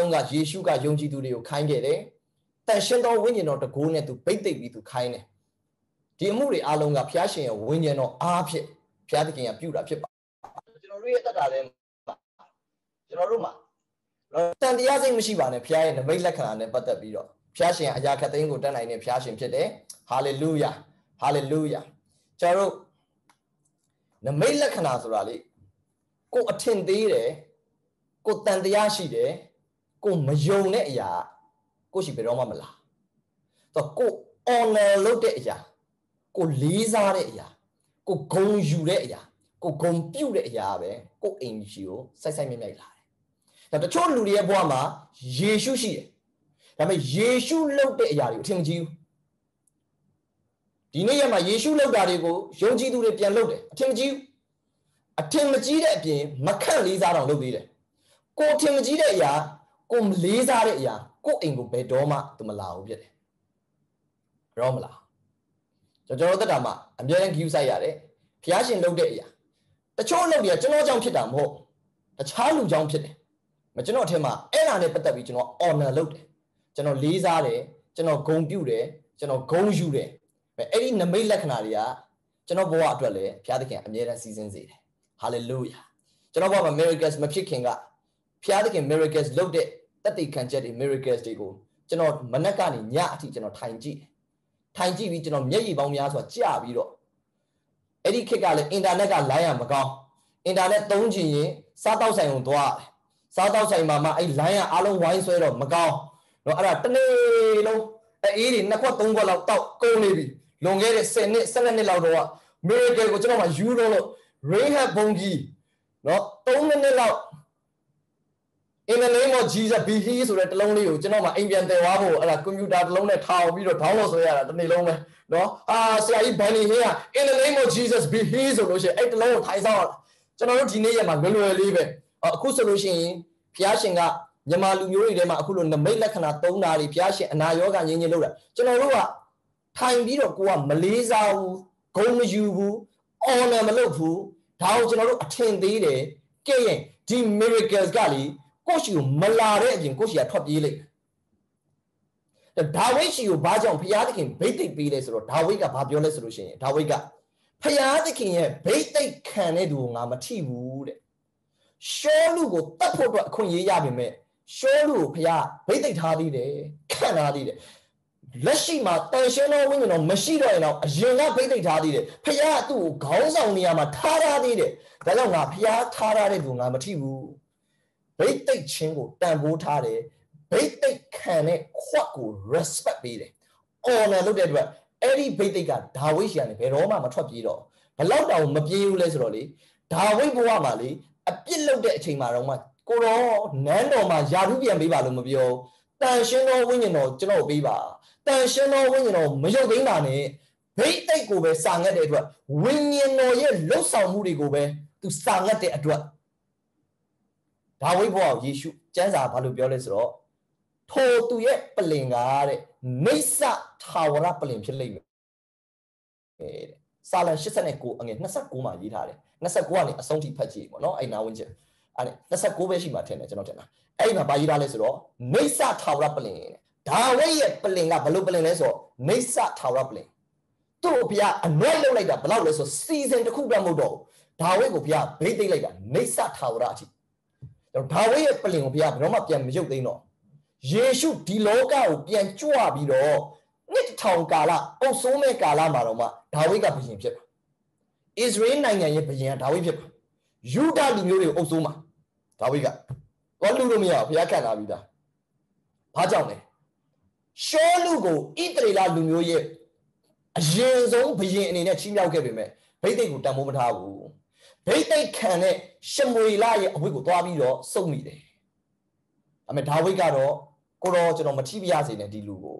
ဒီအလုပ်တွေအားလုံးကယေရှုကယုံကြည်သူတွေကိုခိုင်းခဲ့တယ်တန်ရှင်းသောဝိညာဉ်တော်တကူနဲ့သူဗိတ်သိက်ပြီးသူခိုင်းတယ်ဒီအမှုတွေအားလုံးကဖျားရှင်ရဲ့ဝိညာဉ်တော်အားဖြင့်ဖျားသခင်ကပြုတာဖြစ်ပါကျွန်တော်တို့ရဲ့တက်တာလည်းကျွန်တော်တို့မှာတန်တရားစိတ်မရှိပါနဲ့ဖျားရဲ့နမိတ်လက္ခဏာနဲ့ပတ်သက်ပြီးတော့ဖျားရှင်အရာခတ်သိမ်းကိုတက်နိုင်တဲ့ဖျားရှင်ဖြစ်တယ်ဟာလေလုယာဟာလေလုယာကျွန်တော်တို့နမိတ်လက္ခဏာဆိုတာလေကိုအထင်သေးတယ်ကိုတန်တရားရှိတယ် ကိုမယုံတဲ့အရာကိုရှိဘယ်တော့မှမလားတော့ကို honor လုပ်တဲ့အရာကိုလေးစားတဲ့အရာကိုဂုဏ်ယူတဲ့အရာကိုဂုဏ်ပြုတဲ့အရာပဲကိုအိမ်ရှိကိုစိုက်စိုက်မြိုက်မြိုက်လာတယ်ဒါတချို့လူတွေရဲ့ဘဝမှာယေရှုရှိတယ်ဒါပေမဲ့ယေရှုလုပ်တဲ့အရာတွေကိုအထင်မကြီးဘူးဒီနေ့ရက်မှာယေရှုလုပ်တာတွေကိုယုံကြည်သူတွေပြန်လုပ်တယ်အထင်မကြီးဘူးအထင်မကြီးတဲ့အပြင်မခန့်လေးစားတော့လုပ်သေးတယ်ကိုထင်မကြီးတဲ့အရာ ကိုမလေးစားတဲ့အရာကိုအိမ်ကိုဘယ်တော့မှသူမလာဘူးဖြစ်တယ်ရောမလားကျွန်တော်တို့တက်တာမှအများကြီး view ဆိုင်ရတယ်ဖျားရှင်လုပ်တဲ့အရာတချို့လုပ်တွေကကျွန်တော်ကြောင့်ဖြစ်တာမဟုတ်တခြားလူကြောင့်ဖြစ်တယ်မကျွန်တော်အထင်မှာအဲ့ဒါနဲ့ပတ်သက်ပြီးကျွန်တော် honor လုပ်တယ်ကျွန်တော်လေးစားတယ်ကျွန်တော်ဂုဏ်ပြုတယ်ကျွန်တော်ဂုဏ်ယူတယ်အဲ့ဒီနမိတ်လက္ခဏာတွေကကျွန်တော်ဘဝအတွက်လည်းဘုရားသခင်အမြဲတမ်းစီစဉ်စေတယ် hallelujah ကျွန်တော်ဘဝမှာ miracles မဖြစ်ခင်ကဘုရားသခင် miracles လုပ်တဲ့ တတိခံချက်တွေ miracles တွေကိုကျွန်တော်မနက်ကနေညအထိကျွန်တော်ထိုင်ကြည့်ထိုင်ကြည့်ပြီးကျွန်တော်မျက်ရည်ပေါင်းများစွာကြာပြီးတော့အဲ့ဒီခေတ်ကလည်းအင်တာနက်ကလိုင်းရမကောင်းအင်တာနက်သုံးချင်ရင်စားတောက်ဆိုင်ကိုသွားစားတောက်ဆိုင်မှာမှအဲ့လိုင်းရအားလုံးဝိုင်းဆွဲတော့မကောင်းတော့အဲ့ဒါတနေ့လုံးအေးတွေနှစ်ခွက်သုံးခွက်လောက်တောက်ကုန်နေပြီလွန်ခဲ့တဲ့10နှစ်12နှစ်လောက်တော့ miracle ကိုကျွန်တော်မှယူတော့လို့ Rahab ဘုံကြီးနော်3မိနစ်လောက် in the name of Jesus be he ဆိုတဲ့တလုံးလေးကိုကျွန်တော်မှအိမ်ပြန်တယ်ဝါဖို့အဲ့ဒါကွန်ပျူတာတစ်လုံးနဲ့ထောင်ပြီးတော့ download ဆိုရတာတစ်နေ့လုံးပဲနော်အာဆရာကြီးဘန်နီဟင်းက in the name of Jesus be he ဆိုလို့ရှိရင်အဲ့တလုံးကိုထိုင်ဆောင်ကျွန်တော်တို့ဒီနေ့ရက်မှာလွယ်လွယ်လေးပဲအခုဆိုလို့ရှိရင်ဘုရားရှင်ကမြန်မာလူမျိုးတွေထဲမှာအခုလိုနမိတ်လက္ခဏာသုံးတာတွေဘုရားရှင်အနာရောဂါငြင်းငြင်းလုပ်တာကျွန်တော်တို့ကထိုင်ပြီးတော့ကိုကမလေးစားဘူးဂုံမယူဘူး honor မလုပ်ဘူးဒါကိုကျွန်တော်တို့အထင်သေးတယ်ကဲရင်ဒီ miracles ကလေ ကိုရှိကိုမလာတဲ့အပြင်ကိုရှိကထွက်ပြေးလိုက်ဒါဝိဒ်ရှိကိုဘာကြောင့်ဘုရားသခင်ဗိတ်သိက်ပေးလဲဆိုတော့ဒါဝိဒ်ကဘာပြောလဲဆိုလို့ရှိရင်ဒါဝိဒ်ကဘုရားသခင်ရဲ့ဗိတ်သိက်ခံတဲ့သူကိုငါမထိဘူးတဲ့ရှောလူကိုတတ်ဖို့အတွက်အခွင့်အရေးရပါမယ်ရှောလူကိုဘုရားဗိတ်သိက်ထားသေးတယ်ခံထားသေးတယ်လက်ရှိမှာတန်ရှင်းသောဝိညာဉ်တော်မရှိတော့ရင်တော့အရင်ကဗိတ်သိက်ထားသေးတယ်ဖခင်ကသူ့ကိုခေါင်းဆောင်နေရာမှာထားထားသေးတယ်ဒါကြောင့်ငါဖခင်ထားထားတဲ့သူငါမထိဘူး ဗိတ်သိက်ခြင်းကိုတန်ဖိုးထားတယ်ဗိတ်သိက်ခံတဲ့ခွက်ကို respect ပေးတယ် honor လုပ်တဲ့အတွက်အဲ့ဒီဗိတ်သိက်ကဒါဝိဒ်ရှိရတယ်ဘယ်တော့မှမထွက်ပြေးတော့ဘလောက်တောင်မပြေးဘူးလဲဆိုတော့လေဒါဝိဒ်ဘဝမှာလေအပြစ်လုပ်တဲ့အချိန်မှာတော့မှကိုတော့နန်းတော်မှာယာရုပြန်ပေးပါလို့မပြောတန်ရှင်းသောဝိညာဉ်တော်ကျွန်တော်ပေးပါတန်ရှင်းသောဝိညာဉ်တော်မရုပ်သိမ်းတာနဲ့ဘိတ်တိတ်ကိုပဲစာငတ်တဲ့အတွက်ဝိညာဉ်တော်ရဲ့လှုပ်ဆောင်မှုတွေကိုပဲသူစာငတ်တဲ့အတွက် ဒါဝိဘဝယေရှုကျမ်းစာဘာလို့ပြောလဲဆိုတော့ထိုသူရဲ့ပလင်ကားတဲ့မိစ္ဆထာဝရပလင်ဖြစ်လိမ့်မယ်တဲ့စာလံ89အငယ်29မှာရေးထားတယ်29ကနေအဆုံးထိဖတ်ကြည့်ပေါ့နော်အဲ့နာဝင်ချက်အဲ့29ပဲရှိမှထင်တယ်ကျွန်တော်ထင်တာအဲ့မှာဘာရေးထားလဲဆိုတော့မိစ္ဆထာဝရပလင်တဲ့ဒါဝိရဲ့ပလင်ကဘလို့ပလင်လဲဆိုတော့မိစ္ဆထာဝရပလင်သူ့ကိုဘုရားအနွဲ့လုပ်လိုက်တာဘလောက်လဲဆိုစီဇန်တစ်ခုပဲမဟုတ်တော့ဒါဝိကိုဘုရားဗိတ်သိမ့်လိုက်တာမိစ္ဆထာဝရအထိ ဒါဝိရဲ့ပလင်ကိုဘုရားဘယ်တော့မှပြန်မရုပ်သိမ်းတော့ယေရှုဒီလောကကိုပြန်ကြွပြီးတော့နှစ်ထောင်ကာလအုပ်စိုးမဲ့ကာလမှာတော့မှဒါဝိကဘုရင်ဖြစ်တာဣသရေလနိုင်ငံရဲ့ဘုရင်ကဒါဝိဖြစ်တာယူဒလူမျိုးတွေကိုအုပ်စိုးမှာဒါဝိကဘာလူလို့မရဘူးဘုရားခံလာပြီးသားဘာကြောင့်လဲရှောလူကိုဣတရေလလူမျိုးရဲ့အရင်ဆုံးဘုရင်အနေနဲ့ချီးမြှောက်ခဲ့ပေမဲ့ဗိသိက်ကိုတန်ဖိုးမထားဘူး ဗိသိက်ခံတဲ့ရှမွေလရဲ့အဝိကိုသွားပြီးတော့စုံမိတယ်ဒါပေမဲ့ဒါဝိကတော့ကိုတော့ကျွန်တော်မထိပြရစေနဲ့ဒီလူကို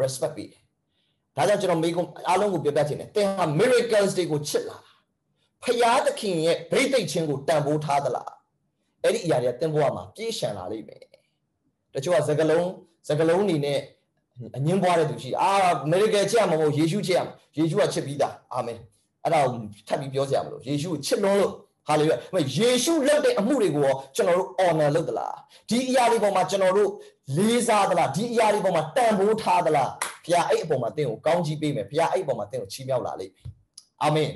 respect ပေးတယ်ဒါကြောင့်ကျွန်တော်မိကုန်းအားလုံးကိုပြပြချင်တယ်တင်ဟာ miracles တွေကိုချစ်လာဖယားသခင်ရဲ့ဗိသိက်ချင်းကိုတန်ဖိုးထားသလားအဲ့ဒီအရာတွေကတင်ဘဝမှာပြေးရှံလာလိမ့်မယ်တချို့ကစကလုံးစကလုံးနေနဲ့အငင်းပွားတဲ့သူရှိအာအမေရိကန်ချစ်ရမှာမဟုတ်ယေရှုချစ်ရမှာယေရှုကချစ်ပြီးသားအာမင် အဲ့ဒါကိုထပ်ပြီးပြောစရာမလိုယေရှုကိုချစ်လွန်းလို့ဟာလေလုယာယေရှုလုပ်တဲ့အမှုတွေကိုရောကျွန်တော်တို့ honor လုပ်သလားဒီအရာတွေပေါ်မှာကျွန်တော်တို့လေးစားသလားဒီအရာတွေပေါ်မှာတန်ဖိုးထားသလားဘုရားအဲ့အပေါ်မှာသင်ကိုကောင်းကြီးပေးမယ်ဘုရားအဲ့အပေါ်မှာသင်ကိုချီးမြှောက်လာလိမ့်မယ်အာမင်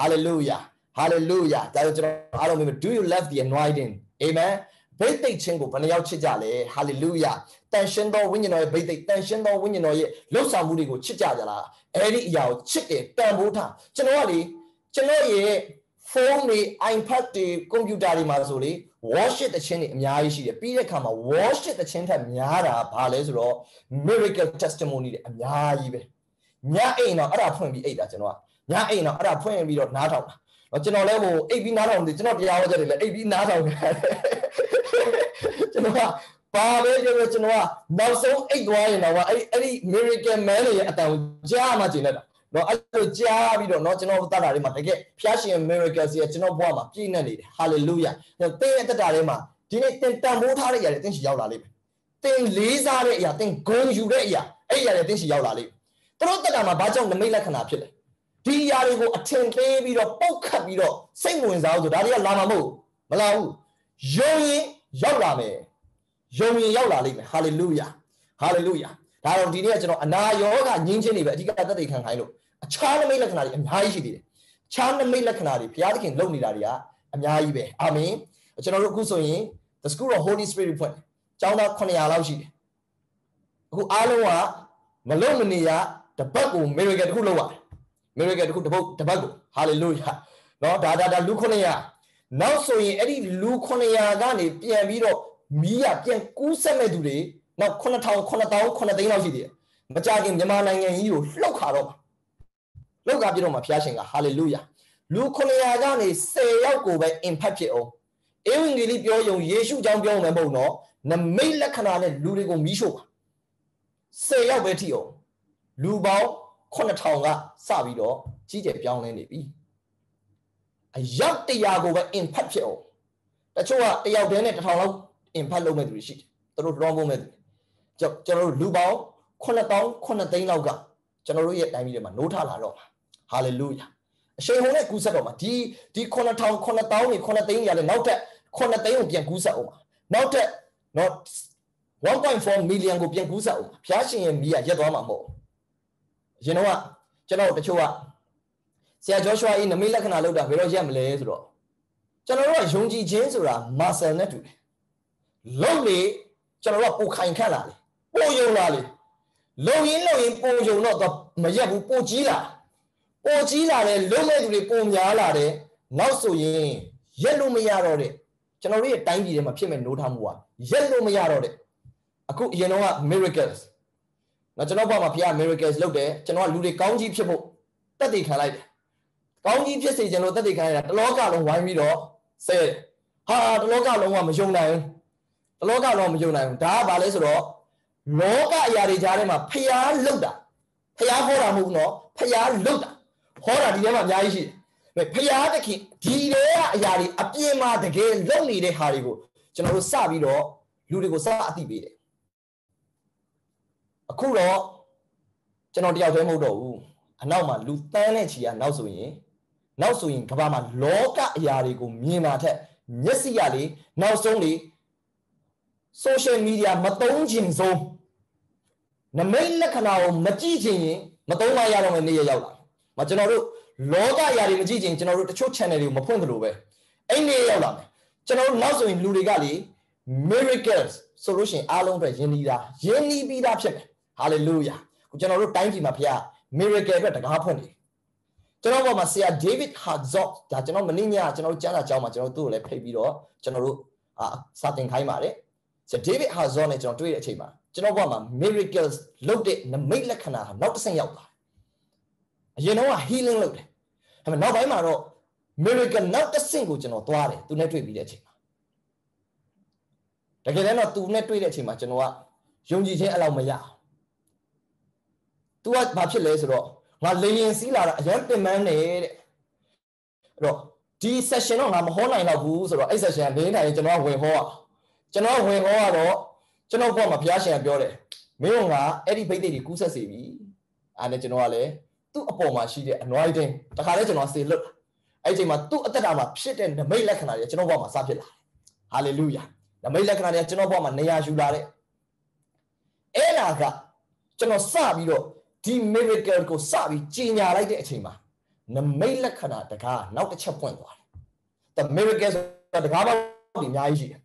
hallelujah hallelujah ဒါကြောင့်ကျွန်တော်အားလုံးမြင် do you love the anointing amen ဘိတ်သိက်ချင်းကိုဘယ်နှယောက်ချစ်ကြလဲ hallelujah တန်ရှင်းသောဝိညာဉ်တော်ရဲ့ဘိတ်သိက်တန်ရှင်းသောဝိညာဉ်တော်ရဲ့လှုပ်ဆောင်မှုတွေကိုချစ်ကြကြလားအဲ့ဒီအရာကိုချစ်တယ်တန်ဖိုးထားကျွန်တော်ကလေကျွန်တော်ရဲ့ဖုန်းတွေ iPad တွေကွန်ပျူတာတွေမှာဆိုလေ worship တခြင်းတွေအများကြီးရှိတယ်ပြီးတဲ့အခါမှာ worship တခြင်းထက်များတာဘာလဲဆိုတော့ miracle testimony တွေအများကြီးပဲညအိမ်တော့အဲ့ဒါဖွင့်ပြီးအိတ်တာကျွန်တော်ကညအိမ်တော့အဲ့ဒါဖွင့်ပြီးတော့နားထောင်တာ နော်ကျွန်တော်လည်းဟိုအိပ်ပြီးနားထောင်နေကျွန်တော်တရားဟောချက်တွေလည်းအိပ်ပြီးနားထောင်နေကျွန်တော်ကဘာပဲပြောပြောကျွန်တော်ကနောက်ဆုံးအိတ်သွားရင်တော့အဲ့အဲ့ဒီ miracle man ရဲ့အတန်ကိုကြားမှကျင်လက်တာနော်အဲ့လိုကြားပြီးတော့နော်ကျွန်တော်တတ်တာတွေမှာတကယ်ဖျားရှင် miracle စီကကျွန်တော်ဘဝမှာပြည့်နေနေတယ် hallelujah တင်းရဲ့တတ်တာတွေမှာဒီနေ့တင်တန်ဖိုးထားတဲ့အရာတွေတင်းချီရောက်လာလိမ့်မယ်တင်လေးစားတဲ့အရာတင်ဂုံယူတဲ့အရာအဲ့အရာတွေတင်းချီရောက်လာလိမ့်မယ်တို့တတ်တာမှာဘာကြောင့်နမိတ်လက္ခဏာဖြစ်လဲ ဒီအရာတွေကိုအထင်သေးပြီးတော့ပုတ်ခတ်ပြီးတော့စိတ်ဝင်စားလို့ဆိုဒါတွေကလာမှာမဟုတ်မလာဘူးယုံရင်ရောက်လာမယ်ယုံရင်ရောက်လာလိမ့်မယ် hallelujah hallelujah ဒါတော့ဒီနေ့ကကျွန်တော်အနာရောဂါငြင်းချင်းတွေပဲအဓိကသက်သေခံခိုင်းလို့အခြားနမိတ်လက္ခဏာတွေအများကြီးရှိသေးတယ်အခြားနမိတ်လက္ခဏာတွေဘုရားသခင်လုပ်နေတာတွေကအများကြီးပဲအာမင်ကျွန်တော်တို့အခုဆိုရင် the school of holy spirit ဖွင့်ကျောင်းသား900လောက်ရှိတယ်အခုအားလုံးကမလုံမနေရတပတ်ကို miracle တစ်ခုလုပ်ရတယ် miracle တစ်ခုတစ်ပုတ်တပတ်ကို hallelujah เนาะဒါဒါဒါလူ900နောက်ဆိုရင်အဲ့ဒီလူ900ကနေပြန်ပြီးတော့မီးရပြန်ကူးဆက်မဲ့သူတွေနောက်9000 9000 9သိန်းလောက်ရှိသေးတယ်မကြခင်မြန်မာနိုင်ငံကြီးကိုလှုပ်ခါတော့မှာလှုပ်ခါပြတော့မှာဖျားရှင်က hallelujah လူ900ကနေ10ယောက်ကိုပဲ impact ဖြစ်အောင်ဧဝံဂေလိပြောယုံယေရှုကြောင့်ပြောမယ်မဟုတ်တော့နမိတ်လက္ခဏာနဲ့လူတွေကိုမီးရှို့ပါ10ယောက်ပဲထိအောင်လူပေါင်း 9000ကစပြီးတော့ကြီးကျယ်ပြောင်းလဲနေပြီအယောက်100ကိုပဲ impact ဖြစ်အောင်တချို့ကတယောက်တည်းနဲ့1000လောက် impact လုပ်မဲ့သူတွေရှိတယ်သူတို့တော်ဖို့မဲ့သူကျွန်တော်တို့လူပေါင်း9000 9သိန်းလောက်ကကျွန်တော်တို့ရဲ့တိုင်းပြည်ထဲမှာနိုးထလာတော့ဟာလေလုယာအရှိန်ဟုန်နဲ့ကူးဆက်တော့မှာဒီဒီ9000 9000နေ9သိန်းကြီးလည်းနောက်ထပ်9သိန်းကိုပြန်ကူးဆက်အောင်ပါနောက်ထပ်နော်1.4 million ကိုပြန်ကူးဆက်အောင်ဖျားရှင်ရဲ့မိရရက်သွားမှာမဟုတ် ရင်တော့ကျွန်တော်တချို့ကဆရာဂျောရှွာအေးနမိတ်လက္ခဏာလောက်တာဘယ်တော့ရက်မလဲဆိုတော့ကျွန်တော်တို့ကယုံကြည်ခြင်းဆိုတာ muscle နဲ့တူတယ်လုံလေကျွန်တော်တို့ကပိုခိုင်ခန့်လာလေပိုယုံလာလေလုံရင်းလုံရင်းပိုယုံတော့မရက်ဘူးပိုကြီးလာပိုကြီးလာတယ်လုံမဲ့သူတွေပိုများလာတယ်နောက်ဆိုရင်ရက်လို့မရတော့တဲ့ကျွန်တော်တို့ရဲ့တိုင်းပြည်ထဲမှာဖြစ်မဲ့နိုးထားမှုကရက်လို့မရတော့တဲ့အခုအရင်တော့က miracles နော်ကျွန်တော်ဘာမှဖခင် miracles လုပ်တယ်ကျွန်တော်ကလူတွေကောင်းကြီးဖြစ်ဖို့တက်တည်ခံလိုက်တယ်ကောင်းကြီးဖြစ်စေချင်လို့တက်တည်ခံရတာတလောကလုံးဝိုင်းပြီးတော့ဆဲတယ်ဟာတလောကလုံးကမယုံနိုင်ဘူးတလောကလုံးမယုံနိုင်ဘူးဒါကဘာလဲဆိုတော့လောကအရာတွေကြားထဲမှာဖျားလုတ်တာဖျားဟောတာမဟုတ်ဘူးနော်ဖျားလုတ်တာဟောတာဒီထဲမှာအများကြီးရှိတယ်ဖျားတခင်ဒီတွေကအရာတွေအပြင်းမှာတကယ်လုံနေတဲ့ဟာတွေကိုကျွန်တော်တို့စပြီးတော့လူတွေကိုစအသိပေးတယ် အခုတော့ကျွန်တော်တယောက်တည်းမဟုတ်တော့ဘူးအနောက်မှာလူတန်းတဲ့ချီကနောက်ဆိုရင်နောက်ဆိုရင်ကဘာမှာလောကအရာတွေကိုမြင်တာထက်မျက်စိရလေနောက်ဆုံးလေ social media မသုံးခြင်းဆုံးနမိတ်လက္ခဏာကိုမကြည့်ခြင်းရင်မသုံးမရတော့မယ့်နေ့ရက်ရောက်လာ။မကျွန်တော်တို့လောကအရာတွေမကြည့်ခြင်းကျွန်တော်တို့တချို့ channel တွေကိုမဖွင့်သလိုပဲအဲ့နေ့ရောက်လာမယ်။ကျွန်တော်တို့နောက်ဆိုရင်လူတွေကလေ miracles ဆိုလို့ရှိရင်အားလုံးအတွက်ယဉ်နီးတာယဉ်နီးပြီးသားဖြစ်မယ်။ hallelujah ။ကျွန်တော်တို့တိုင်းပြည်မှာဖခင် miracle အတွက်တကားဖွင့်တယ်။ကျွန်တော်ဘောမှာဆရာ David Herzog ဒါကျွန်တော်မင်းညကျွန်တော်တို့ကျမ်းစာကျောင်းမှာကျွန်တော်တို့လည်းဖိတ်ပြီးတော့ကျွန်တော်တို့အာစာသင်ခိုင်းပါတယ်။ဆရာ David Herzog နဲ့ကျွန်တော်တွေ့တဲ့အချိန်မှာကျွန်တော်ဘောမှာ miracles လုပ်တဲ့နမိတ်လက္ခဏာဟာနောက်တစ်ဆင့်ရောက်သွားတယ်။အရင်တော့ healing လုပ်တယ်။ဒါပေမဲ့နောက်ပိုင်းမှာတော့ miracle နောက်တစ်ဆင့်ကိုကျွန်တော်သွားတယ်သူနဲ့တွေ့ပြီးတဲ့အချိန်မှာတကယ်လည်းတော့သူနဲ့တွေ့တဲ့အချိန်မှာကျွန်တော်ကယုံကြည်ခြင်းအလောက်မရအောင်။ तू ကဘာဖြစ်လဲဆိုတော့ငါလေရင်စီးလာတာအရင်ပင်ပန်းနေတဲ့အဲ့တော့ဒီ session တော့ငါမဟောနိုင်တော့ဘူးဆိုတော့အဲ့ session ကလေးတိုင်းကျွန်တော်ကဝင်ဟောอ่ะကျွန်တော်ဝင်ဟောကတော့ကျွန်တော်ဘုရားမှာဘုရားရှင်ကပြောတယ်မင်းကငါအဲ့ဒီဘိသိက်တွေကူးဆက်စေပြီအားနဲ့ကျွန်တော်ကလည်းသူ့အပေါ်မှာရှိတဲ့ anointing တခါလဲကျွန်တော်ဆေလွတ် အဲ့ဒီအချိန်မှာသူ့အသက်တာမှာဖြစ်တဲ့နမိတ်လက္ခဏာတွေကျွန်တော်ဘဝမှာစဖြစ်လာတယ်ဟာလေလုယာနမိတ်လက္ခဏာတွေကျွန်တော်ဘဝမှာနေရာယူလာတဲ့အဲ့ဒါကကျွန်တော်စပြီးတော့ ဒီ miracle ကိုစပြီးကြီးညာလိုက်တဲ့အချိန်မှာနမိတ်လက္ခဏာတကားနောက်တစ်ချက်ပွင့်သွားတယ် the miracle ဆိုတာတကားပေါက်ဒီအများကြီးရှိတယ်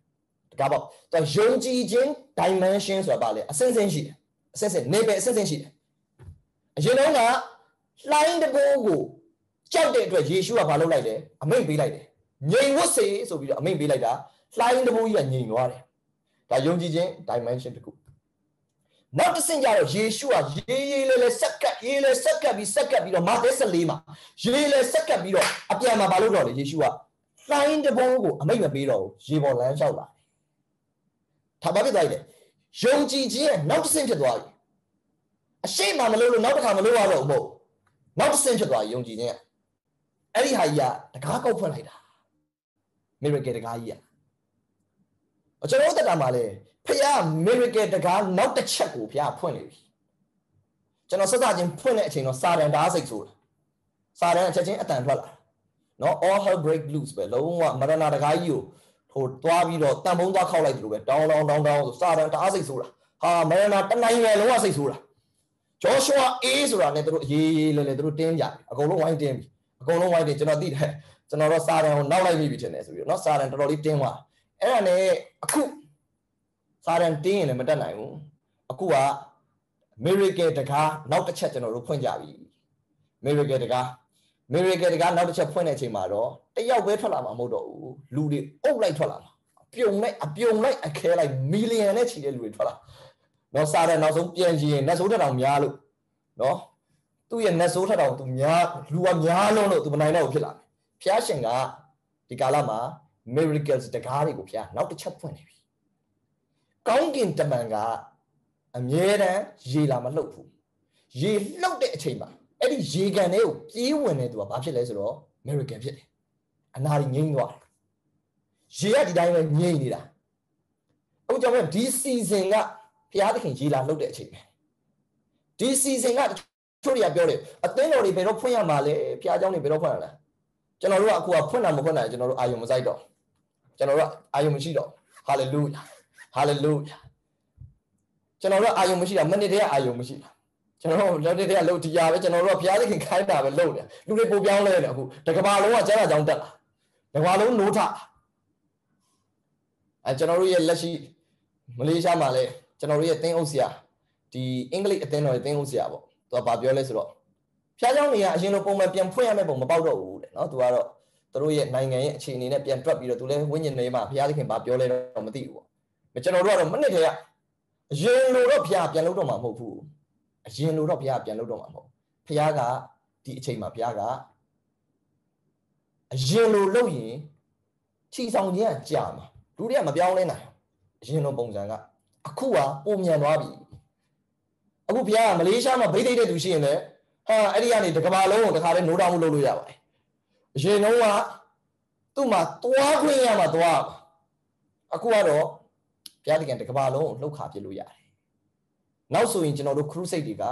တကားပေါက်သူယုံကြည်ခြင်း dimension ဆိုတာပါလေအဆင့်ဆင့်ရှိတယ်အဆင့်ဆင့်နေပဲအဆင့်ဆင့်ရှိတယ်အရင်တော့ကလှိုင်းတဘိုးကိုကြောက်တဲ့အတွက်ယေရှုကဘာလုပ်လိုက်လဲအမိန့်ပေးလိုက်တယ်ငြိမ်ဝတ်စေဆိုပြီးတော့အမိန့်ပေးလိုက်တာလှိုင်းတဘိုးကြီးကငြိမ်သွားတယ်ဒါယုံကြည်ခြင်း dimension တစ်ခု နောက်တစ်ဆင့်ကျတော့ယေရှုကရေးရေးလေးလေးဆက်ကပ်ရေးလေးဆက်ကပ်ပြီးဆက်ကပ်ပြီးတော့မာသဲ14မှာရေးလေးဆက်ကပ်ပြီးတော့အပြန်မှာဘာလုပ်တော့လဲယေရှုကလှိုင်းတဘိုးကိုအမိန့်မပေးတော့ဘူးရေပေါ်လမ်းလျှောက်လာတယ်ဒါဘာဖြစ်သွားလဲယုံကြည်ခြင်းရဲ့နောက်တစ်ဆင့်ဖြစ်သွားပြီအရှိမမလို့လို့နောက်တစ်ခါမလို့ရတော့ဘူးမဟုတ်နောက်တစ်ဆင့်ဖြစ်သွားပြီယုံကြည်ခြင်းကအဲ့ဒီဟာကြီးကတကားကောက်ဖွင့်လိုက်တာ miracle တကားကြီးကအကျွန်တော်တက်တာမှာလေ ဖះမေရိကတကားနောက်တစ်ချက်ကိုဖះဖွင့်လေပြီကျွန်တော်စစချင်းဖွင့်တဲ့အချိန်တော့စာတန်ဓာတ်စိတ်ဆိုတာစာတန်အချက်ချင်းအတန်ထွက်လာနော် all hell break loose ပဲလုံးဝမရဏတကားကြီးကိုဟိုသွားပြီးတော့တန်ဖုံးသွားခောက်လိုက်တယ်လို့ပဲတောင်းတောင်းတောင်းတောင်းဆိုစာတန်ဓာတ်စိတ်ဆိုတာဟာမရဏတနိုင်ပဲလုံးဝစိတ်ဆိုတာဂျောရှုအာအေးဆိုတာနဲ့တို့အေးအေးလဲလဲတို့တင်းကြတယ်အကုန်လုံးဝိုင်းတင်းပြီအကုန်လုံးဝိုင်းတင်းကျွန်တော်သိတယ်ကျွန်တော်တော့စာတန်ကိုနောက်လိုက်မိပြီထင်တယ်ဆိုပြီးတော့နော်စာတန်တော်တော်လေးတင်းသွားအဲ့ဒါနဲ့အခု စာတန်တင်းရင်လည်းမတက်နိုင်ဘူးအခုက miracle တကားနောက်တစ်ချက်ကျွန်တော်တို့ဖွင့်ကြပြီ miracle တကား miracle တကားနောက်တစ်ချက်ဖွင့်တဲ့အချိန်မှာတော့တယောက်ပဲထွက်လာမှာမဟုတ်တော့ဘူးလူတွေအုပ်လိုက်ထွက်လာမှာပြုံလိုက်အပြုံလိုက်အခဲလိုက်မီလီယံနဲ့ချီတဲ့လူတွေထွက်လာတော့စာတန်နောက်ဆုံးပြန်ကြည့်ရင်နတ်ဆိုးတက်တောင်များလို့နော်သူ့ရဲ့နတ်ဆိုးထက်တောင်သူများလူကများလုံးလို့သူမနိုင်တော့ဘူးဖြစ်လာတယ်ဖျားရှင်ကဒီကာလမှာ miracles တကားတွေကိုဖျားနောက်တစ်ချက်ဖွင့်နေပြီ ကောင်းကင်တမန်ကအမြဲတမ်းရေလာမလှုပ်ဘူးရေလှုပ်တဲ့အချိန်မှာအဲ့ဒီရေကန်တွေကိုပြေးဝင်တဲ့သူကဘာဖြစ်လဲဆိုတော့ miracle ဖြစ်တယ်အနာကြီးငိမ့်သွားတယ်ရေကဒီတိုင်းပဲငိမ့်နေတာအခုကြောင့်ဒီ season ကဘုရားသခင်ရေလာလှုပ်တဲ့အချိန်ပဲဒီ season ကချို့တွေကပြောတယ်အသင်းတော်တွေဘယ်တော့ဖွင့်ရမှာလဲဘုရားเจ้าတွေဘယ်တော့ဖွင့်ရလဲကျွန်တော်တို့ကအခုကဖွင့်တာမဖွင့်တာကျွန်တော်တို့အာယုံမစိုက်တော့ကျွန်တော်တို့ကအာယုံမရှိတော့ hallelujah hallelujah ကျွန်တော်တို့အာယုံမရှိတာမနစ်တည်းအာယုံမရှိတာကျွန်တော်တို့လက်တည်းကလို့တရားပဲကျွန်တော်တို့ကဘုရားသခင်ခိုင်းတာပဲလုပ်တယ်လူတွေပို့ပြောင်းလဲတယ်အခုတကဘာလုံးကကျမ်းစာကြောင်းတက်လာတကဘာလုံးနိုးထအဲကျွန်တော်တို့ရဲ့လက်ရှိမလေးရှားမှာလဲကျွန်တော်တို့ရဲ့သင်းအုပ်ဆရာဒီအင်္ဂလိပ်အသင်းတော်ရဲ့သင်းအုပ်ဆရာပေါ့သူကဗာပြောလဲဆိုတော့ဖျားเจ้าတွေကအရင်လိုပုံမှန်ပြန်ဖွင့်ရမယ့်ပုံမပေါက်တော့ဘူးတဲ့နော်သူကတော့သူတို့ရဲ့နိုင်ငံရဲ့အခြေအနေနဲ့ပြန်တွက်ပြီးတော့သူလည်းဝိညာဉ်တွေမှာဘုရားသခင်ဗာပြောလဲတော့မသိဘူးပေါ့ ကျွန်တော်တို့ကတော့မနစ်တည်းကအရင်လိုတော့ဘုရားပြန်လုပ်တော့မှာမဟုတ်ဘူးအရင်လိုတော့ဘုရားပြန်လုပ်တော့မှာမဟုတ်ဘုရားကဒီအချိန်မှာဘုရားကအရင်လိုလုပ်ရင်ခြိဆောင်ခြင်းကကြာမှာလူတွေကမပြောင်းလဲနိုင်အရင်လိုပုံစံကအခုကပုံမြန်သွားပြီအခုဘုရားကမလေးရှားမှာဗိသိက်တဲ့သူရှိရင်လည်းဟာအဲ့ဒီကနေတကဘာလုံးကိုတခါတည်းနိုးတောင်းမှုလုပ်လို့ရပါတယ်အရင်တော့ကသူ့မှာသွားခွင့်ရမှာသွားအခုကတော့ ဘုရားတခင်တကဘာလုံးကိုလှုပ်ခါပြလို့ရတယ်နောက်ဆိုရင်ကျွန်တော်တို့ crusade တွေက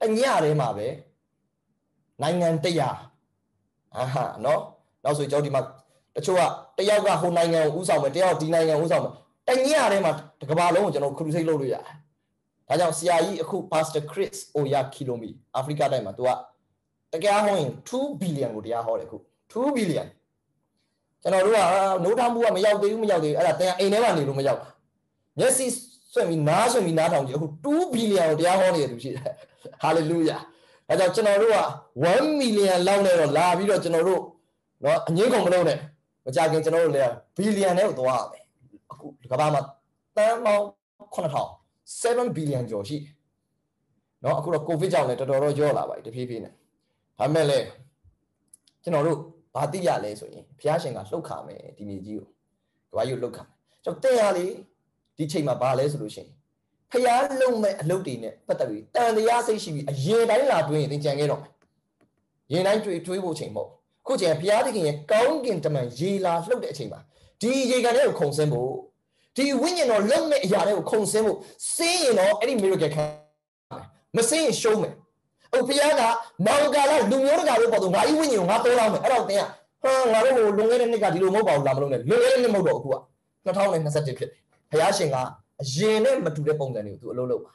တညထဲမှာပဲနိုင်ငံတရားအာဟာနော်နောက်ဆိုကျွန်တော်ဒီမှာတချို့ကတယောက်ကဟိုနိုင်ငံကိုဥဆောင်မယ်တယောက်ဒီနိုင်ငံကိုဥဆောင်မယ်တညထဲမှာတကဘာလုံးကိုကျွန်တော် crusade လုပ်လို့ရတယ်ဒါကြောင့်ဆရာကြီးအခု Pastor Chris Oya Kilomi အာဖရိကတိုင်းမှာသူကတရားဟောရင်2 billion ကိုတရားဟောတယ်အခု2 billion ကျွန်တော်တို့ကနိုးထမ်းမှုကမရောက်သေးဘူးမရောက်သေးဘူးအဲ့ဒါတရားအိမ်ထဲမှာနေလို့မရောက်တာ မျက်စိဆွင့်ပြီးနားဆွင့်ပြီးနားထောင်ကြည့်အခု2 billion ကိုတရားဟောနေတယ်သူရှိတယ် hallelujah ဒါကြောင့်ကျွန်တော်တို့က1 million လောက်နဲ့တော့လာပြီးတော့ကျွန်တော်တို့เนาะအငင်းကုန်မလုပ်နဲ့မကြခင်ကျွန်တော်တို့လည်း billion နဲ့ကိုသွားရမယ်အခုကမ္ဘာမှာတန်းပေါင်း9000 7 billion ကျော်ရှိတယ်เนาะအခုတော့ covid ကြောင့်လည်းတော်တော်တော့ကျော်လာပါပြီတဖြည်းဖြည်းနဲ့ဒါပေမဲ့လည်းကျွန်တော်တို့ဘာသိရလဲဆိုရင်ဘုရားရှင်ကလှုပ်ခါမယ်ဒီမြေကြီးကိုကဘာကြီးကိုလှုပ်ခါမယ်ကျွန်တော်တဲ့ရလေ ဒီချိန်မှာဘာလဲဆိုလို့ရှိရင်ဖျားလုံးမဲ့အလုပ်တွေနဲ့ပတ်သက်ပြီးတန်တရားစိတ်ရှိပြီးအရင်တိုင်းလာတွင်းရင်သင်ကြံခဲ့တော့မယ်ရင်တိုင်းတွေးတွေးဖို့ချိန်မဟုတ်ခုချိန်ဘုရားသခင်ရဲ့ကောင်းကင်တမန်ရေလာလှုပ်တဲ့အချိန်မှာဒီရေကန်တွေကိုခုံဆင်းဖို့ဒီဝိညာဉ်တော်လုံမဲ့အရာတွေကိုခုံဆင်းဖို့စင်းရင်တော့အဲ့ဒီ miracle ခံမစင်းရင်ရှုံးမယ်အခုဘုရားကမောင်ကာလလူမျိုးတကာတို့ပေါ်တော့ငါဤဝိညာဉ်ကိုငါတိုးလောင်းမယ်အဲ့တော့သင်ကဟာငါတို့ဟိုလွန်ခဲ့တဲ့နှစ်ကဒီလိုမဟုတ်ပါဘူးလားမလို့နဲ့လွန်ခဲ့တဲ့နှစ်မဟုတ်တော့အခုက2021ဖြစ်တယ် ဘုရားရှင်ကအရင်နဲ့မတူတဲ့ပုံစံတွေကိုသူအလုပ်လုပ်ပါ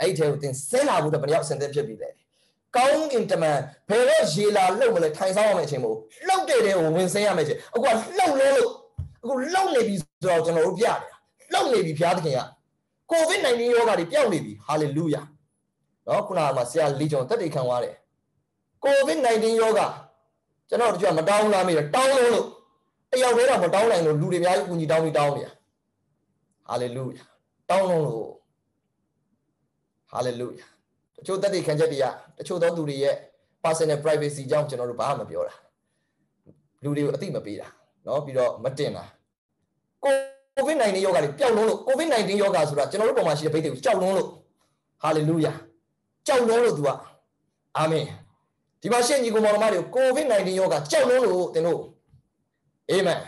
အဲ့ဒီထဲကိုသင်ဆင်းလာဖို့တော့ဘယ်ရောက်ဆင်သက်ဖြစ်ပြီလဲကောင်းကင်တမန်ဘယ်တော့ရေလာလှုပ်မလဲထိုင်ဆောင်ရမယ့်အချိန်မို့လှုပ်တဲ့တဲ့ကိုဝင်ဆင်းရမယ့်အချိန်အခုကလှုပ်လဲလို့အခုလှုပ်နေပြီဆိုတော့ကျွန်တော်တို့ပြတယ်လှုပ်နေပြီဘုရားသခင်ကကိုဗစ် -19 ရောဂါတွေပျောက်နေပြီဟာလေလုယာနော်ခုနကမှဆရာလီဂျွန်တက်တေခံသွားတယ်ကိုဗစ် -19 ရောဂါကျွန်တော်တို့ကမတောင်းလားမေးတယ်တောင်းလို့လို့တယောက်တည်းတော့မတောင်းနိုင်လို့လူတွေအများကြီးကူညီတောင်းပြီးတောင်းနေတာ ဟာလေလုယာတောင်းလို့ဟာလေလုယာတချို့တက်တေခံချက်တွေကတချို့သောသူတွေရဲ့ personal privacy ကြောင့်ကျွန်တော်တို့ဘာမှမပြောတာလူတွေကိုအသိမပေးတာเนาะပြီးတော့မတင်တာကို COVID-19 ယောဂါတွေပျောက်လုံးလို့ COVID-19 ယောဂါဆိုတာကျွန်တော်တို့ပုံမှာရှိတဲ့ဘိတ်တွေကိုကြောက်လုံးလို့ဟာလေလုယာကြောက်လုံးလို့ तू อ่ะအာမင်ဒီမှာရှင့်ညီကောင်မောင်မတွေကို COVID-19 ယောဂါကြောက်လုံးလို့သင်တို့အာမင်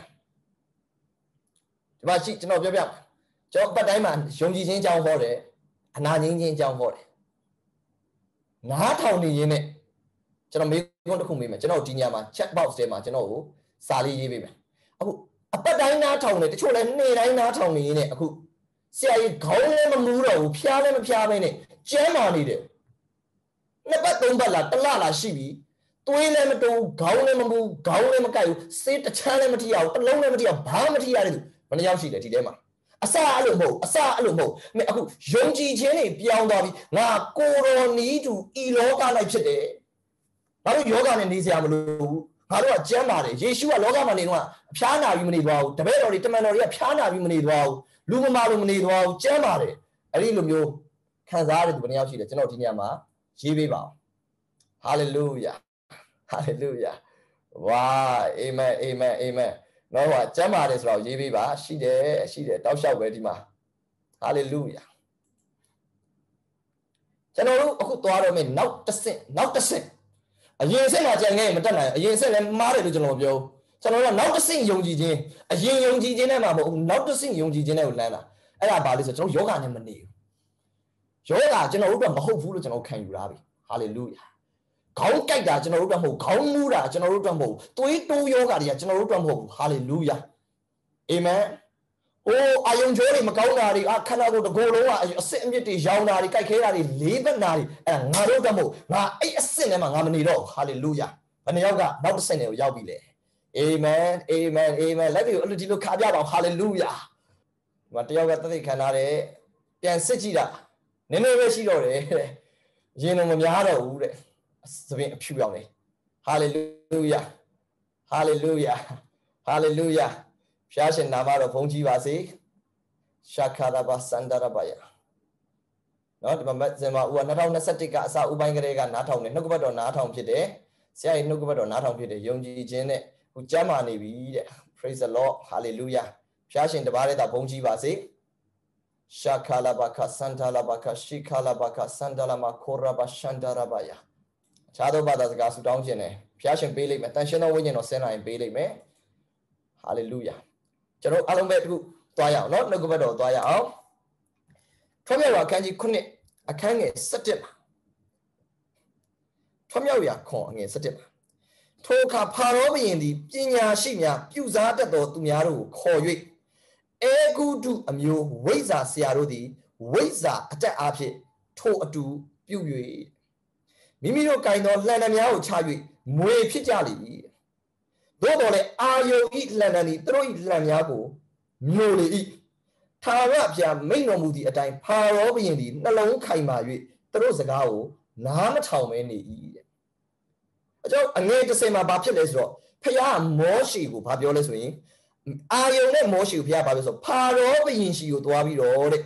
ဒီမှာရှိကျွန်တော်ပြောပြ ကျွန်တော်ပတ်တိုင်းမှာယုံကြည်ခြင်းအကြောင်းဟောတယ်အနာငြင်းခြင်းအကြောင်းဟောတယ်နားထောင်နေရင်းနဲ့ကျွန်တော်မေးခွန်းတစ်ခုမေးမယ်ကျွန်တော်ဒီညမှာ chat box ထဲမှာကျွန်တော်ကိုစာလေးရေးပေးမယ်အခုအပတ်တိုင်းနားထောင်နေတချို့လည်းနေ့တိုင်းနားထောင်နေရင်းနဲ့အခုဆရာကြီးခေါင်းလည်းမမူးတော့ဘူးဖျားလည်းမဖျားဘဲနဲ့ကျမ်းမာနေတယ်နှစ်ပတ်သုံးပတ်လားတစ်လလားရှိပြီသွေးလည်းမတိုးခေါင်းလည်းမမူးခေါင်းလည်းမကိုက်ဘူးစေးတချမ်းလည်းမထိရဘူးတစ်လုံးလည်းမထိရဘာမှမထိရတဲ့သူဘယ်နှယောက်ရှိလဲဒီထဲမှာ အစအဲ့လိုမဟုတ်အစအဲ့လိုမဟုတ်မအခုယုံကြည်ခြင်းတွေပြောင်းသွားပြီငါကိုရောနီးတူဤလောက၌ဖြစ်တယ်ငါတို့ယောဂနဲ့နေစရာမလိုဘူးငါတို့ကကျမ်းပါတယ်ယေရှုကလောကမှာနေတော့ဖျားနာပြီးမနေသွားဘူးတပည့်တော်တွေတမန်တော်တွေကဖျားနာပြီးမနေသွားဘူးလူမမာလို့မနေသွားဘူးကျမ်းပါတယ်အဲ့ဒီလိုမျိုးခံစားရတဲ့သူဘယ်နှယောက်ရှိလဲကျွန်တော်ဒီညမှာရေးပေးပါအောင်ဟာလေလုယာဟာလေလုယာဝါအာမင်အာမင်အာမင် နော်ဟောကျမ်းပါတယ်ဆိုတော့ရေးပေးပါရှိတယ်ရှိတယ်တောက်လျှောက်ပဲဒီမှာဟာလေလုယာကျွန်တော်တို့အခုသွားတော့မယ်နောက်တစ်ဆင့်နောက်တစ်ဆင့်အရင်ဆင့်မှာကြံခဲ့ရင်မတက်နိုင်အရင်ဆင့်လည်းမားတယ်လို့ကျွန်တော်ပြောကျွန်တော်တို့ကနောက်တစ်ဆင့်ယုံကြည်ခြင်းအရင်ယုံကြည်ခြင်းနဲ့မှမဟုတ်ဘူးနောက်တစ်ဆင့်ယုံကြည်ခြင်းနဲ့ကိုလမ်းတာအဲ့ဒါဘာလို့ဆိုကျွန်တော်ယောဂနဲ့မနေဘူးယောဂကျွန်တော်တို့ကမဟုတ်ဘူးလို့ကျွန်တော်ခံယူထားပြီဟာလေလုယာ ခေါင်းကြိုက်တာကျွန်တော်တို့တော့မဟုတ်ခေါင်းမူးတာကျွန်တော်တို့တော့မဟုတ်သွေးတိုးယောဂတွေကကျွန်တော်တို့တော့မဟုတ်ဘူးဟာလေလုယာအာမင်ဟိုအာယုံချိုးတွေမကောင်းတာတွေအခန္ဓာကိုယ်တစ်ကိုယ်လုံးကအစစ်အမြစ်တွေရောင်တာတွေကြိုက်ခဲတာတွေလေးဘက်နာတွေအဲ့ငါတို့တော့မဟုတ်ငါအဲ့အစစ်ထဲမှာငါမနေတော့ဟာလေလုယာဘယ်နှယောက်ကနောက်တစ်ဆင့်တွေကိုရောက်ပြီလေအာမင်အာမင်အာမင်လက်တွေကိုအဲ့လိုဒီလိုခါပြပါအောင်ဟာလေလုယာဒီမှာတယောက်ကတသိခံထားတယ်ပြန်စစ်ကြည့်တာနည်းနည်းပဲရှိတော့တယ်တဲ့ရင်တော့မများတော့ဘူးတဲ့ သပင်အဖြူရောက်တယ်ဟာလေလုယာဟာလေလုယာဟာလေလုယာဖျားရှင်နာမတော်ဘုန်းကြီးပါစေရှာခါရဘာစန္ဒရဘယနော်ဒီမှာမက်ဇင်မာဦးက2021ကအစဦးပိုင်းကလေးကနားထောင်တယ်နှုတ်ကပတ်တော်နားထောင်ဖြစ်တယ်ဆရာကြီးနှုတ်ကပတ်တော်နားထောင်ဖြစ်တယ်ယုံကြည်ခြင်းနဲ့ဟိုကျမ်းမာနေပြီတဲ့ praise the lord hallelujah ဖျားရှင်တပါးတဲ့တာဘုန်းကြီးပါစေရှာခါလာဘခစန္ဒလာဘခရှိခါလာဘခစန္ဒလာမခိုရဘရှန္ဒရဘယ ခြားသောဘာသာစကားဆူတောင်းခြင်းနဲ့ဘုရားရှင်ပေးလိမ့်မယ်တန်ရှင်သောဝိညာဉ်တော်ဆင်းလာရင်ပေးလိမ့်မယ်ဟာလေလုယာကျွန်တော်အားလုံးပဲအခုသွားရအောင်နော်နှုတ်ကပတ်တော်သွားရအောင်ထွမြောက်ရာအခန်းကြီး9အခန်းငယ်17မှာထွမြောက်ရာခွန်ငယ်17မှာထိုအခါဖာရောဘုရင်သည်ပညာရှိများပြုစားတတ်သောသူများတို့ကိုခေါ်၍အေဂုတုအမျိုးဝိဇ္ဇာဆရာတို့သည်ဝိဇ္ဇာအတက်အားဖြင့်ထိုအတူပြု၍ မိမိတို့ကင်သောလှန်တများကိုချ၍မွေဖြစ်ကြလိမ့်မည်သို့တော်လည်းအာယုံဤလှန်တန်သည်သူတို့ဤလှန်များကိုမျိုးလေ၏ထာဝရဘုရားမိန်တော်မူသည့်အတိုင်းဖာရောဘုရင်သည်နှလုံးခိုင်မာ၍သူတို့စကားကိုနားမထောင်မဲနေ၏တဲ့အကြောင်းအငယ်တစ်စင်မှာဘာဖြစ်လဲဆိုတော့ဖခင်မောရှိကိုဘာပြောလဲဆိုရင်အာယုံနဲ့မောရှိကိုဖခင်ဘာပြောဆိုဖာရောဘုရင်ရှိကိုသွားပြီးတော့တဲ့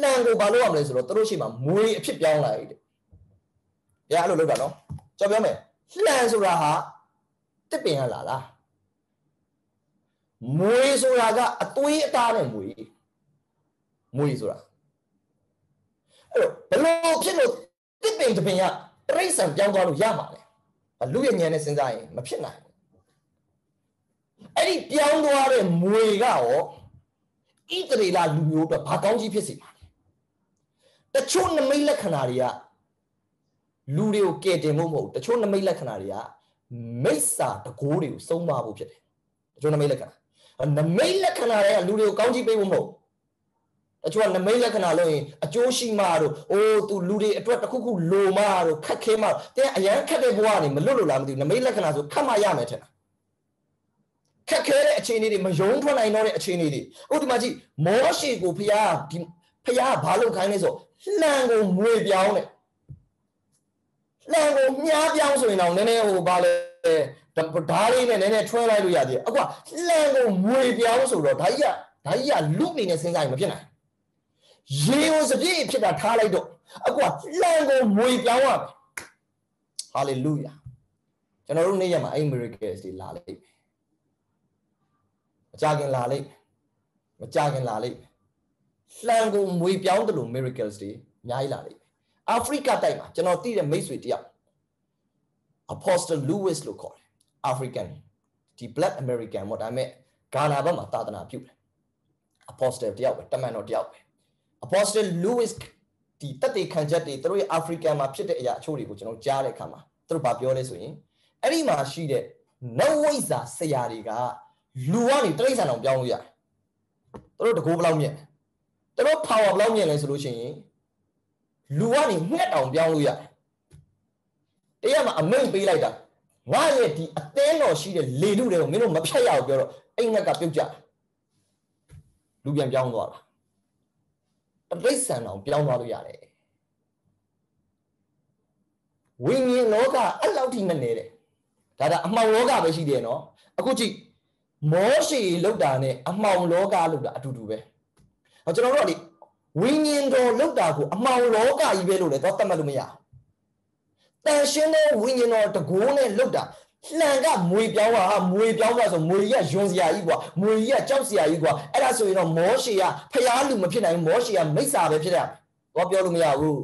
လှန်ကိုဘာလို့ရမလဲဆိုတော့သူတို့ရှိမှမွေအဖြစ်ပြောင်းလာ၏တဲ့ ဘုရားအဲ့လိုလုပ်တာနော်ကျွန်တော်ပြောမယ်လှန်ဆိုတာဟာတစ်ပင်ရလာလားမွေဆိုတာကအသွေးအသားနဲ့မွေမွေဆိုတာအဲ့တော့ဘလို့ဖြစ်လို့တစ်ပင်တစ်ပင်ကတရိษံပြောင်းသွားလို့ရမှာလေလူရဲ့ဉာဏ်နဲ့စဉ်းစားရင်မဖြစ်နိုင်အဲ့ဒီပြောင်းသွားတဲ့မွေကရောဣတရေလလူမျိုးအတွက်ဘာကောင်းကြီးဖြစ်စေပါလဲတချို့နမိတ်လက္ခဏာတွေက လူတွေကိုကယ်တင်ဖို့မဟုတ်တချို့နမိတ်လက္ခဏာတွေကမိစ္ဆာတကိုးတွေကိုစုံမဖို့ဖြစ်တယ်တချို့နမိတ်လက္ခဏာနမိတ်လက္ခဏာတွေကလူတွေကိုကောင်းကြီးပေးဖို့မဟုတ်တချို့ကနမိတ်လက္ခဏာလို့ရင်အကျိုးရှိမှတို့အိုးသူလူတွေအတွက်တစ်ခုခုလိုမှတို့ခက်ခဲမှတဲ့အရန်ခက်တဲ့ဘဝကနေမလွတ်လို့လားမသိဘူးနမိတ်လက္ခဏာဆိုခတ်မှရမယ်ထင်တာခက်ခဲတဲ့အခြေအနေတွေမယုံထွက်နိုင်တော့တဲ့အခြေအနေတွေဥဒီမှာကြည့်မောရှိကိုဖျားဒီဖျားဘာလို့ခိုင်းလဲဆိုလှန်ကိုမွေပြောင်းတယ် လှန်ကိုမြားပြောင်းဆိုရင်တော့နည်းနည်းဟိုဘာလဲဓားလေးနဲ့နည်းနည်းထွဲလိုက်လို့ရသေးတယ်အခုကလှန်ကိုမွေပြောင်းဆိုတော့ဓာကြီးကဓာကြီးကလူနေနဲ့စဉ်းစားရင်မဖြစ်နိုင်ရေကိုစပြည့်ဖြစ်တာထားလိုက်တော့အခုကလှန်ကိုမွေပြောင်းရမယ်ဟာလေလုယာကျွန်တော်တို့နေ့ရက်မှာအဲ့ miracles တွေလာလိမ့်မယ်မကြခင်လာလိမ့်မယ်မကြခင်လာလိမ့်မယ်လှန်ကိုမွေပြောင်းတယ်လို့ miracles တွေအများကြီးလာလိမ့်မယ် အာဖရိကတိုက်မှာကျွန်တော်သိတဲ့မိတ်ဆွေတယောက် Apostle Lewis လို့ခေါ်တယ် African ဒီ Black American ပေါ့ဒါပေမဲ့ဂါနာဘက်မှာသာသနာပြုတယ် Apostle တယောက်ပဲတမန်တော်တယောက်ပဲ Apostle Lewis ဒီတက်တေခံချက်တွေသူတို့ရဲ့ African မှာဖြစ်တဲ့အရာအချို့တွေကိုကျွန်တော်ကြားတဲ့အခါမှာသူတို့ဗာပြောလဲဆိုရင်အဲ့ဒီမှာရှိတဲ့နဝိဇာဆရာတွေကလူကနေတိရစ္ဆာန်အောင်ပြောင်းလို့ရတယ်သူတို့တကိုးဘလောက်မြင့်သူတို့ power ဘလောက်မြင့်လဲဆိုလို့ရှိရင် လူကနေငှက်တောင်ပြောင်းလို့ရတယ်တရားမှာအမိန့်ပေးလိုက်တာငါရဲ့ဒီအသင်းတော်ရှိတဲ့လေလူတွေကိုမင်းတို့မဖြတ်ရဘူးပြောတော့အိမ်ငက်ကပြုတ်ကြလူပြန်ပြောင်းသွားတာတိရစ္ဆာန်တော်ပြောင်းသွားလို့ရတယ်ဝိညာဉ်လောကအဲ့လောက်ထိမနေတယ်ဒါဒါအမှောင်လောကပဲရှိတယ်နော်အခုကြည့်မောရှေလောက်တာနဲ့အမှောင်လောကလောက်တာအတူတူပဲဟောကျွန်တော်တို့ကဒီ ဝိညာဉ်တော်လောက်တာကိုအမှောင်လောကကြီးပဲလို့လည်းတော့သတ်မှတ်လို့မရတန်ရှင်းတဲ့ဝိညာဉ်တော်တကိုးနဲ့လောက်တာလှန်ကမွေပြောင်းတာဟာမွေပြောင်းတာဆိုမွေကြီးကယွန်စရာကြီးကွာမွေကြီးကကြောက်စရာကြီးကွာအဲ့ဒါဆိုရင်တော့မောရှေကဖျားလူမဖြစ်နိုင်ဘူးမောရှေကမိစ္ဆာပဲဖြစ်တယ်တော့ပြောလို့မရဘူး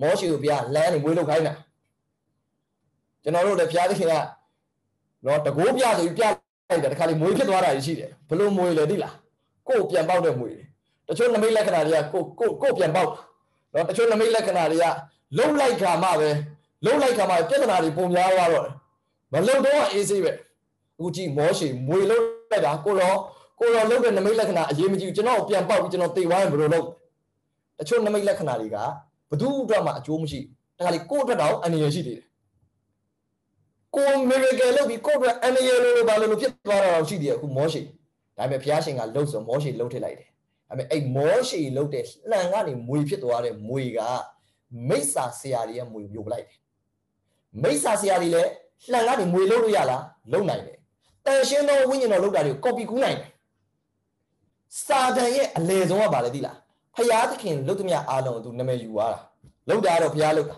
မောရှေကိုဘုရားလမ်းနေမွေးလောက်ခိုင်းတာကျွန်တော်တို့လည်းဘုရားသခင်ကတော့တကိုးပြဆိုပြီးပြလိုက်တယ်တခါလေမွေးဖြစ်သွားတာရှိတယ်ဘလို့မွေးလဲသိလားကိုယ်ပြန်ပေါက်တဲ့မွေးတယ် တချို့နမိတ်လက္ခဏာတွေကကိုကိုကိုပြန်ပေါက်နော်တချို့နမိတ်လက္ခဏာတွေကလုံလိုက်ခါမှပဲလုံလိုက်ခါမှပြဿနာတွေပုံများသွားတော့တယ်မလုံတော့အေးစေးပဲအခုကြည့်မောရှိမွေလုံလိုက်တာကိုတော့ကိုတော့လုံတဲ့နမိတ်လက္ခဏာအရေးမကြီးကျွန်တော်ပြန်ပေါက်ပြီးကျွန်တော်သိသွားရင်ဘယ်လိုလုပ်တချို့နမိတ်လက္ခဏာတွေကဘသူ့အတွက်မှအကျိုးမရှိဘူးဒါကလေကိုယ့်အတွက်တော့အနေရရှိသေးတယ်ကိုမီရကယ်လုပ်ပြီးကိုယ့်အတွက်အနေရလို့ဘာလို့ဖြစ်သွားတာတော့ရှိသေးတယ်အခုမောရှိဒါပေမဲ့ဘုရားရှင်ကလှုပ်ဆိုမောရှိလှုပ်ထည့်လိုက်တယ် ဒါပေမဲ့အဲ့မောရှိလှုပ်တဲ့လှန်ကနေမွေဖြစ်သွားတဲ့မွေကမိစ္ဆာဆရာတွေရဲ့မွေမျိုးပလိုက်တယ်မိစ္ဆာဆရာတွေလည်းလှန်ကနေမွေလုပ်လို့ရလားလုပ်နိုင်တယ်တန်ရှင်းသောဝိညာဉ်တော်လုပ်တာတွေကို copy ကူးနိုင်တယ်စာတန်ရဲ့အလေဆုံးကဘာလဲသိလားဖျားသခင်လုတ်သမျှအားလုံးသူနာမည်ယူသွားတာလုတ်တာတော့ဖျားလုတ်တာ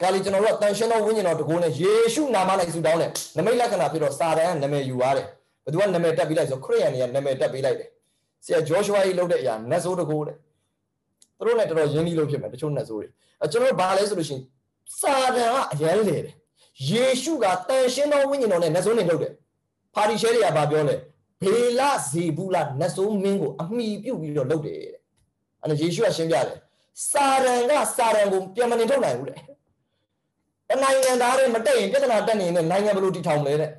ကာလီကျွန်တော်တို့ကတန်ရှင်းသောဝိညာဉ်တော်တကိုးနဲ့ယေရှုနာမ၌ဆုတောင်းတယ်နမိတ်လက္ခဏာဖြစ်တော့စာတန်ကနာမည်ယူသွားတယ်ဘယ်သူကနာမည်တက်ပေးလိုက်ဆိုခရစ်ယာန်တွေကနာမည်တက်ပေးလိုက်တယ် ဆရာဂျောရှွာကြီးလုတ်တဲ့အရာနတ်ဆိုးတကိုးတဲ့သူတို့လည်းတော်တော်ရင်းနှီးလို့ဖြစ်မယ်တချို့နတ်ဆိုးတွေအဲကျွန်တော်တို့ဘာလဲဆိုလို့ရှိရင်စာတန်ကအရန်လေတယ်ယေရှုကတန်ရှင်းသောဝိညာဉ်တော်နဲ့နတ်ဆိုးနေလုပ်တယ်ပါရီရှဲတွေကဘာပြောလဲဘေလဇေဘူးလာနတ်ဆိုးမင်းကိုအမိပြုတ်ပြီးတော့လုပ်တယ်တဲ့အဲ့ဒါယေရှုကရှင်းပြတယ်စာရန်ကစာရန်ကိုပြန်မနေထုတ်နိုင်ဘူးတဲ့တနိုင်ငံသားတွေမတက်ရင်ပြဿနာတက်နေရင်နိုင်ငံဘယ်လိုတည်ထောင်မလဲတဲ့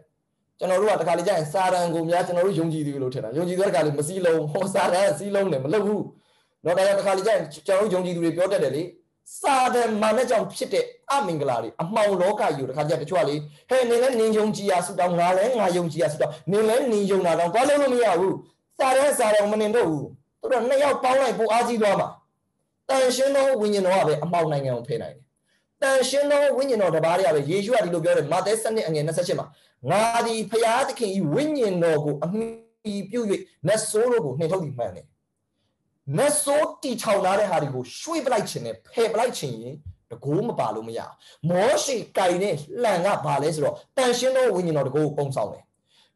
ကျွန်တော်တို့ကတခါလေကြာရင်စာရန်ကိုများကျွန်တော်တို့ယုံကြည်သူလို့ထင်တာယုံကြည်သူတခါလေမစည်းလုံးဟောစာရန်ကစည်းလုံးတယ်မလုပ်ဘူးတော့တရားတခါလေကြာရင်ကျွန်တော်တို့ယုံကြည်သူတွေပြောတတ်တယ်လေစာတန်မာနဲ့ကြောင့်ဖြစ်တဲ့အမင်္ဂလာတွေအမှောင်လောကကြီးကိုတခါကြတချို့ကလေဟဲ့နင်လည်းနင်ယုံကြည်ရဆူတောင်းငါလည်းငါယုံကြည်ရဆူတောင်းနင်လည်းနင်ယုံတာတော့ဘာလို့လို့မရဘူးစာတဲ့စာတော်မနေတော့ဘူးသူတို့နှစ်ယောက်ပေါင်းလိုက်ပိုအားကြီးသွားမှာတန်ရှင်းသောဝိညာဉ်တော်ကပဲအမှောင်နိုင်ငံကိုဖယ်နိုင်တယ် တန်ရှင်းသောဝိညာဉ်တော်တပါးတွေကပဲယေရှုကဒီလိုပြောတယ်မာသဲ7အငယ်28မှာငါသည်ဖျားသခင်ဤဝိညာဉ်တော်ကိုအမိပြု၍နတ်ဆိုးတို့ကိုနှင်ထုတ်ပြီးမှန်တယ်နတ်ဆိုးတီထောင်လာတဲ့ဟာတွေကိုရွှေ့ပလိုက်ခြင်းနဲ့ဖယ်ပလိုက်ခြင်းရင်တကိုးမပါလို့မရအောင်မောရှိကြိုင်တဲ့လှန်ကဘာလဲဆိုတော့တန်ရှင်းသောဝိညာဉ်တော်တကိုးကိုပုံဆောင်တယ်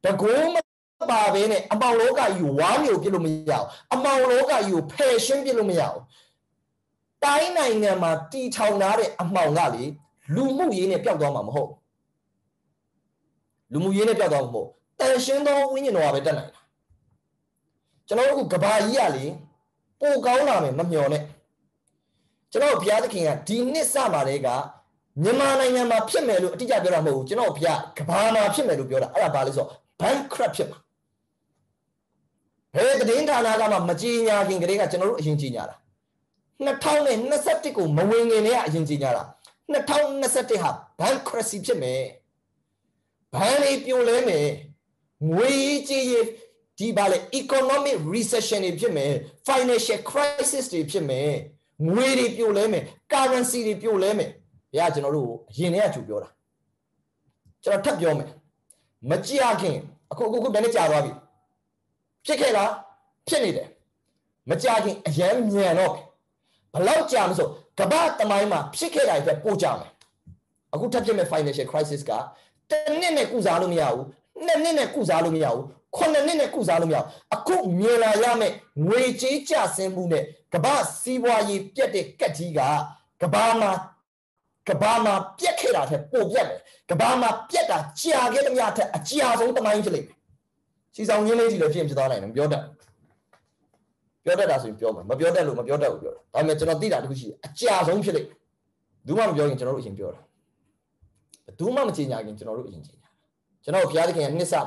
တကိုးမပါဘဲနဲ့အမောင်လောကကြီးကိုဝါမျိုးပြစ်လို့မရအောင်အမောင်လောကကြီးကိုဖယ်ရှင်းပြစ်လို့မရအောင် တိုင်းနိုင်ငံမှာတီထောင်ထားတဲ့အမှောင်ကလေလူမှုရေးနဲ့ပျောက်သွားမှာမဟုတ်လူမှုရေးနဲ့ပျောက်သွားမှာမဟုတ်တန်ရှင်းသောဝိညာဉ်တော်ကပဲတက်နိုင်တာကျွန်တော်တို့ကကဘာကြီးကလေပိုကောင်းလာမယ်မမျှော်နဲ့ကျွန်တော်ဘုရားသခင်ကဒီနှစ်စမှာတည်းကမြန်မာနိုင်ငံမှာဖြစ်မယ်လို့အတိအကျပြောတာမဟုတ်ဘူးကျွန်တော်ဖျားကဘာမှာဖြစ်မယ်လို့ပြောတာအဲ့ဒါဘာလဲဆိုတော့ bankrupt ဖြစ်မှာဘယ်သတင်းဌာနကမှမကြီးညာခင်ကလေးကကျွန်တော်တို့အရင်ကြီးညာတာ 2021ကိုမဝင်ခင်တည်းကအရင်ကြီးညာတာ2021ဟာ bankruptcy ဖြစ်မယ်ဘဏ်တွေပြိုလဲမယ်ငွေကြေးရေးဒီပါလေ economic recession တွေဖြစ်မယ် financial crisis တွေဖြစ်မယ်ငွေတွေပြိုလဲမယ် currency တွေပြိုလဲမယ်ဘုရားကျွန်တော်တို့အရင်တည်းကကြိုပြောတာကျွန်တော်ထပ်ပြောမယ်မကြည့်ခင်အခုအခုခုဘယ်နဲ့ကြာသွားပြီဖြစ်ခဲ့လားဖြစ်နေတယ်မကြခင်အရန်မြန်တော့ ဘလောက်ကြာမလို့ကမ္ဘာတမိုင်းမှာဖြစ်ခဲ့တာတွေပို့ကြမယ်အခုထပ်ဖြစ်မဲ့ financial crisis ကတနှစ်နဲ့ကုစားလို့မရဘူးနှစ်နှစ်နဲ့ကုစားလို့မရဘူးခုနှစ်နှစ်နဲ့ကုစားလို့မရဘူးအခုမြင်လာရမယ့်ငွေကြေးကျဆင်းမှုနဲ့ကမ္ဘာစီးပွားရေးပြတ်တဲ့ကတ်ကြီးကကမ္ဘာမှာကဘာမှာပြက်ခဲ့တာထက်ပိုပြက်တယ်ကဘာမှာပြက်တာကြာခဲ့တဲ့မြတ်ထက်အကြာဆုံးတမိုင်းဖြစ်လိမ့်မယ်စီဆောင်ရင်းလေးကြီးလည်းဖြစ်ဖြစ်သွားနိုင်တယ်မပြောတတ် ပြောတတ်တာဆိုရင်ပြောမယ်မပြောတတ်လို့မပြောတတ်ဘူးပြောတာဒါပေမဲ့ကျွန်တော်သိတာတခုရှိတယ်အကြာဆုံးဖြစ်လိမ့်မယ်ဘူးမှမပြောရင်ကျွန်တော်တို့အရင်ပြောတာဘယ်သူမှမချင်ညာခင်ကျွန်တော်တို့အရင်ချင်ညာကျွန်တော်ဘုရားသခင်ကနှစ်ဆပါ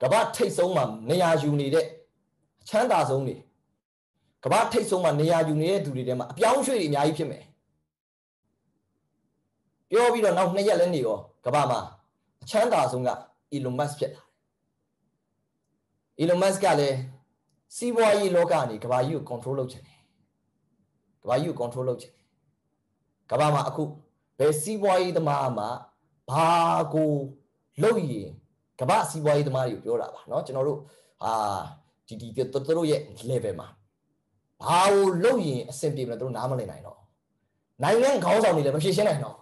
ကဘာထိတ်ဆုံးမှာနေရာယူနေတဲ့ချမ်းသာဆုံးတွေကဘာထိတ်ဆုံးမှာနေရာယူနေတဲ့သူတွေထဲမှာအပြောင်းရွှေ့တွေအများကြီးဖြစ်မယ်ပြောပြီးတော့နောက်နှစ်ရက်လဲနေရောကမ္ဘာမှာအချမ်းသာဆုံးက Elon Musk ဖြစ်လာတယ် Elon Musk ကလည်း စီးပွားရေးလောကကနေကမ္ဘာကြီးကို control လုပ်ချင်တယ်ကမ္ဘာကြီးကို control လုပ်ချင်တယ်ကမ္ဘာမှာအခုဘယ်စီးပွားရေးသမားမှဘာကိုလုပ်ရင်ကမ္ဘာစီးပွားရေးသမားတွေကိုပြောတာပါเนาะကျွန်တော်တို့ဟာဒီဒီတို့တို့ရဲ့ level မှာဘာကိုလုပ်ရင်အဆင်ပြေမလဲတို့နားမလည်နိုင်တော့နိုင်ငံခေါင်းဆောင်တွေလည်းမဖြေရှင်းနိုင်တော့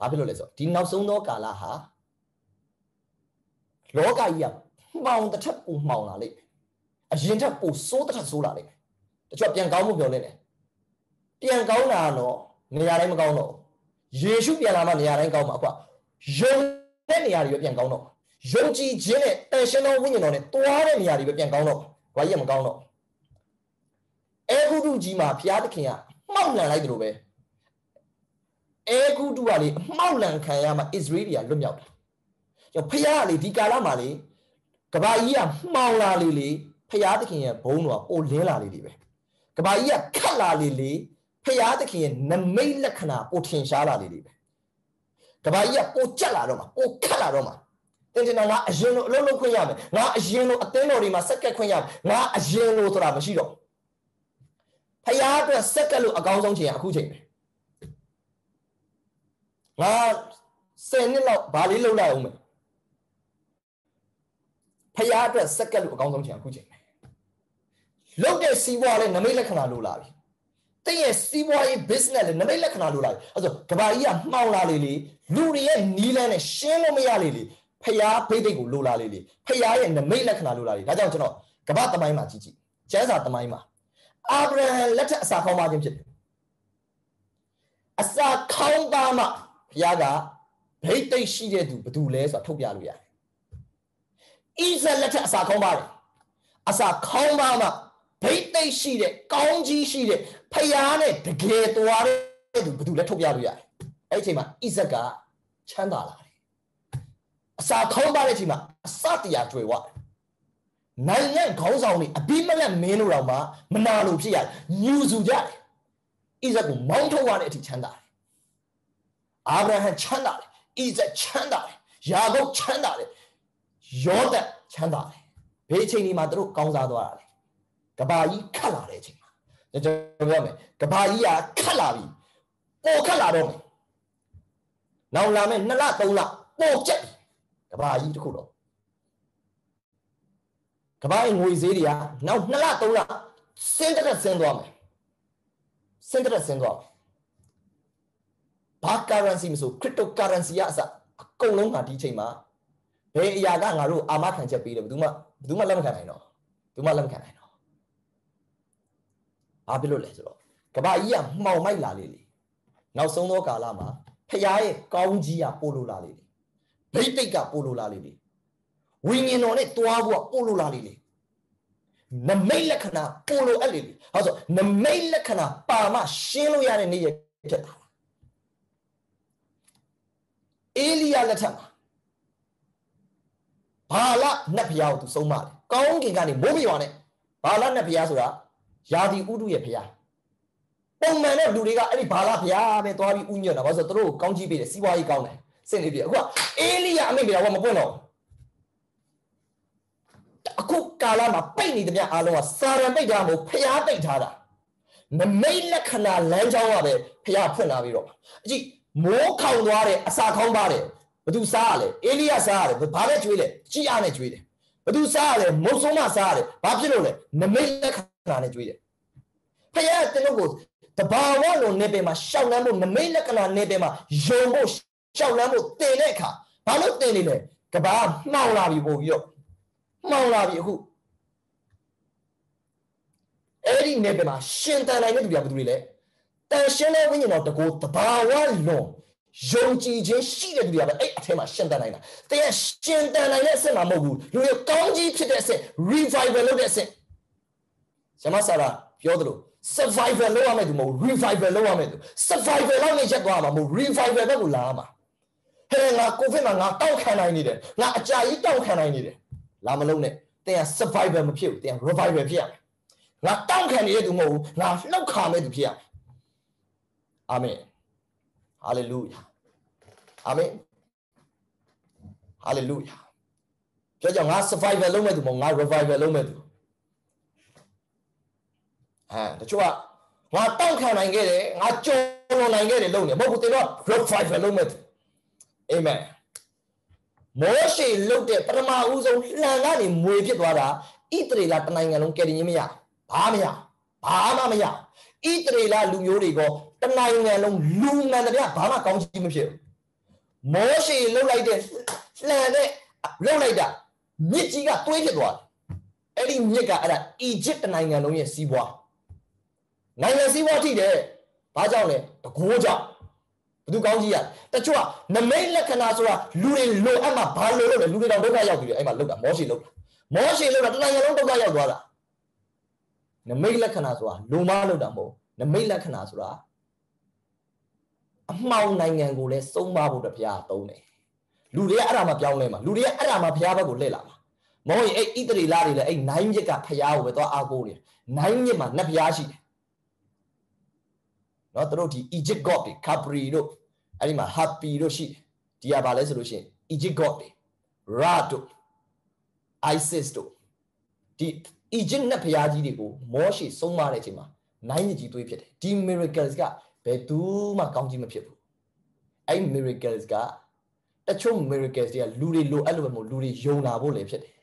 ဘာဖြစ်လို့လဲဆိုတော့ဒီနောက်ဆုံးသောကာလဟာလောကကြီးကမှောင်တစ်ထပ်ပိုမှောင်လာလိမ့်မယ် အရင်ထက်ပိုဆိုးတစ်ထပ်ဆိုးလာလိမ့်မယ်တချို့ပြန်ကောင်းမှုပြောနေတယ်ပြန်ကောင်းတာတော့နေရာတိုင်းမကောင်းတော့ယေရှုပြန်လာမှနေရာတိုင်းကောင်းမှာအခုယုံတဲ့နေရာတွေပဲပြန်ကောင်းတော့ယုံကြည်ခြင်းနဲ့တန်ရှင်းသောဝိညာဉ်တော်နဲ့တွားတဲ့နေရာတွေပဲပြန်ကောင်းတော့ဘာကြီးမကောင်းတော့အဲဂုတုကြီးမှာဘုရားသခင်ကမှောက်လန်လိုက်တယ်လို့ပဲအဲဂုတုကလေအမှောက်လန်ခံရမှဣသရေလကလွတ်မြောက်တာကျော်ဖះကလေဒီကာလမှာလေကဘာကြီးကမှောင်လာလေလေ ဖះသခင်ရဲ့ဘုန်းတော်ပိုလင်းလာလေလေပဲကဘာကြီးကခတ်လာလေလေဖះသခင်ရဲ့နမိတ်လက္ခဏာပိုထင်ရှားလာလေလေပဲကဘာကြီးကပိုကြက်လာတော့မှာပိုခတ်လာတော့မှာတင်တင်ငါအရင်လိုအလုံးလုံးခွင့်ရမယ်ငါအရင်လိုအသင်းတော်တွေမှာစက်ကက်ခွင့်ရမယ်ငါအရင်လိုဆိုတာမရှိတော့ဖះအတွက်စက်ကက်လို့အကောင်းဆုံးချိန်အခုချိန်ပဲငါ10နှစ်လောက်ဘာလေးလုပ်လိုက်အောင်မယ်ဖျားအတွက်စက္ကက်လို့အကောင်းဆုံးချိန်အခုချိန်ပဲ လုတ်တဲ့စီးပွားလည်းနမိတ်လက္ခဏာလိုလာပြီတင့်ရဲ့စီးပွားရေး business လည်းနမိတ်လက္ခဏာလိုလာပြီအဲဆိုကဘာကြီးကမှောင်လာလေလေလူတွေရဲ့နီးလန်းနဲ့ရှင်းလို့မရလေလေဖျားဖိတ်တိတ်ကိုလိုလာလေလေဖျားရဲ့နမိတ်လက္ခဏာလိုလာလေဒါကြောင့်ကျွန်တော်ကဘာသမိုင်းမှာကြည့်ကြည့်ကျမ်းစာသမိုင်းမှာအာဗြဟံလက်ထက်အစာခေါင်းပါခြင်းဖြစ်တယ်အစာခေါင်းသားမှဘုရားကဗိတ်သိက်ရှိတဲ့သူဘယ်သူလဲဆိုတာထုတ်ပြလို့ရတယ်။ဣဇက်လက်ထက်အစာခေါင်းပါတယ်။အစာခေါင်းပါမှ ဗိတ်သိက်ရှိတဲ့ကောင်းကြီးရှိတဲ့ဖျားနဲ့တကယ်သွားတဲ့သူဘယ်သူလဲထုတ်ပြလို့ရတယ်။အဲ့ဒီအချိန်မှာဣဇက်ကချမ်းသာလာတယ်။အစာခေါင်းပါတဲ့အချိန်မှာအစတရားကျွေဝတယ်။နိုင်ငံခေါင်းဆောင်တွေအပြီးမလက်မင်းတို့တော့မှမနာလို့ဖြစ်ရတယ်။ညူစုကြတယ်။ဣဇက်ကိုမောင်းထုတ်ရတဲ့အထိချမ်းသာတယ်အာဗြဟံချမ်းသာတယ်ဣဇက်ချမ်းသာတယ်ယာကုပ်ချမ်းသာတယ်ယောသတ်ချမ်းသာတယ်ဘေးအချိန်ဒီမှာသူတို့ကောင်းစားသွားတာလေ ကဘာကြီးခတ်လာတဲ့အချိန်မှာကျွန်တော်ပြောမယ်ကဘာကြီးကခတ်လာပြီပိုခတ်လာတော့မယ်နောက်လာမယ်2လ3လပိုကျက်ပြီကဘာကြီးတခုတော့ကဘာရဲ့ငွေဈေးတွေကနောက်2လ3လစင်းတက်ဆင်းသွားမယ်စင်းတက်ဆင်းသွားမယ်ဘာ currency မဆို crypto currency ရအစအကုန်လုံးကဒီချိန်မှာဘယ်အရာကငါတို့အာမခံချက်ပေးတယ်ဘယ်သူမှဘယ်သူမှလက်မခံနိုင်တော့ဘယ်သူမှလက်မခံနိုင်တော့ ဘာဖြစ်လို့လဲဆိုတော့ကဘာကြီးကမှောင်မိုက်လာလေလေနောက်ဆုံးသောကာလမှာဖျားရဲ့ကောင်းကြီးကပို့လို့လာလေလေဗိတ်တိတ်ကပို့လို့လာလေလေဝိညာဉ်တော်နဲ့တွားဖို့ကပို့လို့လာလေလေနမိတ်လက္ခဏာပို့လို့အဲ့လေလေဟောဆိုနမိတ်လက္ခဏာပါမရှင်းလို့ရတဲ့နေ့ရက်ဖြစ်တာယလက်ထက်မှာဘာလနတ်ဖျားကိုသူဆုံးမတယ်ကောင်းကင်ကနေမိုးပြေပါနဲ့ဘာလနတ်ဖျားဆိုတာ ယာဒီဥဒုရဲ့ဖျားပုံမှန်တဲ့လူတွေကအဲ့ဒီဘာလဖျားပဲသွားပြီးဥညွတ်တာဘာလို့ဆိုတော့သူတို့ကိုကောင်းကြည့်ပေးတယ်စီးပွားရေးကောင်းတယ်စင်နေပြီအခုကအေလိယအမိန့်ပြတာကမပွင့်တော့အခုကာလမှာပိတ်နေသမျှအားလုံးကစာရန်ပိတ်တာမဟုတ်ဖျားပိတ်ထားတာနမိတ်လက္ခဏာလမ်းကြောင်းကပဲဖျားဖွင့်လာပြီးတော့အကြည့်မိုးခေါင်သွားတယ်အစာခေါင်းပါတယ်ဘသူစားရလဲအေလိယစားရတယ်ဘာပဲကျွေးလဲကြည်အားနဲ့ကျွေးတယ်ဘသူစားရလဲမုတ်ဆုံးမစားရတယ်ဘာဖြစ်လို့လဲနမိတ်လက္ခ ဏာနဲ့ကျွေးတယ်ဖခင်ကကျွန်တော်ကိုတဘာဝလုံးနေပေမှာရှောက်လန်းဖို့နမိတ်လက္ခဏာနေပေမှာယုံဖို့ရှောက်လန်းဖို့တင်တဲ့အခါဘာလို့တင်နေလဲကဘာမှောင်လာပြီပို့ပြီးတော့မှောင်လာပြီအခုအဲ့ဒီနေပေမှာရှင်တန်နိုင်တဲ့သူတွေကဘယ်သူတွေလဲတန်ရှင်းတဲ့ဝိညာဉ်တော်တကူတဘာဝလုံးယုံကြည်ခြင်းရှိတဲ့သူတွေကပဲအဲ့အထဲမှာရှင်တန်နိုင်တာတရားရှင်တန်နိုင်တဲ့အဆင့်မှာမဟုတ်ဘူးလူတွေကောင်းကြီးဖြစ်တဲ့အဆင့် revival လုပ်တဲ့အဆင့် ဇမဆာရာပြောသလို survival လုပ်ရမယ်သူမဟုတ် revival လုပ်ရမယ်သူ survival လောက်နဲ့ရက်သွားမှာမဟုတ် revival ဘက်ကိုလာမှာဟဲ့ငါကိုဗစ်မှာငါတောက်ခံနိုင်နေတယ်ငါအကြာကြီးတောက်ခံနိုင်နေတယ်လာမလုံးနဲ့တင်က survival မဖြစ်ဘူးတင်က revival ဖြစ်ရမယ်ငါတောက်ခံနေတဲ့သူမဟုတ်ဘူးငါလှုပ်ခါမဲ့သူဖြစ်ရမယ်အာမင်ဟာလေလုယာအာမင်ဟာလေလုယာပြောကြငါ survival လုပ်မဲ့သူမဟုတ်ငါ revival လုပ်မဲ့သူ အဲတချို့ကငါတောက်ခံနိုင်ခဲ့တယ်ငါကြော်လွန်နိုင်ခဲ့တယ်လုပ်နေမဟုတ်ဘူးတင်တော့ revival လုပ်မဲ့သူအာမင်မောရှေလုတ်တဲ့ပထမဦးဆုံးလှန်ကနေမွေဖြစ်သွားတာဣသရေလတနိုင်ငံလုံးကယ်တင်ခြင်းမရဘာမရဘာမှမရဣသရေလလူမျိုးတွေကတနိုင်ငံလုံးလူမှန်တဲ့ဘာမှကောင်းချီးမဖြစ်ဘူးမောရှေလုတ်လိုက်တဲ့လှန်တဲ့လုတ်လိုက်တာမြစ်ကြီးကတွေးဖြစ်သွားတယ်အဲ့ဒီမြစ်ကအဲ့ဒါအီဂျစ်တနိုင်ငံလုံးရဲ့စီးပွား နိုင်ငံစီးပွားထိတယ်ဘာကြောင့်လဲတကိုးကြောင့်ဘသူကောင်းကြီးရတချို့ကနမိတ်လက္ခဏာဆိုတာလူတွေလိုအပ်မှဘာလိုလို့လဲလူတွေတောင်ဒုက္ခရောက်ပြီအဲ့မှာလောက်တာမောရှေလောက်တာမောရှေလောက်တာတနိုင်ငံလုံးဒုက္ခရောက်သွားတာနမိတ်လက္ခဏာဆိုတာလူမလောက်တာမဟုတ်နမိတ်လက္ခဏာဆိုတာအမှောင်နိုင်ငံကိုလည်းစုံမဖို့တပြားသုံးတယ်လူတွေကအဲ့ဒါမှပြောင်းလဲမှာလူတွေကအဲ့ဒါမှဖျားဘက်ကိုလှည့်လာမှာမဟုတ်ရင်အဲ့ဣတရီလာတွေလည်းအဲ့နိုင်မြစ်ကဖျားကိုပဲသွားအားကိုးတယ်နိုင်မြစ်မှာနတ်ဖျားရှိတယ် နော်တို့ဒီ Egypt god တွေ Capri တို့အဲ့ဒီမှာ Happy တို့ရှိတယ်ဒီကဘာလဲဆိုလို့ရှိရင် Egypt god တွေ Ra တို့ ISIS တို့ဒီ Egypt နဲ့ဘုရားကြီးတွေကိုမောရှိဆုံးမတဲ့အချိန်မှာနိုင်ကြီးသွေးဖြစ်တယ်ဒီ miracles ကဘယ်သူမှကောင်းကြီးမဖြစ်ဘူးအဲ့ miracles ကတချို့ miracles တွေကလူတွေလိုအဲ့လိုပဲမဟုတ်လူတွေယုံလာဖို့လည်းဖြစ်တယ်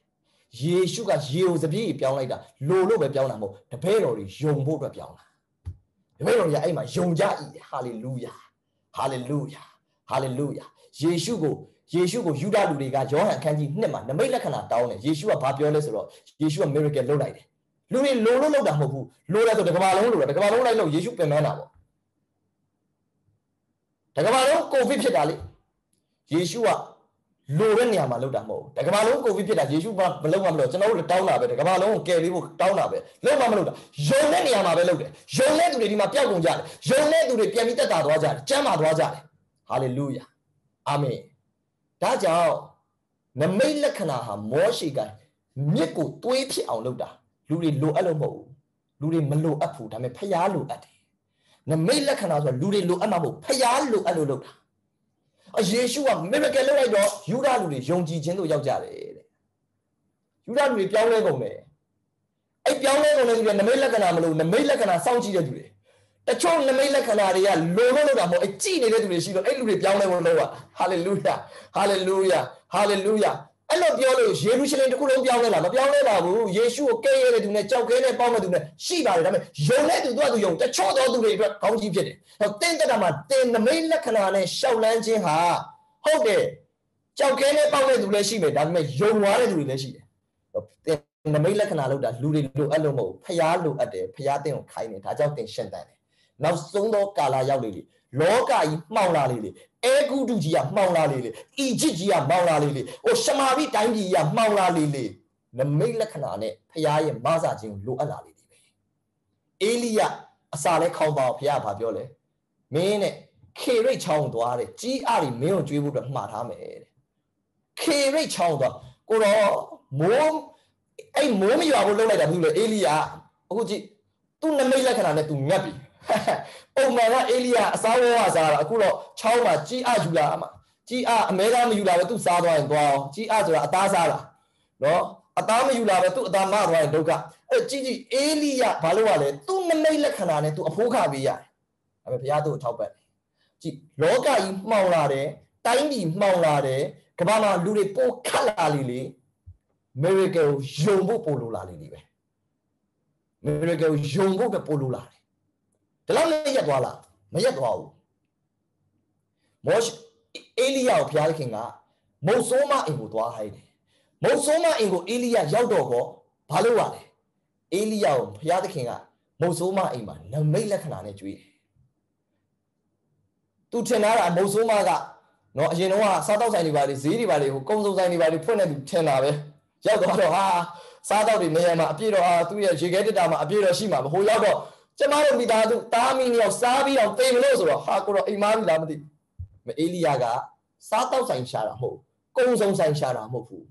ယေရှုကယေဟိုစပြည့်ပြောင်းလိုက်တာလိုလို့ပဲပြောင်းတာမဟုတ်တပည့်တော်တွေယုံဖို့အတွက်ပြောင်းတာ တပည့်တော်တွေကအဲ့မှာယုံကြ၏ဟာလေလုယာဟာလေလုယာဟာလေလုယာယေရှုကိုယေရှုကိုယူဒလူတွေကယောဟန်ခန်းကြီးနှစ်မှာနမိတ်လက္ခဏာတောင်းတယ်ယေရှုကဘာပြောလဲဆိုတော့ယေရှုက miracle လုပ်လိုက်တယ်လူတွေလိုလို့လုပ်တာမဟုတ်ဘူးလိုတယ်ဆိုတကဘာလုံးလိုတယ်တကဘာလုံးလိုက်လို့ယေရှုပြင်ပန်းတာပေါ့တကဘာလုံးကိုဗစ်ဖြစ်တာလေယေရှုက လိုတဲ့နေရာမှာလုပ်တာမဟုတ်ဘူးတကဘာလုံးကိုဗစ်ဖြစ်တာယေရှုဘာမလုပ်မှမလို့ကျွန်တော်တို့တောင်းတာပဲတကဘာလုံးကိုကယ်ပေးဖို့တောင်းတာပဲလုပ်မှမလုပ်တာယုံတဲ့နေရာမှာပဲလုပ်တယ်ယုံတဲ့သူတွေဒီမှာပျောက်ကုန်ကြတယ်ယုံတဲ့သူတွေပြန်ပြီးတက်တာသွားကြတယ်ကျမ်းမာသွားကြတယ်ဟာလေလုယာအာမင်ဒါကြောင့်နမိတ်လက္ခဏာဟာမောရှိကမြစ်ကိုတွေးဖြစ်အောင်လုပ်တာလူတွေလိုအပ်လို့မဟုတ်ဘူးလူတွေမလိုအပ်ဘူးဒါပေမဲ့ဖျားလိုအပ်တယ်နမိတ်လက္ခဏာဆိုတာလူတွေလိုအပ်မှာမဟုတ်ဖျားလိုအပ်လို့လုပ်တာ အယေရှုက miracle လုပ်လိုက်တော့ယူဒလူတွေယုံကြည်ခြင်းတို့ရောက်ကြတယ်တဲ့ယူဒလူတွေပြောင်းလဲကုန်တယ်အဲ့ပြောင်းလဲကုန်တဲ့သူတွေနမိတ်လက္ခဏာမလို့နမိတ်လက္ခဏာစောင့်ကြည့်တဲ့သူတွေတချို့နမိတ်လက္ခဏာတွေကလိုလို့လုပ်တာမဟုတ်အကြည့်နေတဲ့သူတွေရှိတော့အဲ့လူတွေပြောင်းလဲဖို့လုပ်တာဟာလေလုယာဟာလေလုယာဟာလေလုယာ အဲ့လိုပြောလို့ယေရုရှလင်တစ်ခုလုံးပြောင်းလဲလားမပြောင်းလဲပါဘူးယေရှုကိုကဲ့ရဲ့တဲ့သူနဲ့ကြောက်ခဲနဲ့ပေါင်းတဲ့သူနဲ့ရှိပါတယ်ဒါပေမဲ့ယုံတဲ့သူတို့ကသူယုံတချို့သောသူတွေအတွက်ကောင်းကြီးဖြစ်တယ်ဟောတင်းတက်တာမှာတင်နမိတ်လက္ခဏာနဲ့ရှောက်လန်းခြင်းဟာဟုတ်တယ်ကြောက်ခဲနဲ့ပေါင်းတဲ့သူလည်းရှိမယ်ဒါပေမဲ့ယုံသွားတဲ့သူတွေလည်းရှိတယ်တင်နမိတ်လက္ခဏာလို့တာလူတွေလိုအပ်လို့မဟုတ်ဖျားလိုအပ်တယ်ဖျားတင်ကိုခိုင်းတယ်ဒါကြောင့်တင်ရှင်တန်တယ်နောက်ဆုံးသောကာလရောက်လေလေ လောကကြီးမှောင်လာလေလေအဲဂုတုကြီးကမှောင်လာလေလေအီဂျစ်ကြီးကမှောင်လာလေလေဟိုရှမာရိတိုင်းပြည်ကမှောင်လာလေလေနမိတ်လက္ခဏာနဲ့ဖခင်ရဲ့မဆာခြင်းကိုလိုအပ်လာလေဒီပဲအေလိယအစာလဲခေါင်းပါဖခင်ကဘာပြောလဲမင်းနဲ့ခေရိတ်ချောင်းသွားတယ်ကြီးအရီမင်းကိုကြွေးဖို့အတွက်မှားထားမယ်တဲ့ခေရိတ်ချောင်းသွားကိုတော့မိုးအဲ့မိုးမရွာဖို့လုပ်လိုက်တာဘူးလေအေလိယအခုကြည့်သူ့နမိတ်လက္ခဏာနဲ့သူငတ်ပြီ ပုံမှန်ကအေလိယအစားဝဝစားတာအခုတော့ချောင်းမှာကြီးအယူလာမှာကြီးအအမဲသားမယူလာပဲသူစားသွားရင်သွားအောင်ကြီးအဆိုတာအသားစားတာနော်အသားမယူလာပဲသူအသားမသွားရင်ဒုက္ခအဲ့ကြည့်ကြည့်အေလိယဘာလို့ ਆ လဲသူ့နမိတ်လက္ခဏာနဲ့သူအဖိုးခပေးရတယ်ဒါပေမဲ့ဘုရားသူ့ကိုထောက်ပံ့ကြည့်လောကကြီးမှောင်လာတယ်တိုင်းပြည်မှောင်လာတယ်ကမ္ဘာမှာလူတွေပိုခတ်လာလေလေ miracle ကိုယုံဖို့ပို့လို့လာလေလေပဲ miracle ကိုယုံဖို့ပဲပို့လို့လာတယ် ဒီလောက်နဲ့ရက်သွားလားမရက်သွားဘူးမောရှအေလိယကိုဘုရားသခင်ကမုတ်ဆိုးမအိမ်ကိုသွားဟိုင်းတယ်မုတ်ဆိုးမအိမ်ကိုအေလိယရောက်တော့ကောဘာလို့ ਆ လဲအေလိယကိုဘုရားသခင်ကမုတ်ဆိုးမအိမ်မှာနမိတ်လက္ခဏာနဲ့ကြွေးတယ်သူထင်တာကမုတ်ဆိုးမကနော်အရင်တော့ကစားတောက်ဆိုင်တွေပါလေဈေးတွေပါလေဟိုကုန်းစုံဆိုင်တွေပါလေဖွင့်နေသူထင်တာပဲရောက်တော့တော့ဟာစားတောက်တွေနေရာမှာအပြည့်တော့ဟာသူ့ရဲ့ရေခဲတက်တာမှာအပြည့်တော့ရှိမှာမဟိုရောက်တော့ ကျမတို့မိသားစုတားမီနှစ်ယောက်စားပြီးတော့တိမ်မလို့ဆိုတော့ဟာကိုတော့အိမ်မားပြီလားမသိမအေလိယကစားတောက်ဆိုင်ရှာတာမဟုတ်ကုန်းစုံဆိုင်ရှာတာမဟုတ်ဘူး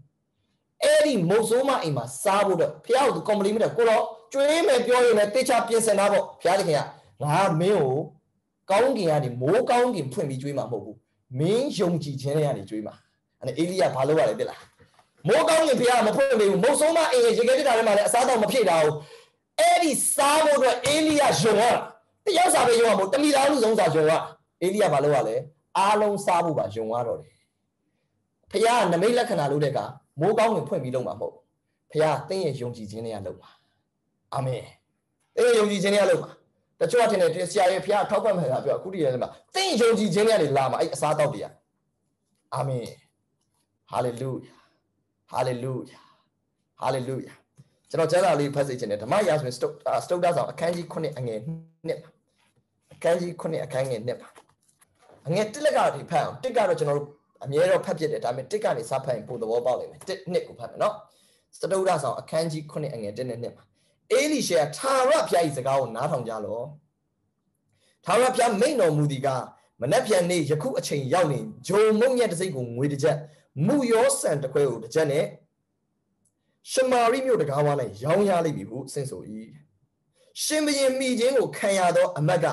အဲ့ဒီမုတ်ဆိုးမအိမ်မှာစားဖို့တော့ဖះကိုကွန်ပလီမန့်ကိုတော့ကျွေးမယ်ပြောရင်လည်းတေချာပြင်ဆင်တာပေါ့ဖះတခင်ကငါမင်းကိုကောင်းကင်ကနေမိုးကောင်းကင်ဖွင့်ပြီးကျွေးမှာမဟုတ်ဘူးမင်းယုံကြည်ခြင်းနဲ့ကနေကျွေးမှာအဲ့အေလိယဘာလုပ်ရလဲသိလားမိုးကောင်းကင်ဖះမဖွင့်ပေးဘူးမုတ်ဆိုးမအိမ်ရေခဲတက်တာထဲမှာလည်းအစားတော့မဖြည့်တာဘူး အဲ့ဒီစားဖို့အတွက်အေလိယယုံရတာတယောက်စာပဲယုံရမို့တမိသားစုဆုံးစာယုံရအေလိယဘာလုပ်ရလဲအားလုံးစားဖို့ပါယုံရတော့တယ်ဖះကနမိတ်လက္ခဏာလို့တဲ့ကမိုးကောင်းဝင်ဖွင့်ပြီးလုပ်မှာမဟုတ်ဖះတင်းရဲ့ယုံကြည်ခြင်းနဲ့လုပ်မှာအာမင်တင်းရဲ့ယုံကြည်ခြင်းနဲ့လုပ်မှာတချို့ကထင်တယ်ဆရာရဲ့ဖះထောက်ပံ့မယ်ကပြောအခုတည်းလည်းမှာတင်းယုံကြည်ခြင်းနဲ့လာမှာအဲ့အစားတောက်တရားအာမင်ဟာလေလုယာဟာလေလုယာဟာလေလုယာ ကျွန်တော်ကျမ်းစာလေးဖတ်စေချင်တယ်ဓမ္မရာဆိုရင်စတုစတုဒ္ဒဆောင်အခန်းကြီး9အငယ်1ပါအခန်းကြီး9အခန်းငယ်1ပါအငယ်1လက်ကတော့ဒီဖတ်အောင်1ကတော့ကျွန်တော်တို့အမြဲတော့ဖတ်ဖြစ်တယ်ဒါပေမဲ့1ကနေစဖတ်ရင်ပိုသဘောပေါက်လိမ့်မယ်1နှစ်ကိုဖတ်မယ်နော်စတုဒ္ဒဆောင်အခန်းကြီး9အငယ်1နဲ့2ပါအေလိရှေကထာဝရဘုရား၏စကားကိုနားထောင်ကြလောထာဝရဘုရားမိန့်တော်မူသည်ကမနက်ဖြန်နေ့ယခုအချိန်ရောက်နေဂျုံမုံညက်တစ်စိတ်ကိုငွေတစ်ချက်မူရောဆန်တစ်ခွဲကိုတစ်ချက်နဲ့ ရှမာရိမြို့တကားဝါ၌ရောင်းရလိမ့်ပြီဟုဆင့်ဆို၏ရှင်ဘရင်မိခြင်းကိုခံရသောအမတ်က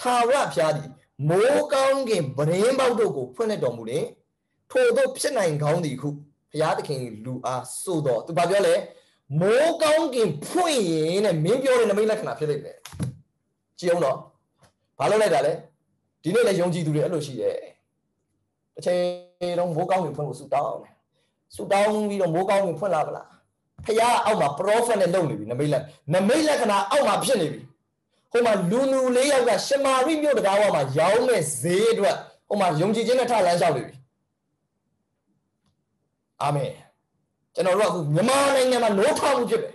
ထာဝရဘုရားသည်မိုးကောင်းကင်ဗရင်ပေါက်တို့ကိုဖွင့်လက်တော်မူတယ်ထို့သောဖြစ်နိုင်ကောင်းသည်ခုဘုရားသခင်လူအားဆိုတော်သူဘာပြောလဲမိုးကောင်းကင်ဖွင့်ရင်တဲ့မင်းပြောတဲ့နမိတ်လက္ခဏာဖြစ်လိမ့်မယ်ကြည့်အောင်တော့ဘာလုပ်လိုက်တာလဲဒီနေ့လည်းယုံကြည်သူတွေအဲ့လိုရှိတယ်တစ်ချိန်လုံးမိုးကောင်းကင်ဖွင့်ဖို့ဆူတောင်းတယ်ဆူတောင်းပြီးတော့မိုးကောင်းကင်ဖွင့်လာပလား ဖះအောက်မှာ prophet နဲ့လုပ်နေပြီနမိတ်လက်နမိတ်လက္ခဏာအောက်မှာဖြစ်နေပြီဟိုမှာလူလူလေးယောက်ကရှမာရိမြို့တကားဝမှာရောင်းမဲ့ဈေးအတွက်ဟိုမှာယုံကြည်ခြင်းနဲ့ထလန်းလျှောက်နေပြီအာမင်ကျွန်တော်တို့အခုမြန်မာနိုင်ငံမှာနိုးထမှုဖြစ်တယ်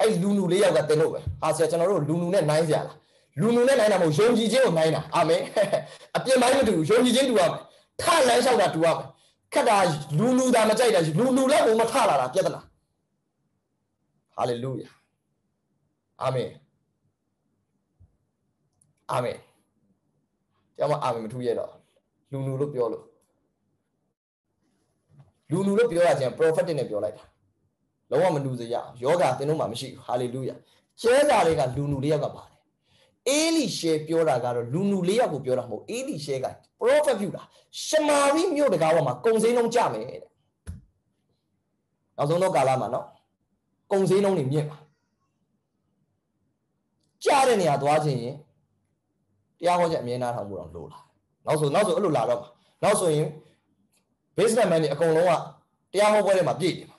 အဲ့လူလူလေးယောက်ကတင်လို့ပဲဟာဆရာကျွန်တော်တို့လူလူနဲ့နိုင်စရာလားလူလူနဲ့နိုင်တာမဟုတ်ယုံကြည်ခြင်းကိုနိုင်တာအာမင်အပြစ်မိုင်းမတူယုံကြည်ခြင်းတူရမယ်ထလန်းလျှောက်တာတူရမယ်ခက်တာလူလူတာမကြိုက်တာလူလူလည်းဘုံမထလာတာပြဿနာ ဟာလေလုယာအာမင်အာမင်တရားမအာမင်မထူးရတော့လူလူလို့ပြောလို့လူလူလို့ပြောရခြင်း prophetic နဲ့ပြောလိုက်တာလုံးဝမလူစေရအောင်ယောဂသင်တို့မှာမရှိဘူးဟာလေလုယာကျဲစာတွေကလူလူလေးယောက်ကပါတယ်အေလိရှေပြောတာကတော့လူလူလေးယောက်ကိုပြောတာမဟုတ်အေလိရှေက prophet ပြုတာရှမာရိမြို့တကားပေါ်မှာကုံစင်းလုံးကြမယ်တဲ့နောက်ဆုံးတော့ကာလမှာနော် ကုံစင်းလုံးတွေမြင့်ပါကြားတဲ့နေရာသွားခြင်းရင်တရားဟောချက်အမြဲနားထောင်မှုတော့လိုလာနောက်ဆိုနောက်ဆိုအဲ့လိုလာတော့မှာနောက်ဆိုရင် businessman တွေအကုန်လုံးကတရားဟောပွဲတွေမှာပြည့်နေမှာ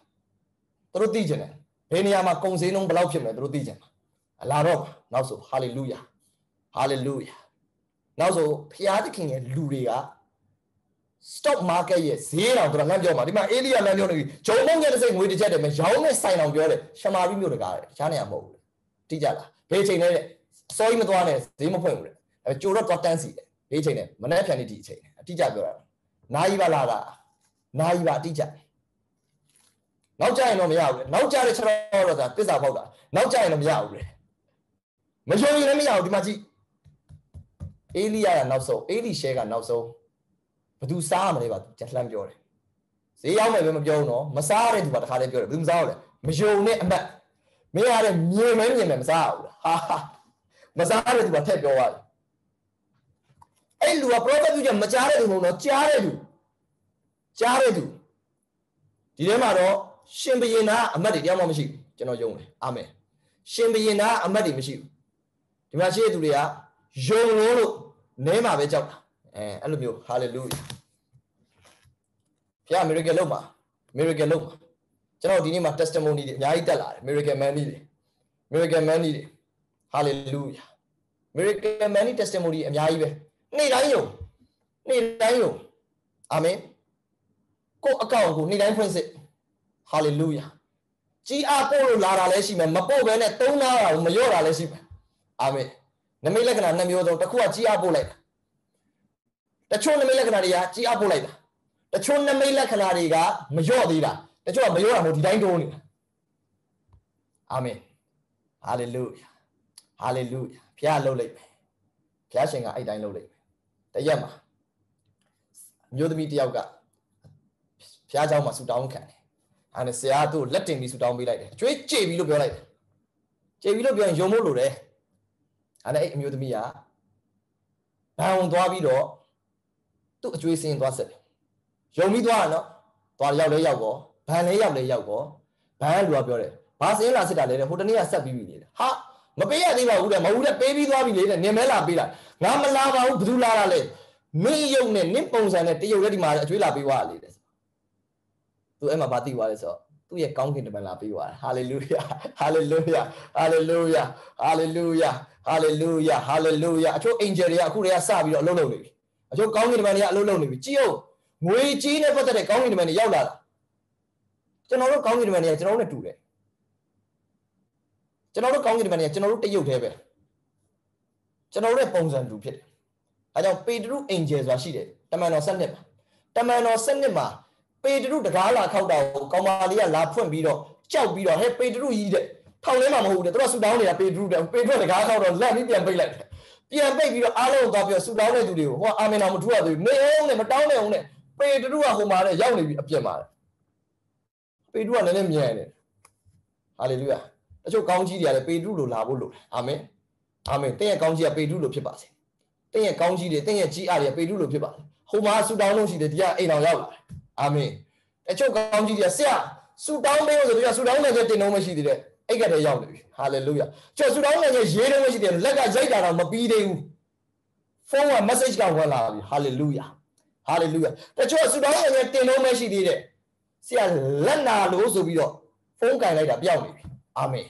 သူတို့သိကြတယ်ဘယ်နေရာမှာကုံစင်းလုံးဘယ်လောက်ဖြစ်မလဲသူတို့သိကြမှာလာတော့မှာနောက်ဆို hallelujah hallelujah နောက်ဆိုဖျားသခင်ရဲ့လူတွေက stock market ရဲ့ဈေးတော်သူကလမ်းပြောမှာဒီမှာအေလိယလမ်းပြောနေပြီဂျုံမုံရဲ့တစ်စိတ်ငွေတစ်ချက်တည်းမှာရောင်းနဲ့ဆိုင်အောင်ပြောတယ်ရှမာရိမျိုးတကားတယ်တခြားနေရာမဟုတ်ဘူးတိကြလားဘယ်ချိန်လဲအစောကြီးမသွားနဲ့ဈေးမဖွင့်ဘူးလေအဲကြိုတော့တော့တန်းစီတယ်ဘယ်ချိန်လဲမနေ့ဖြန်နေ့ဒီအချိန်အတိကျပြောတာနာယီပါလာတာနာယီပါအတိကျနောက်ကြရင်တော့မရဘူးလေနောက်ကြတဲ့ခြေတော်တော့ဆိုတာတစ္ဆာပေါက်တာနောက်ကြရင်တော့မရဘူးလေမယုံရင်လည်းမရဘူးဒီမှာကြည့်အေလိယကနောက်ဆုံးအေလိရှဲကနောက်ဆုံး ဘသူစားရမလဲပါကျန်လှမ်းပြောတယ်ဈေးရောက်မယ်ပဲမပြောဘူးနော်မစားရတဲ့သူကတခါတည်းပြောတယ်ဘယ်သူမစားရလဲမယုံနဲ့အမတ်မင်းရတဲ့မြင်မဲမြင်မဲမစားရဘူးလားဟာမစားရတဲ့သူကထည့်ပြောသွားတယ်အဲ့လူက prophet ပြုချက်မကြားတဲ့သူမဟုတ်တော့ကြားတဲ့သူကြားတဲ့သူဒီထဲမှာတော့ရှင်ဘရင်သားအမတ်တွေတယောက်မှမရှိဘူးကျွန်တော်ယုံတယ်အာမင်ရှင်ဘရင်သားအမတ်တွေမရှိဘူးဒီမှာရှိတဲ့သူတွေကယုံလို့လို့နဲမှာပဲကြောက်တာ အဲအဲ့လိုမျိုး hallelujah ဘုရား miracle လုပ်ပါ miracle လုပ်ပါကျွန်တော်ဒီနေ့မှာ testimony တွေအများကြီးတက်လာတယ် miracle money တွေ miracle money တွေ hallelujah miracle money testimony အများကြီးပဲနေ့တိုင်းယုံနေ့တိုင်းယုံအာမင်ကိုအကောင့်ကိုနေ့တိုင်းဖွင့်စစ် hallelujah ကြီးအားပို့လို့လာတာလည်းရှိမယ်မပို့ဘဲနဲ့သုံးနာတာကိုမလျော့တာလည်းရှိမယ်အာမင်နမိတ်လက္ခဏာနှစ်မျိုးသုံးတစ်ခုကကြီးအားပို့လိုက်တာ တချို့နမိတ်လက္ခဏာတွေကကြီးအားပို့လိုက်တာတချို့နမိတ်လက္ခဏာတွေကမလျော့သေးတာတချို့ကမလျော့တာမဟုတ်ဒီတိုင်းတိုးနေတာအာမင်ဟာလေလုယာဟာလေလုယာဘုရားလှုပ်လိုက်မယ်ဘုရားရှင်ကအဲ့တိုင်းလှုပ်လိုက်မယ်တရက်မှာအမျိုးသမီးတယောက်ကဘုရားเจ้าမှာဆူတောင်းခံတယ်အဲ့ဒါဆရာသူ့လက်တင်ပြီးဆူတောင်းပေးလိုက်တယ်အကျွေးကြေပြီလို့ပြောလိုက်တယ်ကြေပြီလို့ပြောရင်ယုံမို့လို့တယ်အဲ့ဒါအဲ့အမျိုးသမီးကဘန်ဝင်သွားပြီးတော့ သူ့အကျွေးစင်းသွားဆက်တယ်ယုံပြီးသွားတာနော်သွားရောက်လဲရောက်ကောဘန်လဲရောက်လဲရောက်ကောဘန်လူကပြောတယ်ဘာစင်းလာစစ်တာလဲတဲ့ဟိုတနေ့ကဆက်ပြီးပြီလေဟာမပေးရသေးပါဘူးတဲ့မဟုတ်တဲ့ပေးပြီးသွားပြီလေတဲ့နင်မဲလာပေးတာငါမလာပါဘူးဘယ်သူလာတာလဲမင်းယုံနဲ့နင့်ပုံစံနဲ့တရုတ်လက်ဒီမှာအကျွေးလာပေးသွားလေတဲ့သူအဲ့မှာဗာတိသွားလဲဆိုတော့သူ့ရဲ့ကောင်းကင်တမန်လာပေးသွားတာဟာလေလုယာဟာလေလုယာဟာလေလုယာဟာလေလုယာဟာလေလုယာဟာလေလုယာအချို့အင်ဂျယ်တွေကအခုတည်းကစပြီးတော့အလုပ်လုပ်နေပြီ အချို့ကောင်းကင်တမန်တွေကအလုပ်လုပ်နေပြီကြည့်အောင်ငွေကြီးနဲ့ပတ်သက်တဲ့ကောင်းကင်တမန်တွေရောက်လာတာကျွန်တော်တို့ကောင်းကင်တမန်တွေကကျွန်တော်တို့နဲ့တူတယ်ကျွန်တော်တို့ကောင်းကင်တမန်တွေကကျွန်တော်တို့တရုတ်သေးပဲကျွန်တော်တို့ရဲ့ပုံစံတူဖြစ်တယ်အဲကြောင့်ပေတရုအင်ဂျယ်ဆိုတာရှိတယ်တမန်တော်7နှစ်မှာတမန်တော်7နှစ်မှာပေတရုတကားလာခောက်တာကိုကောင်မလေးကလာဖွင့်ပြီးတော့ကြောက်ပြီးတော့ဟဲ့ပေတရုကြီးတဲ့ထောင်ထဲမှာမဟုတ်ဘူးတဲ့သူကဆူတောင်းနေတာပေတရုတဲ့ပေတရုတကားခောက်တော့လက်ပြီးပြန်ပိတ်လိုက်တယ် ပြန်ပိတ်ပြီးတော့အားလုံးသွားပြီးတော့ဆူတောင်းတဲ့သူတွေကိုဟိုအာမင်တော်မထူရသေးဘူးနေအောင်နဲ့မတောင်းနဲ့အောင်နဲ့ပေတရုကဟိုမှာတဲ့ရောက်နေပြီအပြစ်မှာပေတရုကလည်းလည်းမြန်တယ်ဟာလေလုယာတချို့ကောင်းကြီးတွေကလည်းပေတရုလိုလာဖို့လိုတယ်အာမင်အာမင်တင်းရဲ့ကောင်းကြီးကပေတရုလိုဖြစ်ပါစေတင်းရဲ့ကောင်းကြီးတွေတင်းရဲ့ကြီးအားတွေကပေတရုလိုဖြစ်ပါစေဟိုမှာဆူတောင်းလို့ရှိတယ်ဒီကအိမ်တော်ရောက်လာတယ်အာမင်တချို့ကောင်းကြီးတွေကဆရာဆူတောင်းပေးလို့ဆိုပြီးဆူတောင်းနေတဲ့တင်တော့မရှိသေးတဲ့ အိတ်ကတည်းရောက်နေပြီဟာလေလုယာကျော်ဆူတောင်းနေရဲ့ရေးတော့မရှိသေးတယ်လက်ကရိုက်တာတော့မပြီးသေးဘူးဖုန်းက message ကဝင်လာပြီဟာလေလုယာဟာလေလုယာတချို့ဆူတောင်းနေရဲ့တင်တော့မရှိသေးတဲ့ဆရာလက်နာလို့ဆိုပြီးတော့ဖုန်းကင်လိုက်တာပြောက်နေပြီအာမင်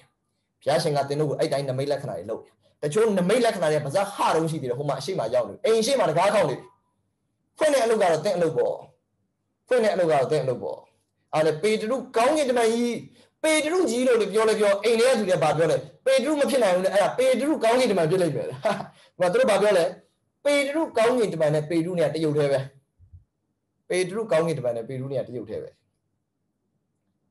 ဘုရားရှင်ကတင်တို့ကိုအဲ့တိုင်းနမိတ်လက္ခဏာတွေလုပ်တယ်တချို့နမိတ်လက္ခဏာတွေပါးစပ်ဟတုံးရှိသေးတယ်ဟိုမှာအရှိမရောက်နေအိမ်ရှိမတကားခေါက်နေပြီဖွင့်တဲ့အလုပ်ကတော့တင်းအလုပ်ပေါ့ဖွင့်တဲ့အလုပ်ကတော့တင်းအလုပ်ပေါ့အဲ့ဒါပေတရုကောင်းကင်တမန်ကြီး ပေတရုကြီးလို့လည်းပြောလဲပြောအိမ်ထဲကသူလည်းဗာပြောလဲပေတရုမဖြစ်နိုင်ဘူးလေအဲ့ဒါပေတရုကောင်းကင်တမန်ဖြစ်လိမ့်မယ်ဟာဒီမှာသူတို့ဗာပြောလဲပေတရုကောင်းကင်တမန်နဲ့ပေတရုနဲ့တရုတ်သေးပဲပေတရုကောင်းကင်တမန်နဲ့ပေတရုနဲ့တရုတ်သေးပဲ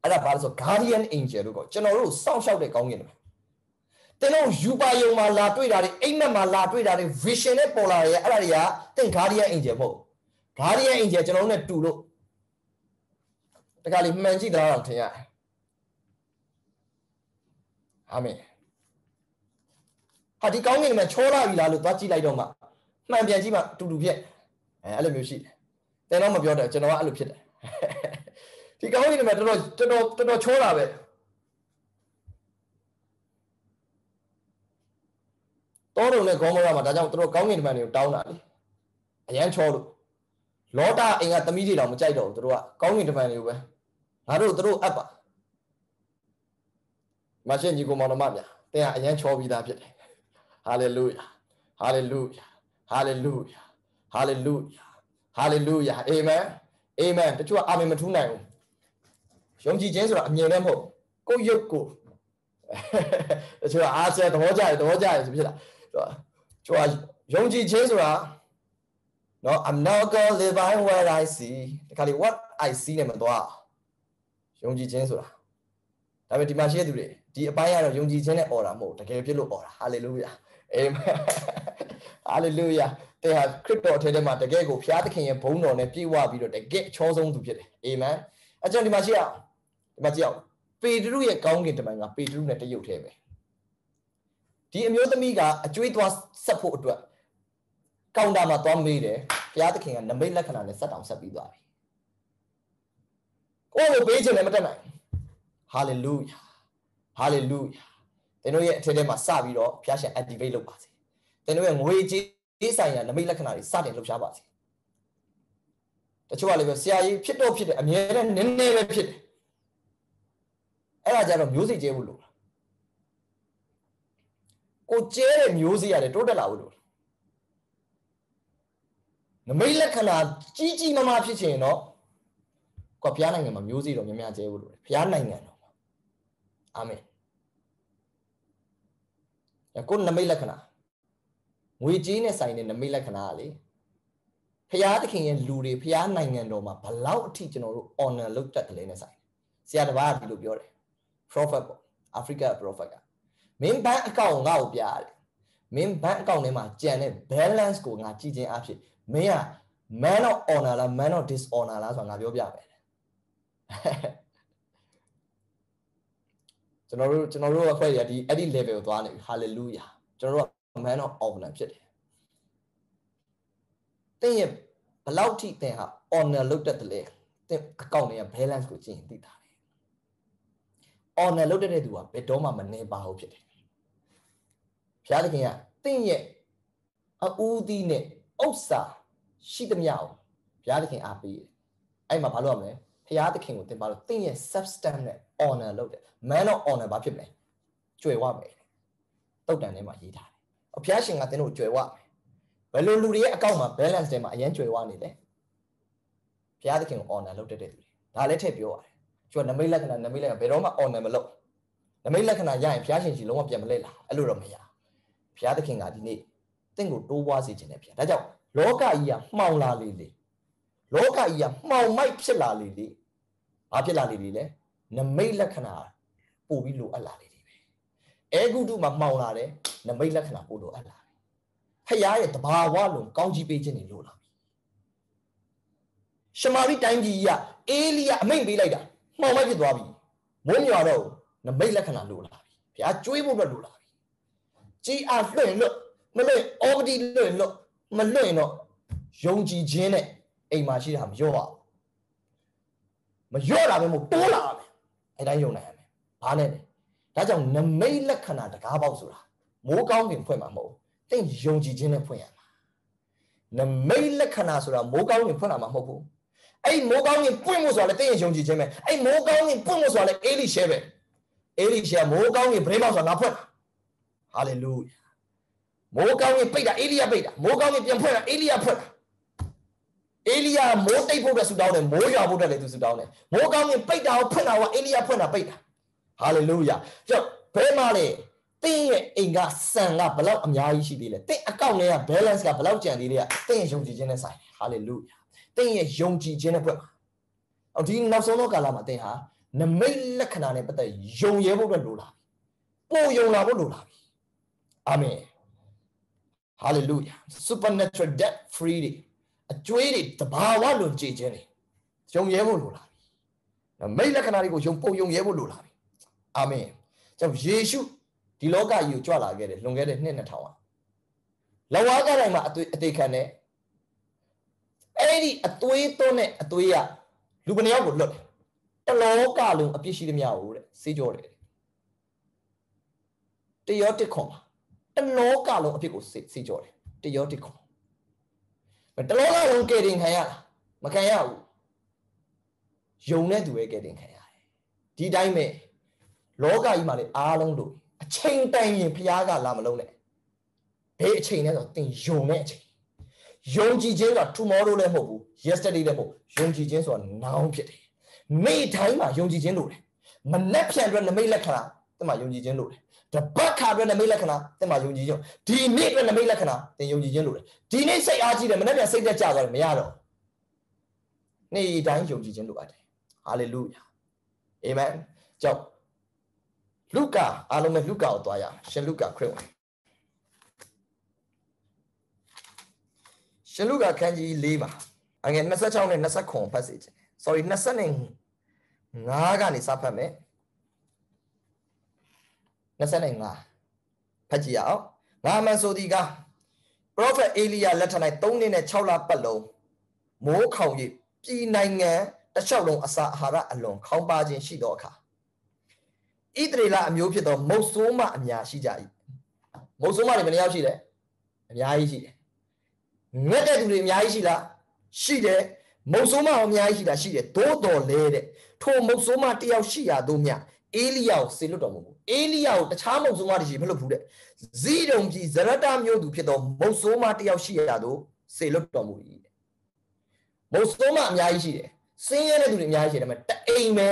အဲ့ဒါဘာလို့ဆို guardian angel လို့ခေါ်ကျွန်တော်တို့စောင့်ရှောက်တဲ့ကောင်းကင်တမန်တင်တော့ယူပါယုံမှာလာတွေ့တာတွေအိမ်မက်မှာလာတွေ့တာတွေ vision နဲ့ပေါ်လာရဲ့အဲ့ဒါတွေကတင် guardian angel မဟုတ် guardian angel ကျွန်တော်တို့နဲ့တူလို့တခါလေမှန်ကြည့်တာတော့ထင်ရတယ် အာမင်ဟာဒီကောင်းကင်မှာချောလာပြီလားလို့သွားကြည့်လိုက်တော့မှမှန်ပြန်ကြည့်မှတူတူဖြစ်အဲအဲ့လိုမျိုးရှိတယ်တင်တော့မပြောတော့ကျွန်တော်ကအဲ့လိုဖြစ်တယ်ဒီကောင်းကင်မှာတော်တော်တော်တော်တော်တော်ချောလာပဲတောတုံနဲ့ဂေါမောရမှာဒါကြောင့်တို့ကောင်းကင်တမန်တွေကိုတောင်းတာလေအရန်ချောလို့လောတာအိမ်ကသမီးတွေတောင်မကြိုက်တော့ဘူးတို့ကကောင်းကင်တမန်တွေကိုပဲငါတို့တို့အပ်ပါ မရှိညီကိုမောင်တော်မဗျာတင်းကအရန်ချောပြီးသားဖြစ်တယ်ဟာလေလုယာဟာလေလုယာဟာလေလုယာဟာလေလုယာဟာလေလုယာအာမင်အာမင်တချို့ကအာမင်မထူးနိုင်ဘူးယုံကြည်ခြင်းဆိုတာအမြင်နဲ့မဟုတ်ကိုယ့်ရုပ်ကိုတချို့ကအားဆဲသဘောကျတယ်သဘောကျတယ်ဆိုဖြစ်တာကျိုးယုံကြည်ခြင်းဆိုတာနော် I'm not going to live by what I see တခါလေ what I see နဲ့မသွားယုံကြည်ခြင်းဆိုတာဒါပေမဲ့ဒီမှာရှိတဲ့သူတွေ ဒီအပိုင်းကတော့ယုံကြည်ခြင်းနဲ့អော်တာမဟုတ်တကယ်ဖြစ်လို့អော်တာ hallelujah amen ဟာလေလုယာတဲ့ဟာခရစ်တော်အထက်ထဲမှာတကယ်ကိုဘုရားသခင်ရဲ့ဘုန်းတော်နဲ့ပြည့်ဝပြီးတော့တကယ်အချောဆုံးသူဖြစ်တယ်အာမင်အကျွန်ဒီမှာရှိအောင်ဒီမှာကြည့်အောင်ပေတရုရဲ့ကောင်းကင်တမန်ကပေတရုနဲ့တရုတ်ထဲပဲဒီအမျိုးသမီးကအကျွေးသွားဆက်ဖို့အတွက်ကောင်တာမှာသွားမေးတယ်ဘုရားသခင်ကနမိတ်လက္ခဏာနဲ့ဆက်တောင်ဆက်ပြီးသွားပြီကိုယ်ကိုပေးခြင်းလည်းမတက်နိုင်ဟာလေလုယာ ဟာလေလုယာသင်တို့ရဲ့အထက်ထဲမှာစပြီးတော့ဘုရားရှင် activate လုပ်ပါစေသင်တို့ရဲ့ငွေကြေးဆိုင်ရာနမိတ်လက္ခဏာတွေစတင်လှုပ်ရှားပါစေတချို့ကလည်းဆရာကြီးဖြစ်တော့ဖြစ်တယ်အမြဲတမ်းနည်းနည်းပဲဖြစ်တယ်အဲ့ဒါကြတော့မျိုးစိကျဲဖို့လို့ကိုကျဲတဲ့မျိုးစိရတယ်တိုးတက်လာဖို့လို့နမိတ်လက္ခဏာကြီးကြီးမားမားဖြစ်ချင်တော့ကိုဘုရားနိုင်ငံမှာမျိုးစိတော့များများကျဲဖို့လို့ဘုရားနိုင်ငံတော့အာမင် ကိုနမိတ်လက္ခဏာငွေကြေးနဲ့ဆိုင်တဲ့နမိတ်လက္ခဏာကလေဖျားသခင်ရဲ့လူတွေဖျားနိုင်ငံတော်မှာဘလောက်အထိကျွန်တော်တို့ honor လုပ်တတ်တယ်လဲနဲ့ဆိုင်ဆရာတပားကဒီလိုပြောတယ် prophet ပေါ့ Africa prophet ကမင်းဘန်းအကောင့်ငါ့ကိုပြရတယ်မင်းဘန်းအကောင့်ထဲမှာကြံတဲ့ balance ကိုငါကြည့်ခြင်းအဖြစ်မင်းက man of honor လား man of dishonor လားဆိုတာငါပြောပြမယ် ကျွန်တော်တို့ကျွန်တော်တို့အဖွဲ့တွေကဒီအဲ့ဒီ level ကိုသွားနေပြီ hallelujah ကျွန်တော်တို့က man of honor ဖြစ်တယ်တင်းရဲ့ဘလောက်ထိတင်ဟာ honor လုပ်တတ်တယ်လေတင်းအကောင့်တွေက balance ကိုကြည့်ရင်သိတာတယ် honor လုပ်တတ်တဲ့သူကဘယ်တော့မှမနေပါဘူးဖြစ်တယ်ဘုရားသခင်ကတင်းရဲ့အဦးသီးနဲ့ဥစ္စာရှိသမျှကိုဘုရားသခင်အားပေးတယ်အဲ့မှာဘာလို့ရမလဲ ဘုရားသခင်ကိုသင်ပါလို့တင်းရဲ့ substance နဲ့ honor လုပ်တယ် man of honor ဘာဖြစ်မလဲကျွယ်ဝမယ်တုတ်တန်ထဲမှာရေးထားတယ်ဘုရားရှင်ကသင်တို့ကျွယ်ဝမယ်ဘယ်လိုလူတွေရဲ့အကောင့်မှာ balance ထဲမှာအရင်ကျွယ်ဝနေလဲဘုရားသခင်ကို honor လုပ်တတ်တဲ့သူတွေဒါလည်းထည့်ပြောရတယ်ကျွတ်နမိတ်လက္ခဏာနမိတ်လက္ခဏာဘယ်တော့မှ honor မလုပ်နမိတ်လက္ခဏာရရင်ဘုရားရှင်ကြီးလုံးဝပြန်မလဲလားအဲ့လိုတော့မရဘုရားသခင်ကဒီနေ့တင့်ကိုတိုးပွားစေခြင်းနဲ့ဘုရားဒါကြောင့်လောကကြီးကမှောင်လာလေလေ လောကကြီးကမှောင်မိုက်ဖြစ်လာလေလေဘာဖြစ်လာလေလေလဲနမိတ်လက္ခဏာပို့ပြီးလိုအပ်လာလေလေပဲအဲဂုတုမှာမှောင်လာတယ်နမိတ်လက္ခဏာပို့လိုအပ်လာတယ်ဖခင်ရဲ့တဘာဝလုံးကောင်းကြီးပေးခြင်းတွေလိုလာပြီရှမာရိတိုင်းကြီးကအေလိယအမိန့်ပေးလိုက်တာမှောင်မိုက်ဖြစ်သွားပြီမိုးမြော်တော့နမိတ်လက္ခဏာလိုလာပြီဘုရားကြွေးဖို့အတွက်လိုလာပြီကြီးအားလွှင့်လွတ်မလွှင့်အော်ဂဒီလွှင့်လွတ်မလွှင့်တော့ယုံကြည်ခြင်းနဲ့ အိမ်မှာရှိတာမရော့ပါဘူးမရော့တာပဲမဟုတ်တိုးလာမယ်အဲတိုင်းယုံနိုင်ရမယ်ဘာနဲ့လဲဒါကြောင့်နမိတ်လက္ခဏာတကားပေါက်ဆိုတာမိုးကောင်းကင်ဖွင့်မှာမဟုတ်သင်ယုံကြည်ခြင်းနဲ့ဖွင့်ရမှာနမိတ်လက္ခဏာဆိုတာမိုးကောင်းကင်ဖွင့်လာမှာမဟုတ်ဘူးအဲ့မိုးကောင်းကင်ပွင့်ဖို့ဆိုတာလည်းသင်ယုံကြည်ခြင်းပဲအဲ့မိုးကောင်းကင်ပွင့်ဖို့ဆိုတာလည်းအေလိရှဲပဲအေလိရှဲမိုးကောင်းကင်ဗြေမောက်ဆိုတာငါဖွင့်ဟာလေလုယာမိုးကောင်းကင်ပိတ်တာအေလိယပိတ်တာမိုးကောင်းကင်ပြန်ဖွင့်တာအေလိယဖွင့်တာ အေလိယမိုးတိတ်ဖို့အတွက်ဆူတောင်းတယ်မိုးရွာဖို့အတွက်လည်းသူဆူတောင်းတယ်မိုးကောင်းကင်ပိတ်တာကိုဖွင့်တာကအေလိယဖွင့်တာပိတ်တာဟာလေလုယာကြောက်ဘယ်မှာလဲတင်းရဲ့အိမ်ကဆန်ကဘလောက်အများကြီးရှိသေးလဲတင်းအကောင့်ထဲက balance ကဘလောက်ကျန်သေးလဲတင်းရဲ့ယုံကြည်ခြင်းနဲ့ဆိုင်ဟာလေလုယာတင်းရဲ့ယုံကြည်ခြင်းနဲ့ဖွင့်ပါအော်ဒီနောက်ဆုံးသောကာလမှာတင်းဟာနမိတ်လက္ခဏာနဲ့ပတ်သက်ယုံရဲဖို့အတွက်လိုလာပြီပို့ယုံလာဖို့လိုလာပြီအာမင် hallelujah supernatural debt free တွေ အကျွေးတွေတဘာဝလွန်ကြည်ခြင်းတွေယုံရဲဖို့လိုလာပြီမိတ်လက္ခဏာတွေကိုယုံပုံယုံရဲဖို့လိုလာပြီအာမင်ကြောင့်ယေရှုဒီလောကကြီးကိုကြွလာခဲ့တယ်လွန်ခဲ့တဲ့နှစ်2000อ่ะလဝါကတိုင်းမှာအသွေးအသေးခံတဲ့အဲ့ဒီအသွေးသွန်းတဲ့အသွေးကလူဘယ်နှယောက်ကိုလွတ်တယ်တလောကလုံးအပြစ်ရှိသမျှကိုတဲ့စေးကြောတယ်တရောတစ်ခွန်ပါတလောကလုံးအဖြစ်ကိုစေကြောတယ်တရောတစ်ခွန် တလောကလုံးကယ်တင်ခံရတာမခံရဘူးယုံတဲ့သူပဲကယ်တင်ခံရတယ်ဒီတိုင်းပဲလောကကြီးမှာလေအားလုံးလို့အချိန်တိုင်ရင်ဖျားကလာမလုံးနဲ့ဘယ်အချိန်လဲဆိုတော့တင်ယုံတဲ့အချိန်ယုံကြည်ခြင်းက tomorrow လည်းမဟုတ်ဘူး yesterday လည်းမဟုတ်ယုံကြည်ခြင်းဆိုတာ now ဖြစ်တယ်နေ့တိုင်းမှာယုံကြည်ခြင်းလို့တယ်မနဲ့ဖြန်အတွက်နမိတ်လက္ခဏာတမယုံကြည်ခြင်းလို့တယ် တပတ်ခါအတွက်နမိတ်လက္ခဏာတင်မှာယုံကြည်ခြင်းဒီနေ့အတွက်နမိတ်လက္ခဏာတင်ယုံကြည်ခြင်းလို့တယ်ဒီနေ့စိတ်အားကြီးတယ်မနေ့ကစိတ်သက်ကြသွားတယ်မရတော့နေ့တိုင်းယုံကြည်ခြင်းလို့အပ်တယ်ဟာလေလုယာအာမင်ကြောင့်လုကာအားလုံးပဲလုကာကိုသွားရရှင်လုကာခရစ်ဝင်ရှင်လူကခန်းကြီး၄ပါအငယ်26နဲ့29ဖတ်စေချင် sorry 25ကနေစဖတ်မယ် 25ဖတ်ကြည့်ရအောင်ငါမှန်ဆိုဒီက prophet elia လက်ထက်၌3နှစ်နဲ့6လပတ်လုံးမိုးခေါင်၍ပြည်နိုင်ငံတစ်လျှောက်လုံးအစာအာဟာရအလွန်ခေါင်းပါခြင်းရှိသောအခါဣသရေလအမျိုးဖြစ်သောမုတ်ဆိုးမအများရှိကြ၏မုတ်ဆိုးမတွေဘယ်နှယောက်ရှိလဲအများကြီးရှိတယ်ငက်တဲ့သူတွေအများကြီးရှိလားရှိတယ်မုတ်ဆိုးမအများကြီးရှိတာရှိတယ်သို့တော်လဲတဲ့ထိုမုတ်ဆိုးမတယောက်ရှိရတို့မြ အေလိယကိုဆေလွတ်တော်မူဘူးအေလိယကိုတခြားမုတ်ဆိုးမတွေရှိမလွတ်ဘူးတဲ့ဇီးတုံကြီးဇရတမျိုးသူဖြစ်သောမုတ်ဆိုးမတယောက်ရှိရတို့ဆေလွတ်တော်မူ၏တဲ့မုတ်ဆိုးမအများကြီးရှိတယ်စင်းရဲတဲ့သူတွေအများကြီးရှိတယ်မဲ့တအိမ်ပဲ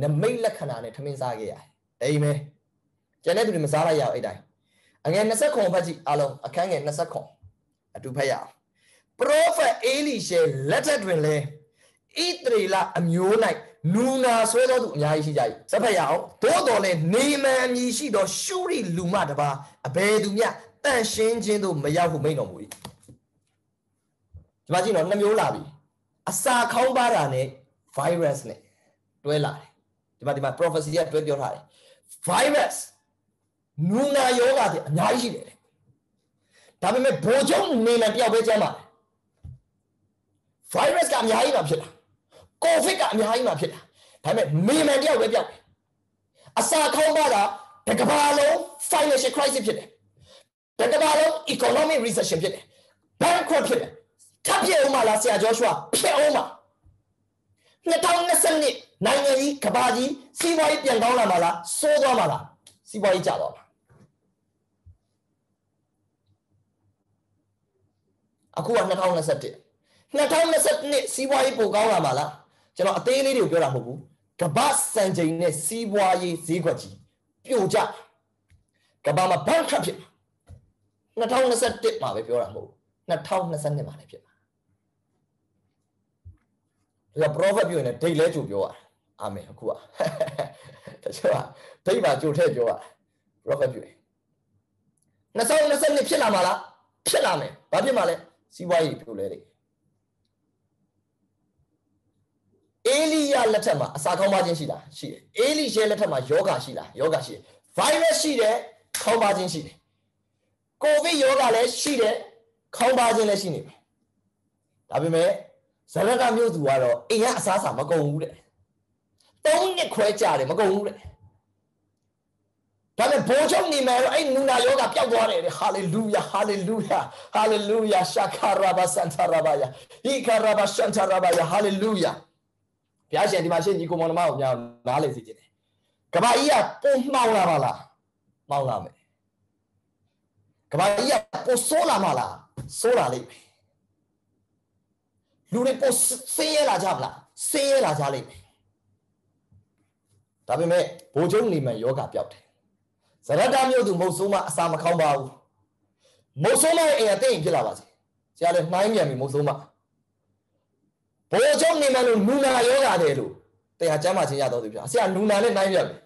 နမိတ်လက္ခဏာနဲ့ထမင်းစားခဲ့ရတယ်တအိမ်ပဲကျန်တဲ့သူတွေမစားလိုက်ရအောင်အဲ့တိုင်းအငယ်20ခွန်ဖတ်ကြည့်အားလုံးအခန်းငယ်20ခွန်အတူဖတ်ရအောင်ပရောဖက်အေလိရှေလက်ထက်တွင်လဲဣသရေလအမျိုး၌ နူနာဆွဲသောသူအများကြီးရှိကြ၏စဖတ်ရအောင်သို့တော်လဲနေမန်အမည်ရှိသောရှုရိလူမတပါအဘယ်သူမျှတန့်ရှင်းခြင်းသို့မရောက်ဟုမိန့်တော်မူ၏ဒီမှာကြည့်တော့နှမျိုးလာပြီအစာခေါင်းပါတာနဲ့ virus နဲ့တွဲလာတယ်ဒီမှာဒီမှာ prophecy ကတွဲပြောထားတယ် virus နူနာယောဂါတွေအများကြီးရှိတယ်ဒါပေမဲ့ဘိုးချုပ်နေမတယောက်ပဲကျမ်းပါ virus ကအများကြီးမှဖြစ်တာ covid ကအများကြီးမှဖြစ်တာဒါပေမဲ့မေမန်တယောက်ပဲပြောက်တယ်အစာခေါင်းပါတာတကဘာလုံး financial crisis ဖြစ်တယ်တကဘာလုံး economic recession ဖြစ်တယ် bankrupt ဖြစ်တယ်ထပ်ပြအောင်မလားဆရာကျော်ရှွာဖြစ်အောင်မ2020နိုင်ငံကြီးကဘာကြီးစီးပွားရေးပြန်ကောင်းလာမှာလားစိုးသွားမှာလားစီးပွားရေးကျသွားမှာအခုက2021 2021စီးပွားရေးပိုကောင်းလာမှာလား ကျွန်တော်အသေးလေးတွေကိုပြောတာမဟုတ်ဘူးကဘာစံချိန်နဲ့စီးပွားရေးဈေးကွက်ကြီးပြိုကျကဘာမှာဘန်ခတ်ဖြစ်2021မှာပဲပြောတာမဟုတ်ဘူး2022မှာလည်းဖြစ်မှာဒါ prophet ပြောရင်ဒိတ်လဲကြိုပြောရတယ်အာမင်အခုอ่ะတချို့ကဒိတ်ပါကြိုထည့်ပြောရတယ် prophet ပြောရင်2022ဖြစ်လာမှာလားဖြစ်လာမယ်ဘာဖြစ်မှာလဲစီးပွားရေးပြိုလဲတယ် အေလိယလက်ထက်မှာအစာခေါင်းပါခြင်းရှိတာရှိတယ်အေလိရှဲလက်ထက်မှာယောဂရှိတာယောဂရှိတယ် virus ရှိတယ်ခေါင်းပါခြင်းရှိတယ်ကိုဗစ်ယောဂလည်းရှိတယ်ခေါင်းပါခြင်းလည်းရှိနေပြီဒါပေမဲ့ဇလကမျိုးသူကတော့အိမ်ကအစားအစာမကုန်ဘူးတဲ့သုံးနှစ်ခွဲကြာတယ်မကုန်ဘူးတဲ့ဒါနဲ့ဘိုးချုပ်နေမယ်တော့အဲ့နူနာယောဂပျောက်သွားတယ်တဲ့ဟာလေလုယာဟာလေလုယာဟာလေလုယာရှာခါရာဘာစန်တာရာဘာယာဟီခါရာဘာစန်တာရာဘာယာဟာလေလုယာ ဘုရားရှင်ဒီမှာရှင်ညီကိုမောင်နှမကိုများနားလေစီခြင်းတယ်ကဘာကြီးကပုံမှောင်လာပါလားမှောင်လာမယ်ကဘာကြီးကပိုဆိုးလာမလားဆိုးလာလိမ့်မယ်လူတွေပိုဆင်းရဲလာကြမလားဆင်းရဲလာကြလိမ့်မယ်ဒါပေမဲ့ဘိုးကျုံနေမယ်ယောဂပျောက်တယ်ဇရတမျိုးသူမုတ်ဆိုးမအစာမခေါင်းပါဘူးမုတ်ဆိုးမရဲ့အိမ်ကတိတ်ဖြစ်လာပါစေဆရာလည်းနှိုင်းပြန်ပြီမုတ်ဆိုးမ ဘိုးကျုံနေမယ်လို့နူနာယောဂတယ်လို့တရားကျမ်းမှာချင်းရတော့သူပြဆရာနူနာနဲ့နှိုင်းပြန်ပြီ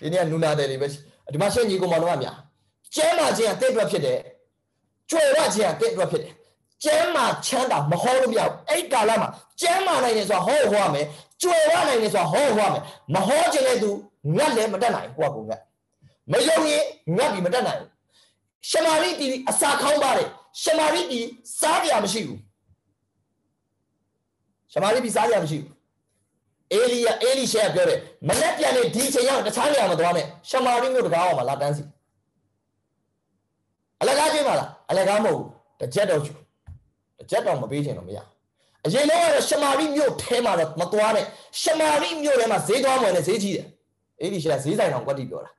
ဒီနေ့ကနူနာတယ်တွေပဲဒီမှာရှင်းကြီးကောင်မတော်ကများကျမ်းမှာချင်းကတိတ်အတွက်ဖြစ်တယ်ကြွယ်ဝခြင်းကတိတ်အတွက်ဖြစ်တယ်ကျမ်းမာချမ်းသာမဟောလို့မရဘူးအဲ့ကာလမှာကျမ်းမာနိုင်တယ်ဆိုတာဟောဟောရမယ်ကြွယ်ဝနိုင်တယ်ဆိုတာဟောဟောရမယ်မဟောခြင်းတဲ့သူငတ်လည်းမတတ်နိုင်ကိုကကိုငတ်မယုံရင်ငတ်ပြီးမတတ်နိုင်ဘူးရှမာရိတီအစာခေါင်းပါတယ်ရှမာရိတီစားပြမရှိဘူး ရှမာရိတီစားပြမရှိဘူးအေလီယာအေလိရှေကပြောတယ်မလက်ပြန်နေဒီချိန်ရောက်တခြားနေရာမှာသွားမယ်ရှမာရိမြို့တကားအောင်မှာလာတန်းစီအလကားကျင်းပါလားအလကားမဟုတ်ဘူးတကြက်တော့ကျူတကြက်တော့မပေးချင်တော့မရအရင်တော့ကတော့ရှမာရိမြို့ထဲမှာတော့မသွားနဲ့ရှမာရိမြို့ထဲမှာဈေးသွားမဝင်နဲ့ဈေးကြီးတယ်အေလိရှေကဈေးဆိုင်တော်ကွက်တိပြောတာ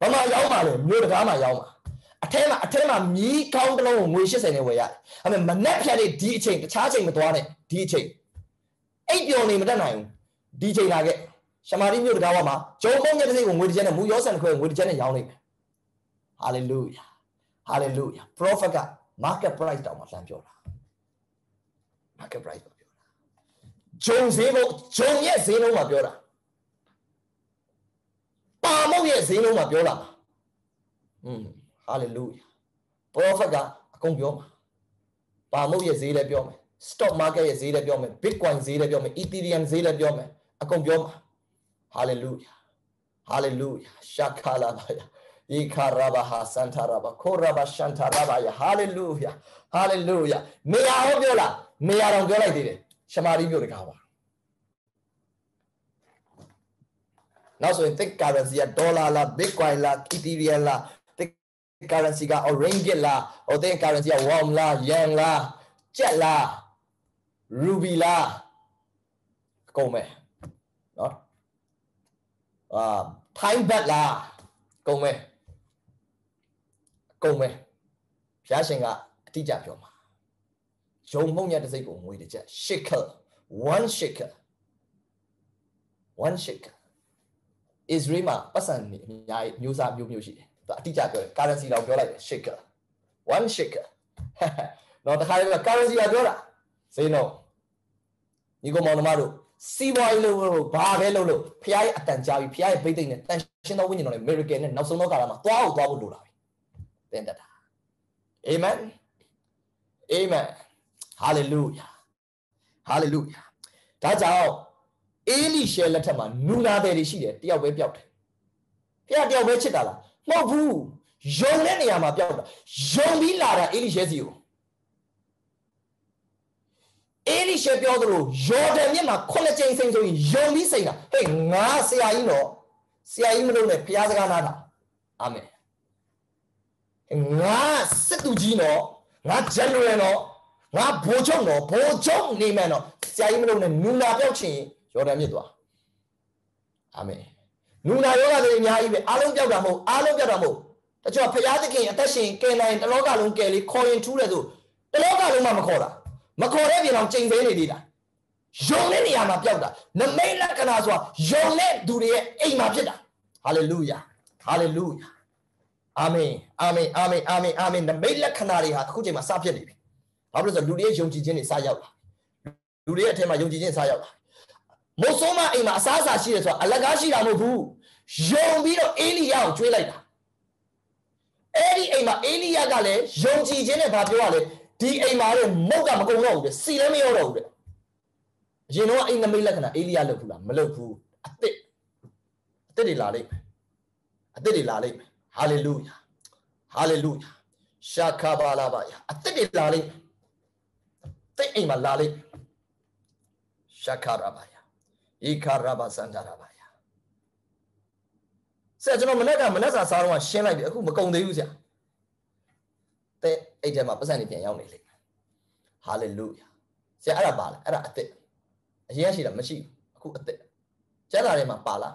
ဘာမှရောက်ပါလေမြို့တကားမှာရောက်ပါအထဲမှာအထဲမှာမြီးကောင်းတစ်လုံးကိုငွေ80နဲ့ဝယ်ရတယ်။အဲ့မဲ့မနက်ဖြန်နေ့ဒီအချိန်တခြားချိန်မသွားနဲ့ဒီအချိန် အိပ်ပျော်နေမတတ်နိုင်ဘူးဒီအချိန်လာခဲ့ရှမာရိမြို့တကားမှာဂျုံပုံးရဲ့တစ်စိတ်ကိုငွေတစ်ချက်နဲ့မူရောဆန်တစ်ခွဲငွေတစ်ချက်နဲ့ရောင်းလိုက်မယ်။ဟာလေလုယာဟာလေလုယာ prophet က market price တောင်မှလှမ်းပြောတာ market price ပြောတာဂျုံဈေးဘုံဂျုံရဲ့ဈေးနှုန်းမှာပြောတာပါမုတ်ရဲ့ဈေးနှုန်းမှာပြောတာอืม hallelujah prophet ကအကုန်ပြောမှာပါမုတ်ရဲ့ဈေးလည်းပြောမယ် stock market ရဲ့ဈေးလည်းပြောမယ် bitcoin ဈေးလည်းပြောမယ် ethereum ဈေးလည်းပြောမယ်အကုန်ပြောမှာ hallelujah hallelujah shakala baya ikaraba ha santa raba koraba shanta raba ya hallelujah hallelujah နေရာဟောပြောလားနေရာတော်ပြောလိုက်သေးတယ်ရှမာရိမြို့တကားပါနောက်ဆိုရင် thick currency ကဒေါ်လာလား bitcoin လား ethereum လား thick currency က orange လားဟို thick currency က warm လား yang လားကြက်လား Ruby လားအကုန်ပဲနော်အာ time back လားအကုန်ပဲအကုန်ပဲဘုရားရှင်ကအတိအကျပြောမှာယုံမှုန့်ရတဲ့စိတ်ကိုငွေတစ်ချက် shekel one shekel one shekel Israel မှာပတ်စံနေအများကြီးမျိုးစားမျိုးမျိုးရှိတယ်သူအတိအကျပြောတယ် currency လောက်ပြောလိုက်တယ် shekel one shekel နော်တခါလေ currency လောက်ပြောတာ ဈေးနှုန်းညီကောင်မောင်နှမတို့စီးပွားရေးလို့ဘာပဲလုပ်လို့ဖခင်ရဲ့အတန်ကြာပြီဖခင်ရဲ့ဗိတ်သိမ့်နဲ့တန်ရှင်းသောဝိညာဉ်တော်နဲ့ miracle နဲ့နောက်ဆုံးသောကာလမှာသွားအောင်သွားဖို့လိုတာပဲတင်တတ်တာအာမင်အာမင်ဟာလေလုယာဟာလေလုယာဒါကြောင့်အေလိရှဲလက်ထက်မှာနူနာတယ်တွေရှိတယ်တယောက်ပဲပျောက်တယ်ဖခင်တယောက်ပဲချစ်တာလားမဟုတ်ဘူးယုံတဲ့နေရာမှာပျောက်တာယုံပြီးလာတာအေလိရှဲစီကို အေလိရှေပြောသလိုယော်ဒန်မြစ်မှာခုနှစ်ကြိမ်စိန်ဆိုရင်ယုံပြီးစိန်တာဟေးငါဆရာကြီးတော့ဆရာကြီးမလုပ်နဲ့ဘုရားစကားနာတာအာမင်ငါစစ်သူကြီးတော့ငါဂျန်နရယ်တော့ငါဘိုးချုပ်တော့ဘိုးချုပ်နေမှန်တော့ဆရာကြီးမလုပ်နဲ့နူနာပြောက်ချင်ယော်ဒန်မြစ်သွားအာမင်နူနာယောဂတွေအများကြီးပဲအားလုံးပြောက်တာမဟုတ်အားလုံးပြောက်တာမဟုတ်တချို့ဘုရားသခင်အသက်ရှင်ကယ်နိုင်တလောကလုံးကယ်လေးခေါ်ရင်ထူးတယ်ဆိုတလောကလုံးမှမခေါ်တာ မခေါ်တဲ့ပြင်အောင်ချိန်သေးနေသေးတာယုံတဲ့နေရာမှာပျောက်တာနမိတ်လက္ခဏာဆိုတာယုံတဲ့သူတွေရဲ့အိမ်မှာဖြစ်တာဟာလေလုယာဟာလေလုယာအာမင်အာမင်အာမင်အာမင်အာမင်နမိတ်လက္ခဏာတွေဟာအခုချိန်မှာစဖြစ်နေပြီဘာဖြစ်လို့လဲဆိုလူတွေရဲ့ယုံကြည်ခြင်းတွေစရောက်လာလူတွေရဲ့အထက်မှာယုံကြည်ခြင်းစရောက်လာမုတ်ဆိုးမအိမ်မှာအစားအစာရှိတယ်ဆိုတာအလကားရှိတာမဟုတ်ဘူးယုံပြီးတော့အေလိယကိုကျွေးလိုက်တာအဲ့ဒီအိမ်မှာအေလိယကလည်းယုံကြည်ခြင်းနဲ့ဗာပြောရလေ ဒီအိမ်မှာတော့မုတ်ကမကုံတော့ဘူးတဲ့စီလည်းမရောတော့ဘူးတဲ့အရင်တော့အိမ်နမိတ်လက္ခဏာအေလိယလုပ်ဘူးလားမလုပ်ဘူးအစ်စ်အစ်စ်တွေလာလိမ့်မယ်အစ်စ်တွေလာလိမ့်မယ်ဟာလေလုယာဟာလေလုယာရှာခါဘာလာဘာယာအစ်စ်တွေလာလိမ့်မယ်တိတ်အိမ်မှာလာလိမ့်မယ်ရှာခါရာဘာယာဤခါရာဘာစန္ဒရာဘာယာဆက်ကျွန်တော်မနေ့ကမနေ့စာစားတော့ရှင်းလိုက်ပြီအခုမကုံသေးဘူးဆရာတဲ့ အဲ့ထဲမှာပတ်စံနေပြန်ရောက်နေလိမ့်မယ်ဟာလေလုယာဆရာအဲ့ဒါပါလားအဲ့ဒါအစ်စ်အရင်ကရှိတာမရှိဘူးအခုအစ်စ်ကျမ်းစာထဲမှာပါလား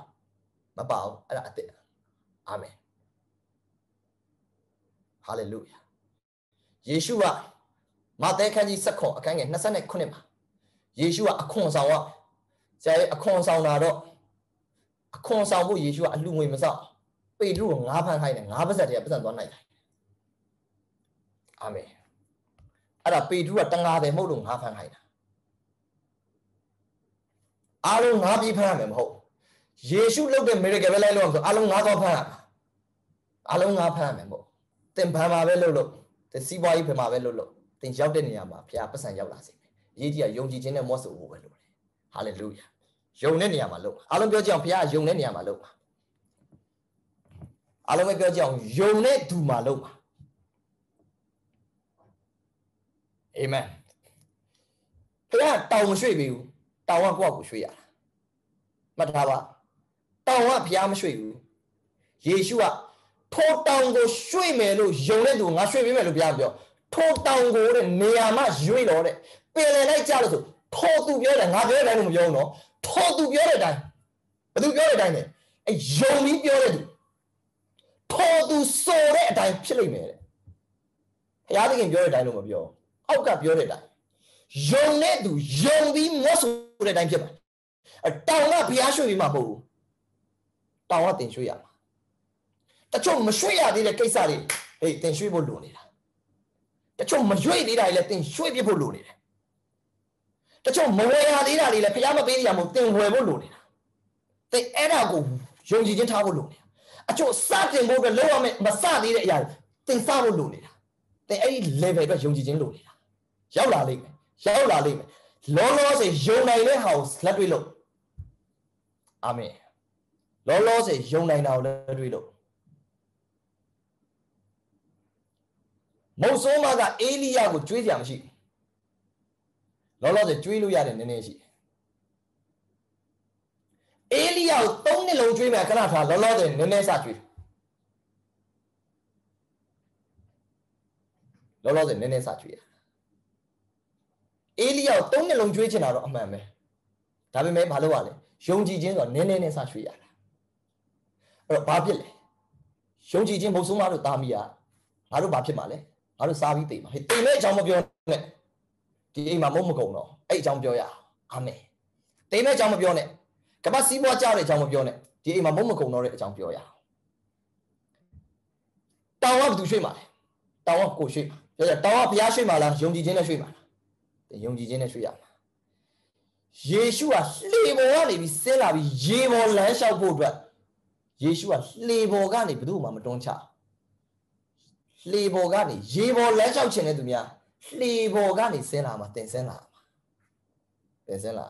မပါဘူးအဲ့ဒါအစ်စ်အာမင်ဟာလေလုယာယေရှုကမာသဲခန်းကြီး7ခွန်အခန်းငယ်29မှာယေရှုကအခွန်ဆောင်ကဆရာရဲ့အခွန်ဆောင်တာတော့အခွန်ဆောင်ဖို့ယေရှုကအလှငွေမစောက်ပေတရုကငါးဖန်ခိုင်းတယ်ငါးပါးစက်တည်းကပတ်စံသွားနိုင်တယ် အာမင်အဲ့ဒါပေတရုကတငါတယ်မဟုတ်လို့ငါးဖန်ခိုင်းတာအားလုံးငါးပြေးဖမ်းရမယ်မဟုတ်ယေရှုလုပ်တဲ့ miracle ပဲလိုက်လို့ဆိုအားလုံးငါးတော့ဖမ်းရမှာအားလုံးငါးဖမ်းရမယ်မဟုတ်သင်ဖမ်းမှာပဲလုပ်လို့သင်စီးပွားရေးဖမ်းမှာပဲလုပ်လို့သင်ရောက်တဲ့နေရာမှာဘုရားပတ်စံရောက်လာစေမယ်အရေးကြီးကယုံကြည်ခြင်းနဲ့မော့ဆိုဖို့ပဲလုပ်တယ်ဟာလေလုယာယုံတဲ့နေရာမှာလုပ်အားလုံးပြောကြအောင်ဘုရားယုံတဲ့နေရာမှာလုပ်ပါအားလုံးပဲပြောကြအောင်ယုံတဲ့သူမှာလုပ်ပါ အာမင်ဘုရားတောင်မရွှေ့ပြီဘူးတောင်ကကိုယ့်ကိုရွှေ့ရတာမှတ်ထားပါတောင်ကဘုရားမရွှေ့ဘူးယေရှုကထိုတောင်ကိုရွှေ့မယ်လို့ယုံတဲ့သူငါရွှေ့ပေးမယ်လို့ဘုရားပြောထိုတောင်ကိုတဲ့နေရာမှာရွှေ့တော့တဲ့ပင်လယ်လိုက်ကြလို့ဆိုထိုသူပြောတယ်ငါပြောတဲ့အတိုင်းလို့မပြောဘူးနော်ထိုသူပြောတဲ့အတိုင်းဘယ်သူပြောတဲ့အတိုင်းလဲအဲယုံပြီးပြောတဲ့သူထိုသူဆိုတဲ့အတိုင်းဖြစ်လိမ့်မယ်တဲ့ဘုရားသခင်ပြောတဲ့အတိုင်းလို့မပြော အောက်ကပြောတဲ့အတိုင်းယုံတဲ့သူယုံပြီးမောဆိုတဲ့အတိုင်းဖြစ်ပါအတောင်ကဘုရားရွှေ့ပြီးမှမဟုတ်ဘူးတောင်ကတင်ရွှေ့ရမှာတချို့မရွှေ့ရသေးတဲ့ကိစ္စတွေဟေးတင်ရွှေ့ဖို့လိုနေတာတချို့မရွှေ့သေးတာတွေလည်းတင်ရွှေ့ပြဖို့လိုနေတယ်တချို့မဝယ်ရသေးတာတွေလည်းဘုရားမပေးရမို့တင်ဝယ်ဖို့လိုနေတာတင်အဲ့ဒါကိုယုံကြည်ခြင်းထားဖို့လိုနေတာအချို့စတင်ဖို့အတွက်လောက်ရမယ်မစသေးတဲ့အရာတင်စဖို့လိုနေတာတင်အဲ့ဒီ level အတွက်ယုံကြည်ခြင်းလိုနေတာ ရောက်လာလိမ့်မယ်ရောက်လာလိမ့်မယ်လောလောဆယ်ယုံနိုင်တဲ့ဟာကိုလက်တွေ့လို့အာမင်လောလောဆယ်ယုံနိုင်တာကိုလက်တွေ့လို့မုတ်ဆိုးမကအေလိယကိုကြွေးကြမရှိလောလောဆယ်ကြွေးလို့ရတယ်နည်းနည်းရှိအေလိယကို၃နှစ်လုံးကြွေးမယ်ခဏထားလောလောဆယ်နည်းနည်းစကြွေးလောလောဆယ်နည်းနည်းစကြွေးရ အေလိယကို၃နှစ်လုံးကြွေးချင်တာတော့အမှန်ပဲဒါပေမဲ့မလုပ်ရလဲယုံကြည်ခြင်းဆိုတာနည်းနည်းနဲ့စကြွေးရတာအဲ့တော့ဘာဖြစ်လဲယုံကြည်ခြင်းမဟုတ်ဆုံးမလို့တားမိရငါတို့ဘာဖြစ်မှာလဲငါတို့စားပြီးတိမ်မှာဟေးတိမ်မဲ့အကြောင်းမပြောနဲ့ဒီအိမ်မှာမဟုတ်မကုန်တော့အဲ့အကြောင်းပြောရအာမင်တိမ်မဲ့အကြောင်းမပြောနဲ့ကပတ်စီးပွားကြတဲ့အကြောင်းမပြောနဲ့ဒီအိမ်မှာမဟုတ်မကုန်တော့တဲ့အကြောင်းပြောရတောင်ကဘယ်သူရွှေ့မှာလဲတောင်ကကိုရွှေ့မှာပြောရတောင်ကဘုရားရွှေ့မှာလားယုံကြည်ခြင်းနဲ့ရွှေ့မှာလား ယုံကြည်ခြင်းနဲ့ရွှေ့ရမှာယေရှုဟာလှေပေါ်ကနေပြီးဆင်းလာပြီးရေပေါ်လမ်းလျှောက်ဖို့အတွက်ယေရှုဟာလှေပေါ်ကနေဘယ်သူမှမတွန်းချလှေပေါ်ကနေရေပေါ်လမ်းလျှောက်ခြင်းတဲ့သူများလှေပေါ်ကနေဆင်းလာမှာတင်ဆင်းလာမှာတင်ဆင်းလာ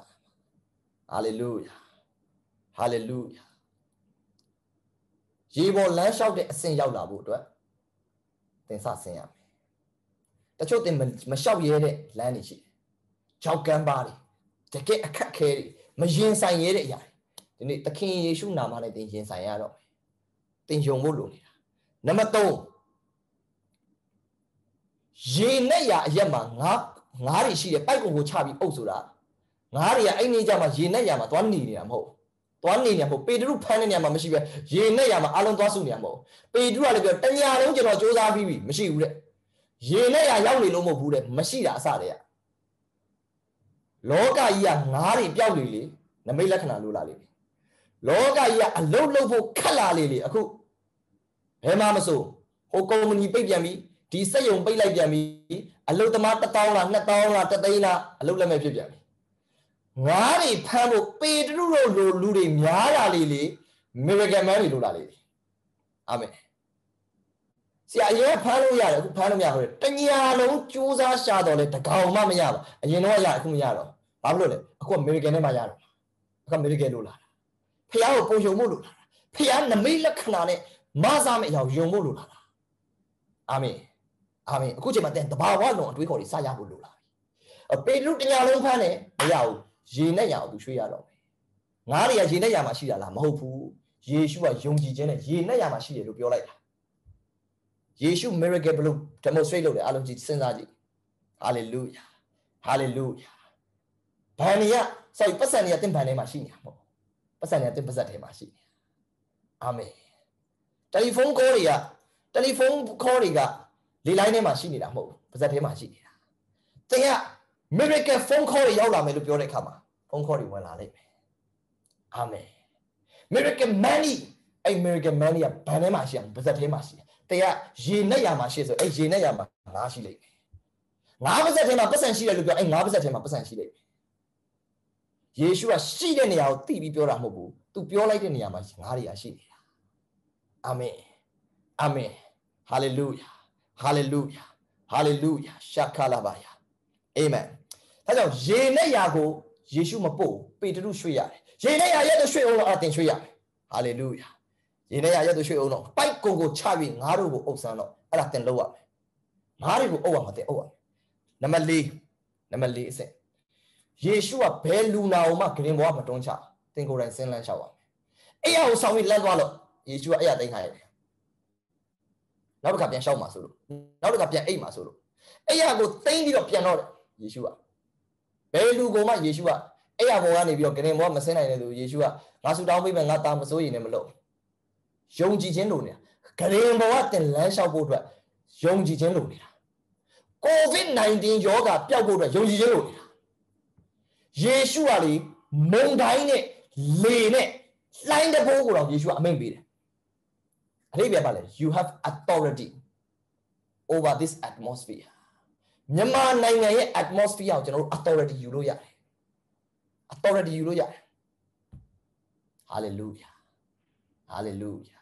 ဟာလေလုယာဟာလေလုယာရေပေါ်လမ်းလျှောက်တဲ့အဆင့်ရောက်လာဖို့အတွက်သင်စဆင်းရမယ် တချို့သင်မလျှောက်ရဲတဲ့လမ်းတွေရှိတယ်ကြောက်ကမ်းပါးတွေတကယ်အခက်ခဲတွေမရင်ဆိုင်ရဲတဲ့အရာတွေဒီနေ့သခင်ယေရှုနာမနဲ့သင်ရင်ဆိုင်ရတော့မယ်သင်ယုံဖို့လိုနေတာနံပါတ်3ရေနဲ့ရအရက်မှာငါးငါးတွေရှိတယ်ပိုက်ကုံကိုချပြီးအုပ်ဆိုတာငါးတွေကအဲ့နေကြမှာရေနဲ့ရမှာသွားနေနေတာမဟုတ်သွားနေနေမဟုတ်ပေတရုဖမ်းတဲ့နေရာမှာမရှိပဲရေနဲ့ရမှာအလုံးသွားစုနေရမဟုတ်ပေတရုကလည်းပြောတညာလုံးကျွန်တော်စူးစမ်းပြီးပြီမရှိဘူးတဲ့ ရေနဲ့ရရောက်နေလို့မဟုတ်ဘူးတဲ့မရှိတာအစတည်းကလောကကြီးကငားတွေပျောက်လေလေနမိတ်လက္ခဏာလိုလာလေလောကကြီးကအလုတ်လုတ်ဖို့ခက်လာလေလေအခုဘယ်မှမစိုးဟိုကုမ္ပဏီပိတ်ပြန်ပြီဒီစက်ယုံပိတ်လိုက်ပြန်ပြီအလုတ်သမား1000လား2000လား3000လားအလုတ်လက်မဲ့ဖြစ်ပြန်ပြီငားတွေဖမ်းဖို့ပေတရုတို့လိုလူတွေများတာလေလေမီရကယ်မန်တွေလိုလာလေအာမင်ဆ ရာအရင်ဖမ်းလို့ရတယ်အခုဖမ်းလို့မရဘူးတညာလုံးစူးစမ်းရှာတော့လေတကောင်မှမရပါအရင်တော့ရအခုမရတော့ဘာလို့လဲအခုအမေရိကန်ထဲမှာရတော့အခုအမေရိကန်လိုလာတာဖះကိုပုံယုံမှုလိုလာတာဖះနမိတ်လက္ခဏာနဲ့မဆာမယ့်အရာယုံမှုလိုလာတာအာမင်အာမင်အခုချိန်မှာတဲ့တဘာဝလုံးအတွေးခေါ်တွေစရဖို့လိုလာပြီပေတရုတညာလုံးဖမ်းတယ်မရဘူးရေနဲ့ရအောင်သူရွှေ့ရတော့မယ်ငါးတွေကရေနဲ့ရမှာရှိတာလားမဟုတ်ဘူးယေရှုကယုံကြည်ခြင်းနဲ့ရေနဲ့ရမှာရှိတယ်လို့ပြောလိုက်တာ ယေရှု miracle ဘလို့ demonstrate လုပ်တယ်အားလုံးကြည့်စဉ်းစားကြည့် hallelujah hallelujah ဘာနေရစိုက်ပတ်စံနေရတင်ပန်ထဲမှာရှိနေတာမဟုတ်ပတ်စံနေရတင်ပတ်စက်ထဲမှာရှိနေတာအာမင်တယ်လီဖုန်းကောတွေကတယ်လီဖုန်းခေါ်တွေကလေလိုင်းထဲမှာရှိနေတာမဟုတ်ဘူးပါဇက်ထဲမှာရှိနေတာတင်က miracle phone call တွေရောက်လာမယ်လို့ပြောတဲ့အခါမှာ phone call တွေဝင်လာလိမ့်မယ်အာမင် miracle money အဲ့ miracle money ကဘန်ထဲမှာရှိအောင်ပါဇက်ထဲမှာရှိ တယ်တင်ကရေနဲ့ရမှာရှိဆိုအဲ့ရေနဲ့ရမှာငါးရှိလိမ့်မယ်ငါးပါဇက်ထဲမှာပတ်စံရှိတယ်လို့ပြောအဲ့ငါးပါဇက်ထဲမှာပတ်စံရှိလိမ့်မယ်ယေရှုကရှိတဲ့နေရာကိုသိပြီးပြောတာမဟုတ်ဘူး။ तू ပြောလိုက်တဲ့နေရာမှာငါးတွေကရှိနေတာ။အာမင်။အာမင်။ဟာလေလုယာ။ဟာလေလုယာ။ဟာလေလုယာ။ရှာခလာပါယာ။အာမင်။ဒါကြောင့်ရေနဲ့ယာကိုယေရှုမပို့ပေတရုရွှေ့ရတယ်။ရေနဲ့ယာရဲ့ရွှေ့အောင်အတင်ရွှေ့ရတယ်။ဟာလေလုယာ။ ရေနဲ့ယာရဲ့ရွှေ့အောင်တော့ပိုက်ကိုကိုချပြီးငါးတို့ကိုအုပ်ဆန်းတော့အဲ့ဒါတင်လို့ရမယ်။ငါးတွေကိုအုပ်ရမှာတင်အုပ်ရမယ်။နံပါတ်၄နံပါတ်၄အဆင့်ယေရှုကဘယ်လူနာကိုမှဂရင်ဘွားမတွန်းချသင်ကိုယ်တိုင်ဆင်းလန်းလျှောက်ပါမယ်အဲ့ရကိုဆောင်ပြီးလန့်သွားလို့ယေရှုကအဲ့ရသိမ်းခါရတယ်နောက်တစ်ခါပြန်လျှောက်မှာဆိုလို့နောက်တစ်ခါပြန်အိတ်မှာဆိုလို့အဲ့ရကိုသိမ်းပြီးတော့ပြန်တော့တယ်ယေရှုကဘယ်လူကိုမှယေရှုကအဲ့ရဘောကနေပြီးတော့ဂရင်ဘွားမဆင်းနိုင်တဲ့သူယေရှုကငါဆူတောင်းပေးမယ်ငါသားမစိုးရင်လည်းမလုပ် ယုံကြည်ခြင်းလိုနေတာဂရင်ဘွားတင်လန်းလျှောက်ဖို့အတွက်ယုံကြည်ခြင်းလိုနေတာကိုဗစ် -19 ယောဂပျောက်ဖို့အတွက်ယုံကြည်ခြင်းလိုနေတာယေရှုကလေမုန်တိုင်းနဲ့လေနဲ့လှိုင်းတဘိုးကိုတော့ယေရှုကအမိန့်ပေးတယ်အလေးပြပါလေ you have authority over this atmosphere မြန်မာနိုင်ငံရဲ့ atmosphere ကိုကျွန်တော်တို့ authority ယူလို့ရတယ် authority ယူလို့ရတယ် hallelujah hallelujah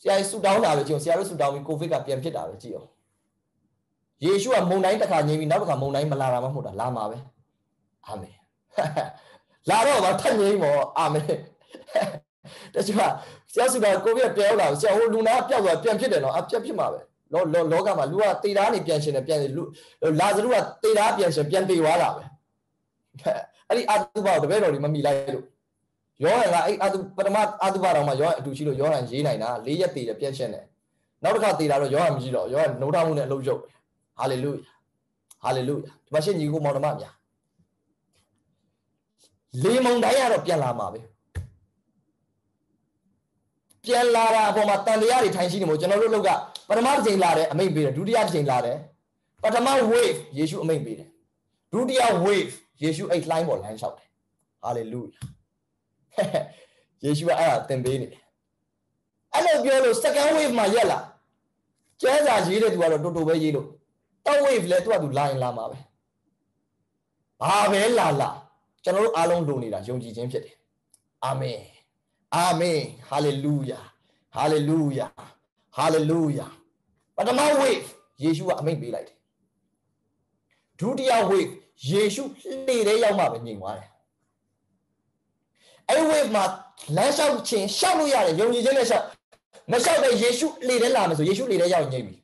ဆရာကြီးဆူတောင်းတာပဲကြည့်အောင်ဆရာတို့ဆူတောင်းပြီးကိုဗစ်ကပြန်ဖြစ်တာပဲကြည့်အောင်ယေရှုကမုန်တိုင်းတစ်ခါငြိမ်းပြီးနောက်တစ်ခါမုန်တိုင်းမလာတာမှမဟုတ်တာလာမှာပဲအာမင်လာတော့ဗာထက်ငြိမ်းမောအာမင်တချို့ကဆရာစုကကိုဗစ်ပြောလာဆရာဟိုလူနာပျောက်သွားပြန်ဖြစ်တယ်နော်အပြတ်ဖြစ်မှာပဲလောလောလောကမှာလူကတေသားနေပြန်ရှင်တယ်ပြန်လူလာဇရုကတေသားပြန်ရှင်ပြန်တေသွားတာပဲအဲ့ဒီအတုပကိုတပည့်တော်တွေမမိလိုက်လို့ ယောဟန်ကအဲ့အတုပထမအတုပတော်မှာယောဟန်အတူရှိလို့ယောဟန်ရေးနိုင်တာ၄ရက်တေတယ်ပြန်ရှင်တယ်နောက်တစ်ခါတေတာတော့ယောဟန်မရှိတော့ယောဟန်နှုတ်ထားမှုနဲ့အလုပ်ရုပ်ဟာလေလုယာဟာလေလုယာဒီမှာရှင်းညီကိုမောင်နှမများလေမုန်တိုင်းကတော့ပြန်လာမှာပဲပြန်လာတာအပေါ်မှာတန်တရားတွေထိုင်ရှိနေမို့ကျွန်တော်တို့လောက်ကပထမတစ်ချိန်လာတယ်အမိန့်ပေးတယ်ဒုတိယတစ်ချိန်လာတယ်ပထမ wave ယေရှုအမိန့်ပေးတယ်ဒုတိယ wave ယေရှုအဲ့လှိုင်းပေါ်လမ်းလျှောက်တယ်ဟာလေလုယာ ယေရှုကအဲ့ဒါသင်ပေးနေတယ်အဲ့လိုပြောလို့ second wave မှာရက်လာကျဲစာရေးတဲ့သူကတော့တူတူပဲရေးလို့ third wave လဲသူကသူလာရင်လာမှာပဲဘာပဲလာလာကျွန်တော်တို့အားလုံးလိုနေတာယုံကြည်ခြင်းဖြစ်တယ်အာမင်အာမင်ဟာလေလုယာဟာလေလုယာဟာလေလုယာပထမ wave ယေရှုကအမိန့်ပေးလိုက်တယ်ဒုတိယ wave ယေရှုလှေထဲရောက်မှပဲညင်သွားတယ် အဲ့ wave မှာလမ်းလျှောက်ခြင်းရှောက်လို့ရတယ်ယုံကြည်ခြင်းနဲ့ရှောက်မလျှောက်တဲ့ယေရှုလှေထဲလာမယ်ဆိုယေရှုလှေထဲရောက်ညင်ပြီ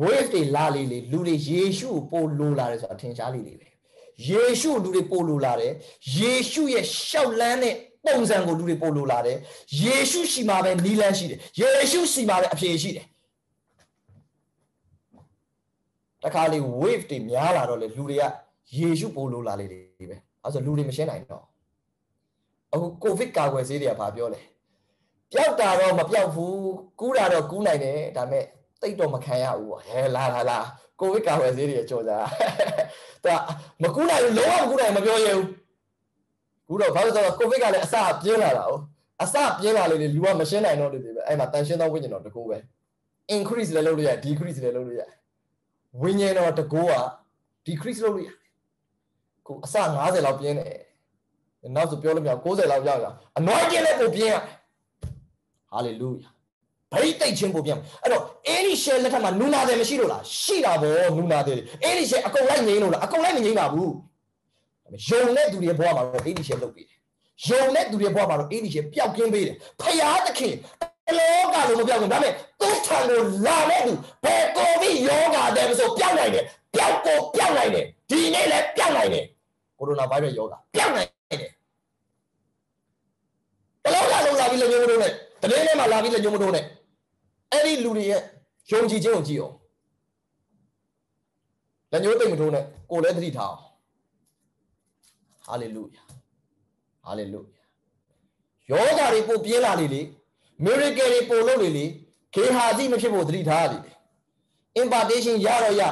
wave တွေလာလေလေလူတွေယေရှုကိုပို့လိုလာတယ်ဆိုတာထင်ရှားလေလေပဲယေရှုလူတွေပို့လိုလာတယ်ယေရှုရဲ့ရှောက်လန်းတဲ့ပုံစံကိုလူတွေပို့လိုလာတယ်ယေရှုရှိမှပဲနီးလန်းရှိတယ်ယေရှုရှိမှပဲအဖြေရှိတယ်တခါလေ wave တွေများလာတော့လေလူတွေကယေရှုပို့လိုလာလေတွေပဲ အဲဆိုလူတွေမရှင်းနိုင်တော့အခု covid ကာကွယ်ဆေးတွေကဘာပြောလဲပျောက်တာတော့မပျောက်ဘူးကူးတာတော့ကူးနိုင်တယ်ဒါပေမဲ့တိတ်တော့မခံရဘူးပေါ့ဟဲလာလာလာကိုဗစ်ကာဝယ်ဆေးတွေကြော်ကြတာမကူးနိုင်ဘူးလုံးဝမကူးနိုင်မပြောရဘူးကူတော့ဘာလို့ဆိုတော့ကိုဗစ်ကလည်းအစပြင်းလာတာ哦အစပြင်းလာလေလူကမရှင်းနိုင်တော့လို့ဒီပဲအဲ့မှာတန်ရှင်းသောဝိညာဉ်တော်တကူပဲ increase လည်းလုပ်လို့ရ decrease လည်းလုပ်လို့ရဝိညာဉ်တော်တကူက decrease လုပ်လို့ရ ကိုအစ90လောက်ပြင်းတယ်နောက်ဆိုပြောလို့မရ90လောက်ရောက်ရ anointing လည်းကိုပြင်းရ hallelujah ဗိတ်တိတ်ချင်းပို့ပြန်အဲ့တော့အဲ့ဒီရှယ်လက်ထက်မှာနူနာတယ်မရှိလို့လားရှိတာဗောနူနာတယ်အဲ့ဒီရှယ်အကုန်လိုက်ငိမ့်လို့လားအကုန်လိုက်မငိမ့်ပါဘူးယုံတဲ့သူတွေဘဝမှာတော့အဲ့ဒီရှယ်လုပ်ပေးတယ်ယုံတဲ့သူတွေဘဝမှာတော့အဲ့ဒီရှယ်ပျောက်ကင်းပေးတယ်ဖယားသခင်လောကလုံးမပြောက်ဘူးဒါပေမဲ့သူ့ထံကိုလာတဲ့သူဘယ်ကိုပြီးယောဂတဲ့ဆိုပျောက်နိုင်တယ်ပျောက်ကိုပျောက်နိုင်တယ်ဒီနေ့လည်းပျောက်နိုင်တယ် ကိုရိုနာဗိုင်းရပ်ယောဂပျောက်နိုင်တယ်တလောကလုံးလာပြီးလည်းညို့မလို့နဲ့တနေ့နေ့မှလာပြီးလည်းညို့မလို့နဲ့အဲ့ဒီလူတွေရဲ့ယုံကြည်ခြင်းကိုကြည့်အောင်လက်ညှိုးတိတ်မထိုးနဲ့ကိုယ်လည်းသတိထားအောင်ဟာလေလုယာဟာလေလုယာယောဂါတွေပိုပြင်းလာလေလေမီရကယ်တွေပိုလုပ်လေလေခေဟာစီမဖြစ်ဖို့သတိထားရလေလေအင်ပါတေးရှင်းရတော့ရ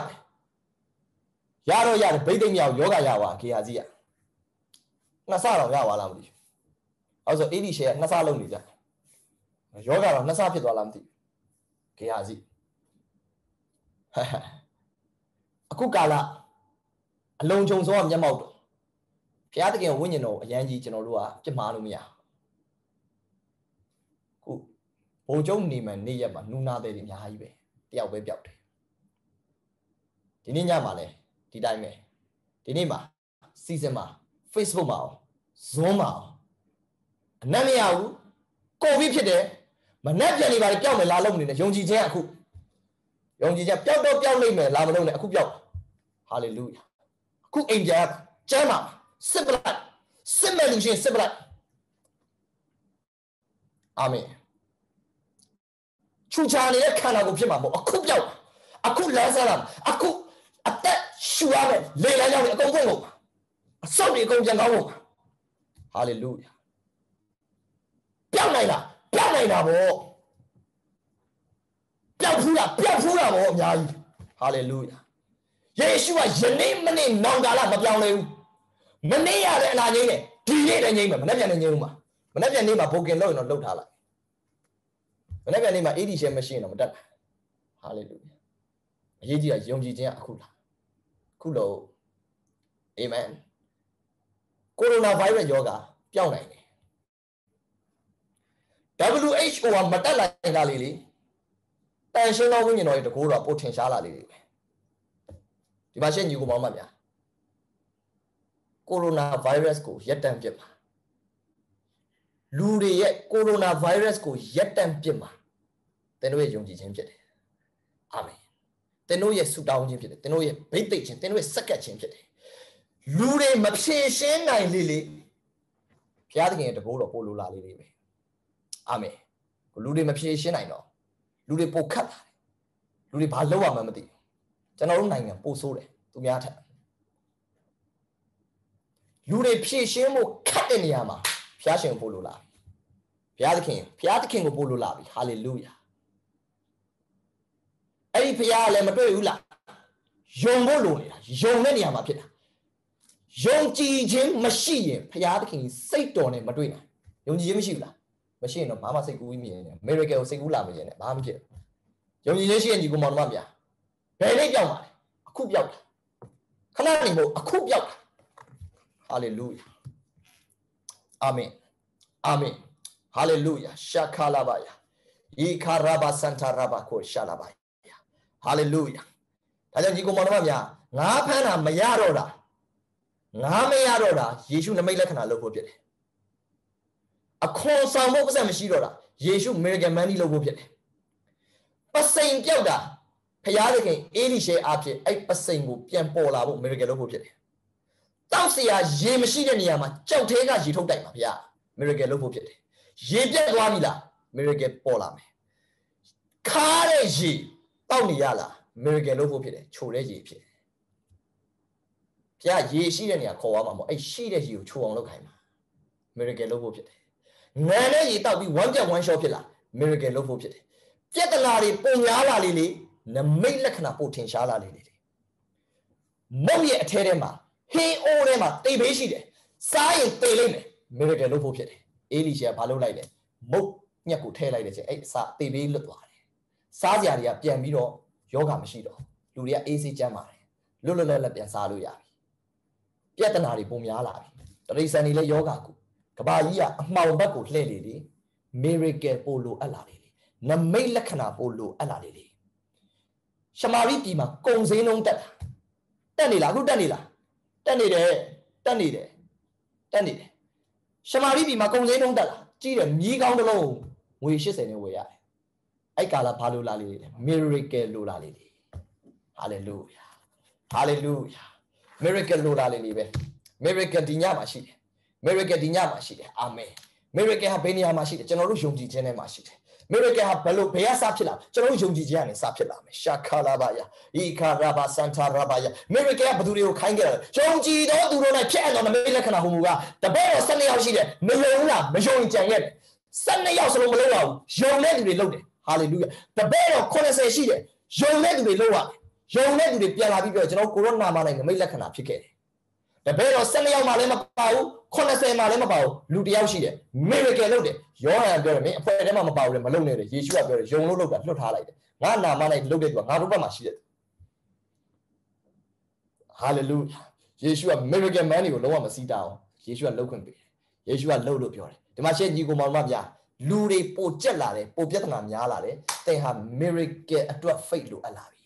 ရတော့ရတယ်ဗိတ်သိမ့်မြောက်ယောဂါရပါခေဟာစီကနှစ်ဆတော့ရပါလားမသိဘူးအဲဆိုအဲ့ဒီရှယ်ကနှစ်ဆလုံးနေကြယောဂါတော့နှစ်ဆဖြစ်သွားလားမသိဘူးခေဟာစီအခုကာလအလုံးချုံဆုံးကမျက်မှောက်တော့ဘုရားသခင်ဝိညာဉ်တော်အရန်ကြီးကျွန်တော်တို့ကပြစ်မှားလို့မရခုဘုံကျုံနေမှနေ့ရက်မှာနူနာတဲ့တွေအများကြီးပဲတယောက်ပဲပျောက်တယ်ဒီနေ့ညမှာလဲ ဒီတိုင်းပဲဒီနေ့မှာစီစဉ်မှာ Facebook မှာအောင် Zoom မှာအောင်အနက်မရဘူးကိုဗစ်ဖြစ်တယ်မနှက်ပြန်နေပါလေပျောက်မယ်လာလို့မနေနဲ့ယုံကြည်ခြင်းအခုယုံကြည်ခြင်းပျောက်တော့ပျောက်လိမ့်မယ်လာမလို့နဲ့အခုပျောက်ဟာလေလုယာအခုအိမ်ပြန်ကျမ်းမှာစစ်ပလိုက်စစ်မဲ့လူရှင်စစ်ပလိုက်အာမင်ချူချာနေတဲ့ခန္ဓာကိုဖြစ်မှာမဟုတ်အခုပျောက်အခုလမ်းစားလာအခုအသက် ရှူရမယ်လေလမ်းကြောင်းတွေအကုန်ဖွင့်ကုန်အစောက်တွေအကုန်ပြန်ကောင်းကုန်ဟာလေလုယာပျောက်နိုင်လားပျောက်နိုင်တာဗောပျောက်ဖူးတာပျောက်ဖူးတာဗောအများကြီးဟာလေလုယာယေရှုကယနေ့မနေ့နောင်ကာလမပြောင်းလဲဘူးမနေ့ရတဲ့အနာငိမ့်တယ်ဒီနေ့လည်းငိမ့်မယ်မနေ့ပြန်လည်းငိမ့်ဦးမှာမနေ့ပြန်နေ့မှာဘိုကင်လို့ရင်တော့လှုပ်ထားလိုက်မနေ့ပြန်နေ့မှာ80 share မရှိရင်တော့မတက်ဟာလေလုယာအရေးကြီးတာယုံကြည်ခြင်းကအခုလားအ ခုလို့အာမင်ကိုရိုနာဗိုင်းရပ်ယောဂပြောင်းနိုင်တယ် WHO ကမတက်လိုက်တာလေလေတန်ရှင်းသောဝိညာဉ်တော်ရဲ့တကိုးတော်ပို့ထင်ရှားလာလေတယ်ပဲဒီမှာရှင်းညီကိုမောင်မများကိုရိုနာဗိုင်းရပ်စ်ကိုရပ်တန့်ပြစ်ပါလူတွေရဲ့ကိုရိုနာဗိုင်းရပ်စ်ကိုရပ်တန့်ပြစ်မှာသင်တို့ရဲ့ယုံကြည်ခြင်းဖြစ်တယ်အာမင် သင်တို့ရဲ့ဆုတောင်းခြင်းဖြစ်တယ်သင်တို့ရဲ့ဗိတ်သိက်ခြင်းသင်တို့ရဲ့စက္ကပ်ခြင်းဖြစ်တယ်လူတွေမဖြေရှင်းနိုင်လေလေဘုရားသခင်ရဲ့တကိုးတော်ပို့လိုလာလေးတွေပဲအာမင်လူတွေမဖြေရှင်းနိုင်တော့လူတွေပိုခတ်လာတယ်လူတွေဘာလုပ်ရမှန်းမသိဘူးကျွန်တော်တို့နိုင်ငံပိုဆိုးတယ်သူများထက်လူတွေဖြည့်ရှင်းဖို့ခက်တဲ့နေရာမှာဘုရားရှင်ကိုပို့လို့လာပြီဘုရားသခင်ဘုရားသခင်ကိုပို့လို့လာပြီဟာလေလုယာ အဲ့ဒီဘုရားကလည်းမတွေ့ဘူးလားယုံဖို့လိုနေတာယုံတဲ့နေရာမှာဖြစ်တာယုံကြည်ခြင်းမရှိရင်ဘုရားသခင်စိတ်တော်နဲ့မတွေ့နိုင်ယုံကြည်ခြင်းမရှိဘူးလားမရှိရင်တော့ဘာမှစိတ်ကူးမြင်နေ miracle ကိုစိတ်ကူးလာမမြင်နဲ့ဘာမှမဖြစ်ယုံကြည်ခြင်းရှိရင်ညီကောင်မောင်တို့များဘယ်လေးပြောင်းပါလဲအခုပြောက်တာခဏနေမို့အခုပြောက်တာဟာလေလုယာအာမင်အာမင်ဟာလေလုယာရှာခါလာပါယာဤခါရာဘာစန်တာရာဘာကိုရှာလာပါယာ ဟာလေလုယာဒါကြောင့်ညီကောင်မောင်တို့များငါးဖမ်းတာမရတော့တာငါမရတော့တာယေရှုနမိတ်လက္ခဏာလုပ်ဖို့ဖြစ်တယ်အခွန်ဆောင်ဖို့ပတ်စံမရှိတော့တာယေရှုမေဂန်မန်နီလုပ်ဖို့ဖြစ်တယ်ပစိန်ပြောက်တာဖျားသခင်အေလိရှဲအဖြစ်အဲ့ပစိန်ကိုပြန်ပေါ်လာဖို့မေဂန်လုပ်ဖို့ဖြစ်တယ်တောက်เสียရေမရှိတဲ့နေရာမှာကြောက်သေးကရေထုတ်တိုက်မှာဗျာမေဂန်လုပ်ဖို့ဖြစ်တယ်ရေပြတ်သွားပြီလားမေဂန်ပေါ်လာမယ်ခါတဲ့ရေ တောက်နေရလားမေဂန်လုပ်ဖို့ဖြစ်တယ်ချိုတဲ့ရေဖြစ်တယ်ဘုရားရေရှိတဲ့နေရာခေါ်သွားမှာမဟုတ်အဲ့ရှိတဲ့ရေကိုချိုအောင်လုပ်ခိုင်းမှာမေဂန်လုပ်ဖို့ဖြစ်တယ်ငန်နဲ့ရေတောက်ပြီး one ပြတ် one shot ဖြစ်လာ miracle လုပ်ဖို့ဖြစ်တယ်ပြက်တနာတွေပုံများလာလေလေနမိတ်လက္ခဏာပို့ထင်ရှားလာလေလေမုတ်ရဲ့အထဲထဲမှာဟင်းအိုးထဲမှာတိတ်ဘေးရှိတယ်စားရင်တိတ်လိမ့်မယ် miracle လုပ်ဖို့ဖြစ်တယ်အေလိရှေကဘာလုပ်လိုက်လဲမုတ်ညက်ကိုထည့်လိုက်တဲ့ချိန်အဲ့အစာတိတ်ဘေးလွတ်သွားတယ် စားကြတွေကပြန်ပြီးတော့ယောဂမရှိတော့လူတွေကအေးစိကျမ်းပါတယ်လွတ်လွတ်လပ်လပ်ပြန်စားလို့ရပြီပြက်တနာတွေပုံများလာပြီတရိษံတွေလည်းယောဂကုကဘာကြီးကအမှောင်ဘက်ကိုလှည့်လေလေ miracle ပို့လို့အပ်လာလေလေနမိတ်လက္ခဏာပို့လို့အပ်လာလေလေရှမာရိပြည်မှာကုံစင်းလုံးတက်တာတက်နေလားအခုတက်နေလားတက်နေတယ်တက်နေတယ်တက်နေတယ်ရှမာရိပြည်မှာကုံစင်းလုံးတက်လာကြီးတယ်မြီးကောင်းတစ်လုံးငွေ80နဲ့ဝယ်ရတယ် အဲ့ကာလဘာလို့လာလေလေ miracle လို့လာလေလေ hallelujah hallelujah miracle လို့လာလေလေပဲ miracle ဒီညမှာရှိတယ် miracle ဒီညမှာရှိတယ်အာမင် miracle ဟာဘယ်နေရာမှာရှိတယ်ကျွန်တော်တို့ယုံကြည်ခြင်းထဲမှာရှိတယ် miracle ဟာဘယ်လိုဘယ်ကစဖြစ်လာကျွန်တော်တို့ယုံကြည်ခြင်းကနေစဖြစ်လာမယ်ရှာခါလာပါယာဤခါရာဘာစန်တာရာဘာယာ miracle ကဘသူတွေကိုခိုင်းခဲ့တယ်ယုံကြည်သောသူတို့နဲ့ဖြစ်အပ်သောနမိတ်လက္ခဏာဟူမူကတပည့်တော်12ယောက်ရှိတယ်မယုံလားမယုံကြံခဲ့တယ်12ယောက်စလုံးမလုပ်ရဘူးယုံတဲ့သူတွေလုပ်တယ် ဟာလေလုယာတပည့်တော်80ရှိတယ်ယုံတဲ့သူတွေလုပ်ရတယ်ယုံတဲ့သူတွေပြန်လာပြီးပြောကျွန်တော်ကိုရိုနာမှာနိုင်နမိတ်လက္ခဏာဖြစ်ခဲ့တယ်တပည့်တော်12ယောက်မှလည်းမပါဘူး80မှလည်းမပါဘူးလူတစ်ယောက်ရှိတယ် miracle လုပ်တယ်ယောဟန်ပြောတယ်မင်းအဖွဲ့ထဲမှာမပါဘူးလေမလုပ်နဲ့လေယေရှုကပြောတယ်ယုံလို့လုပ်တာလွတ်ထားလိုက်တယ်ငါနာမ၌လုပ်တဲ့သူကငါတို့ဘက်မှာရှိတယ် hallelujah ယေရှုက miracle man တွေကိုလုံးဝမစီးတာအောင်ယေရှုကလှုပ်ခွင့်ပေးတယ်ယေရှုကလှုပ်လို့ပြောတယ်ဒီမှာရှင်းညီကိုမောင်မများ လူတွေပိုကြက်လာတယ်ပိုပြဿနာများလာတယ်သင်ဟာ miracle အတွက် faith လိုအပ်လာပြီ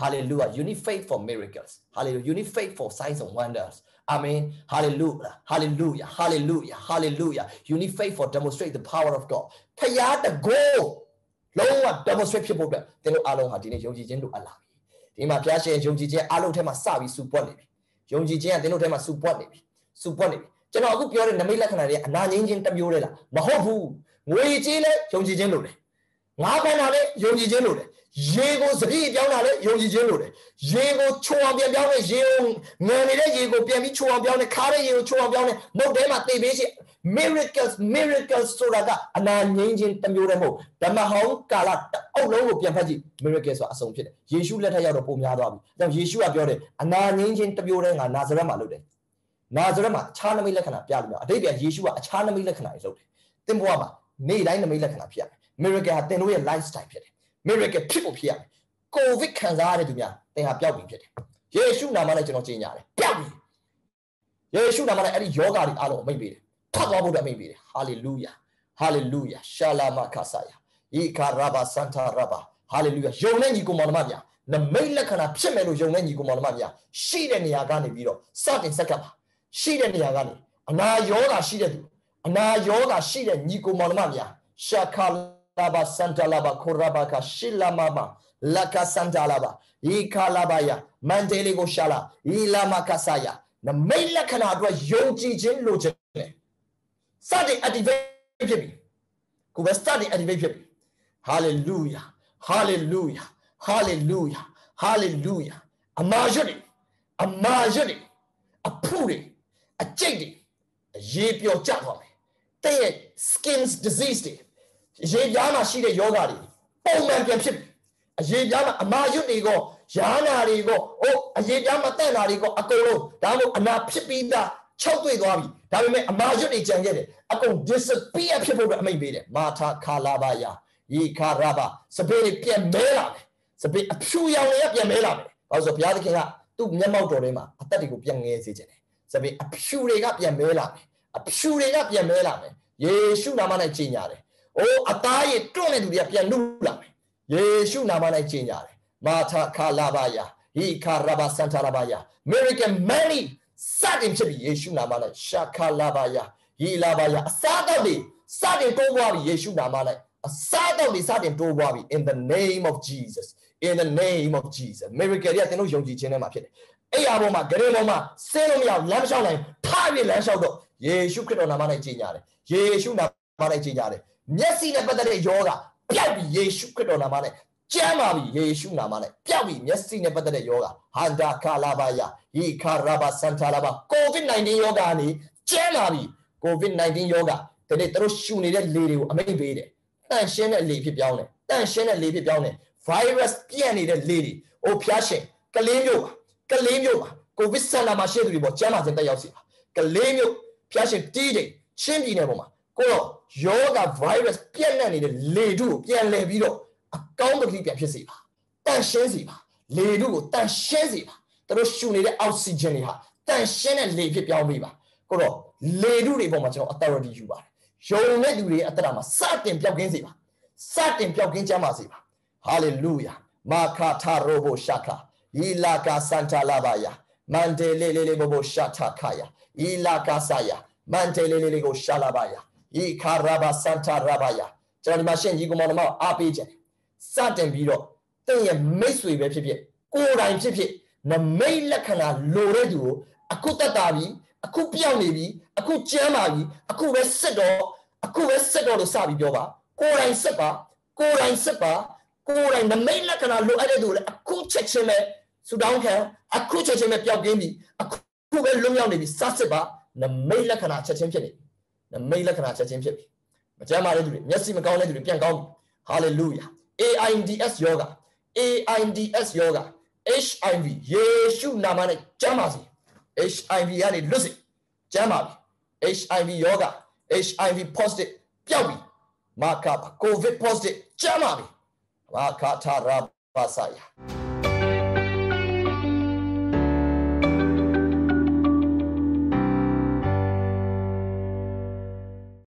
hallelujah you need faith for miracles hallelujah you need faith for signs and wonders amen hallelujah hallelujah hallelujah hallelujah you need faith for demonstrate the power of god ဖယားတကိုလုံးဝ demonstrate ဖြစ်ဖို့အတွက်သင်တို့အားလုံးဟာဒီနေ့ယုံကြည်ခြင်းလိုအပ်လာပြီဒီမှာဘုရားရှင်ယုံကြည်ခြင်းအားလုံးထဲမှာစပြီးစုပွက်နေပြီယုံကြည်ခြင်းကသင်တို့ထဲမှာစုပွက်နေပြီစုပွက်နေပြီကျွန်တော်အခုပြောတဲ့နမိတ်လက္ခဏာတွေအနာငင်းခြင်းတစ်မျိုးတည်းလားမဟုတ်ဘူး ငွေကြေးလဲယုံကြည်ခြင်းလိုတယ်ငါးခန္ဓာလဲယုံကြည်ခြင်းလိုတယ်ရေကိုစပြည့်ပြောင်းတာလဲယုံကြည်ခြင်းလိုတယ်ရေကိုချိုအောင်ပြန်ပြောင်းတဲ့ရေကိုငန်နေတဲ့ရေကိုပြန်ပြီးချိုအောင်ပြောင်းတဲ့ခါတဲ့ရေကိုချိုအောင်ပြောင်းတဲ့မုတ်ထဲမှာသိပေးရှိ miracles miracles ဆိုတာကအနာငင်းခြင်းတစ်မျိုးတည်းမဟုတ်ဓမ္မဟောင်းကာလအုပ်လုံးကိုပြန်ဖတ်ကြည့် miracle ဆိုတာအဆုံးဖြစ်တယ်ယေရှုလက်ထက်ရောက်တော့ပုံများသွားပြီအဲကြောင့်ယေရှုကပြောတယ်အနာငင်းခြင်းတစ်မျိုးတည်းငါနာဇရက်မှာလုပ်တယ်နာဇရက်မှာအခြားနမိတ်လက္ခဏာပြလို့မရအတိတ်ကယေရှုကအခြားနမိတ်လက္ခဏာတွေလုပ်တယ်သင်ဘဝမှာ နေ့တိုင်းနမိတ်လက္ခဏာဖြစ်ရမယ် miracle ဟာသင်တို့ရဲ့ lifestyle ဖြစ်တယ် miracle ဖြစ်ဖို့ဖြစ်ရမယ်ကိုဗစ်ခံစားရတဲ့သူများသင်ဟာပျောက်ပြီဖြစ်တယ်ယေရှုနာမနဲ့ကျွန်တော်ကြေညာတယ်ပျောက်ပြီယေရှုနာမနဲ့အဲ့ဒီယောဂါတွေအားလုံးအမိတ်ပေးတယ်ဖတ်သွားဖို့အမိတ်ပေးတယ်ဟာလေလုယာဟာလေလုယာရှာလာမခါဆာယာဤခါရာဘာစန်တာရာဘာဟာလေလုယာယုံတဲ့ညီကိုမောင်နှမများနမိတ်လက္ခဏာဖြစ်မယ်လို့ယုံတဲ့ညီကိုမောင်နှမများရှိတဲ့နေရာကနေပြီးတော့စတင်ဆက်ကပ်ပါရှိတဲ့နေရာကနေအနာယောဂါရှိတဲ့သူ အနာယောဂါရှိတဲ့ညီကိုမောင်နှမများရှာခလာဘာစန်တလာဘာခိုရာဘာကရှီလာမမလာကစန်တလာဘာဤခါလာဘာယာမန်တေလီကိုရှာလာဤလာမကဆာယာနမိတ်လက္ခဏာအတွက်ယုံကြည်ခြင်းလိုချင်တယ်စတင် activate ဖြစ်ပြီကိုပဲစတင် activate ဖြစ်ပြီ hallelujah hallelujah hallelujah hallelujah အမာရွတ်တွေအမာရွတ်တွေအဖုတွေအကျိတ်တွေရေပျော်ကျသွားမယ် တဲ့ရဲ့ skins disease တွေရေပြားမှာရှိတဲ့ယောဂတွေပုံမှန်ပြန်ဖြစ်ပြီအရေပြားမှာအမာရွတ်တွေကယာနာတွေကအိုးအရေပြားမှာတန့်တာတွေကအကုန်လုံးဒါမှမဟုတ်အနာဖြစ်ပြီးသားချုပ်တွေ့သွားပြီဒါပေမဲ့အမာရွတ်တွေကြံခဲ့တယ်အကုန် disappear ဖြစ်ဖို့အတွက်အမိန့်ပေးတယ်မာထာခါလာဘာယာဤခါရဘာစပင်းပြန်မဲလာတယ်စပင်းအဖြူရောင်တွေကပြန်မဲလာမယ်ဘာလို့ဆိုဘုရားသခင်ကသူ့မျက်မှောက်တော်ထဲမှာအသက်တွေကိုပြန်ငယ်စေခြင်းတယ်စပင်းအဖြူတွေကပြန်မဲလာမယ် အဖြူတွေကပြန်မဲလာမယ်ယေရှုနာမ၌ကြီးညာတယ်။အိုးအသားရည်တွန့်တဲ့သူတွေကပြန်လူလာမယ်။ယေရှုနာမ၌ကြီးညာတယ်။မာထာခါလာဘာယာဟီခါရဘာစန်တာလာဘာယာ American Many စတင်ဖြစ်ပြီးယေရှုနာမ၌ရှာခါလာဘာယာဟီလာဘာယာအစားတော့လေစတင်တိုးပွားပြီးယေရှုနာမ၌အစားတော့လေစတင်တိုးပွားပြီး in the name of Jesus in the name of Jesus miracle တွေကသင်တို့ယုံကြည်ခြင်းထဲမှာဖြစ်တယ်အဲ့အပေါ်မှာဂရေပေါ်မှာဆင်းလို့မရလမ်းလျှောက်နိုင်ထားပြီးလမ်းလျှောက်တော့ ယေရှုခရစ်တော်နာမ၌ကြီးညာတယ်ယေရှုနာမ၌ကြီးညာတယ်မျက်စိနဲ့ပတ်သက်တဲ့ယောဂပျောက်ပြီးယေရှုခရစ်တော်နာမ၌ကျမ်းပါပြီယေရှုနာမနဲ့ပျောက်ပြီမျက်စိနဲ့ပတ်သက်တဲ့ယောဂဟန္တာခါလာဘာယာဟီခါရာဘာစန်တာလာဘာကိုဗစ် -19 ယောဂကနေကျမ်းပါပြီကိုဗစ် -19 ယောဂဒီနေ့တို့ရှူနေတဲ့လေတွေကိုအမိန့်ပေးတယ်တန့်ရှင်းတဲ့လေဖြစ်ပြောင်းတယ်တန့်ရှင်းတဲ့လေဖြစ်ပြောင်းတယ် virus ပြန့်နေတဲ့လေတွေအိုဖျားရှင်ကလေးမျိုးပါကလေးမျိုးပါကိုဗစ်ဆန်လာမှာရှိတဲ့သူတွေပေါ်ကျမ်းပါစဉ်တက်ရောက်စီပါကလေးမျိုး ဖျားရှင်တီးတယ်ချင်းပြည်နယ်ပေါ်မှာကိုတော့ယောဂ virus ပြန့်နှံ့နေတဲ့လေထုကိုပြန်လည်ပြီးတော့အကောင်းတတိပြန်ဖြစ်စေပါတန့်ရှင်းစေပါလေထုကိုတန့်ရှင်းစေပါတို့ရှူနေတဲ့အောက်ဆီဂျင်တွေဟာတန့်ရှင်းတဲ့လေဖြစ်ပြောင်းပေးပါကိုတော့လေထုတွေပေါ်မှာကျွန်တော် authority ယူပါတယ်ယုံတဲ့သူတွေရဲ့အတ္တမှာစတင်ပြောက်ကင်းစေပါစတင်ပြောက်ကင်းကြမ်းပါစေပါ hallelujah မာခါထာရောဘရှာခာဤလာကာစန်တာလာဘာယာမန်တေလေလေလေဘဘရှာထခါယာ ဤလာကာဆာယာမန်တေလေလေလေကိုရှာလာဘာယာဤခါရာဘာစန်တာရာဘာယာကျွန်တော်ဒီမှာရှင်းကြီးကမောင်မောင်အားပေးခြင်းစတင်ပြီးတော့တင့်ရဲ့မိတ်ဆွေပဲဖြစ်ဖြစ်ကိုယ်တိုင်ဖြစ်ဖြစ်နမိတ်လက္ခဏာလိုတဲ့သူကိုအခုတက်တာပြီအခုပြောင်းနေပြီအခုကျမ်းပါပြီအခုပဲစစ်တော့အခုပဲစစ်တော့လို့စပြီးပြောပါကိုယ်တိုင်စစ်ပါကိုယ်တိုင်စစ်ပါကိုယ်တိုင်နမိတ်လက္ခဏာလိုအပ်တဲ့သူလည်းအခုချက်ချင်းပဲဆူတောင်းခံအခုချက်ချင်းပဲပျောက်ကင်းပြီအခု ပဲလွတ်မြောက်နေပြီစစစ်ပါနမိတ်လက္ခဏာချက်ချင်းဖြစ်နေနမိတ်လက္ခဏာချက်ချင်းဖြစ်ပြီမကြမ်းပါတဲ့သူတွေမျက်စိမကောင်းတဲ့သူတွေပြန်ကောင်းပြီ hallelujah AIDS yoga AIDS yoga HIV ယေရှုနာမနဲ့ကျမ်းပါစေ HIV ကနေလွတ်စေကျမ်းပါပြီ HIV yoga HIV positive ပျောက်ပြီမာကာ COVID positive ကျမ်းပါပြီမာကာထာရာပါစာယာ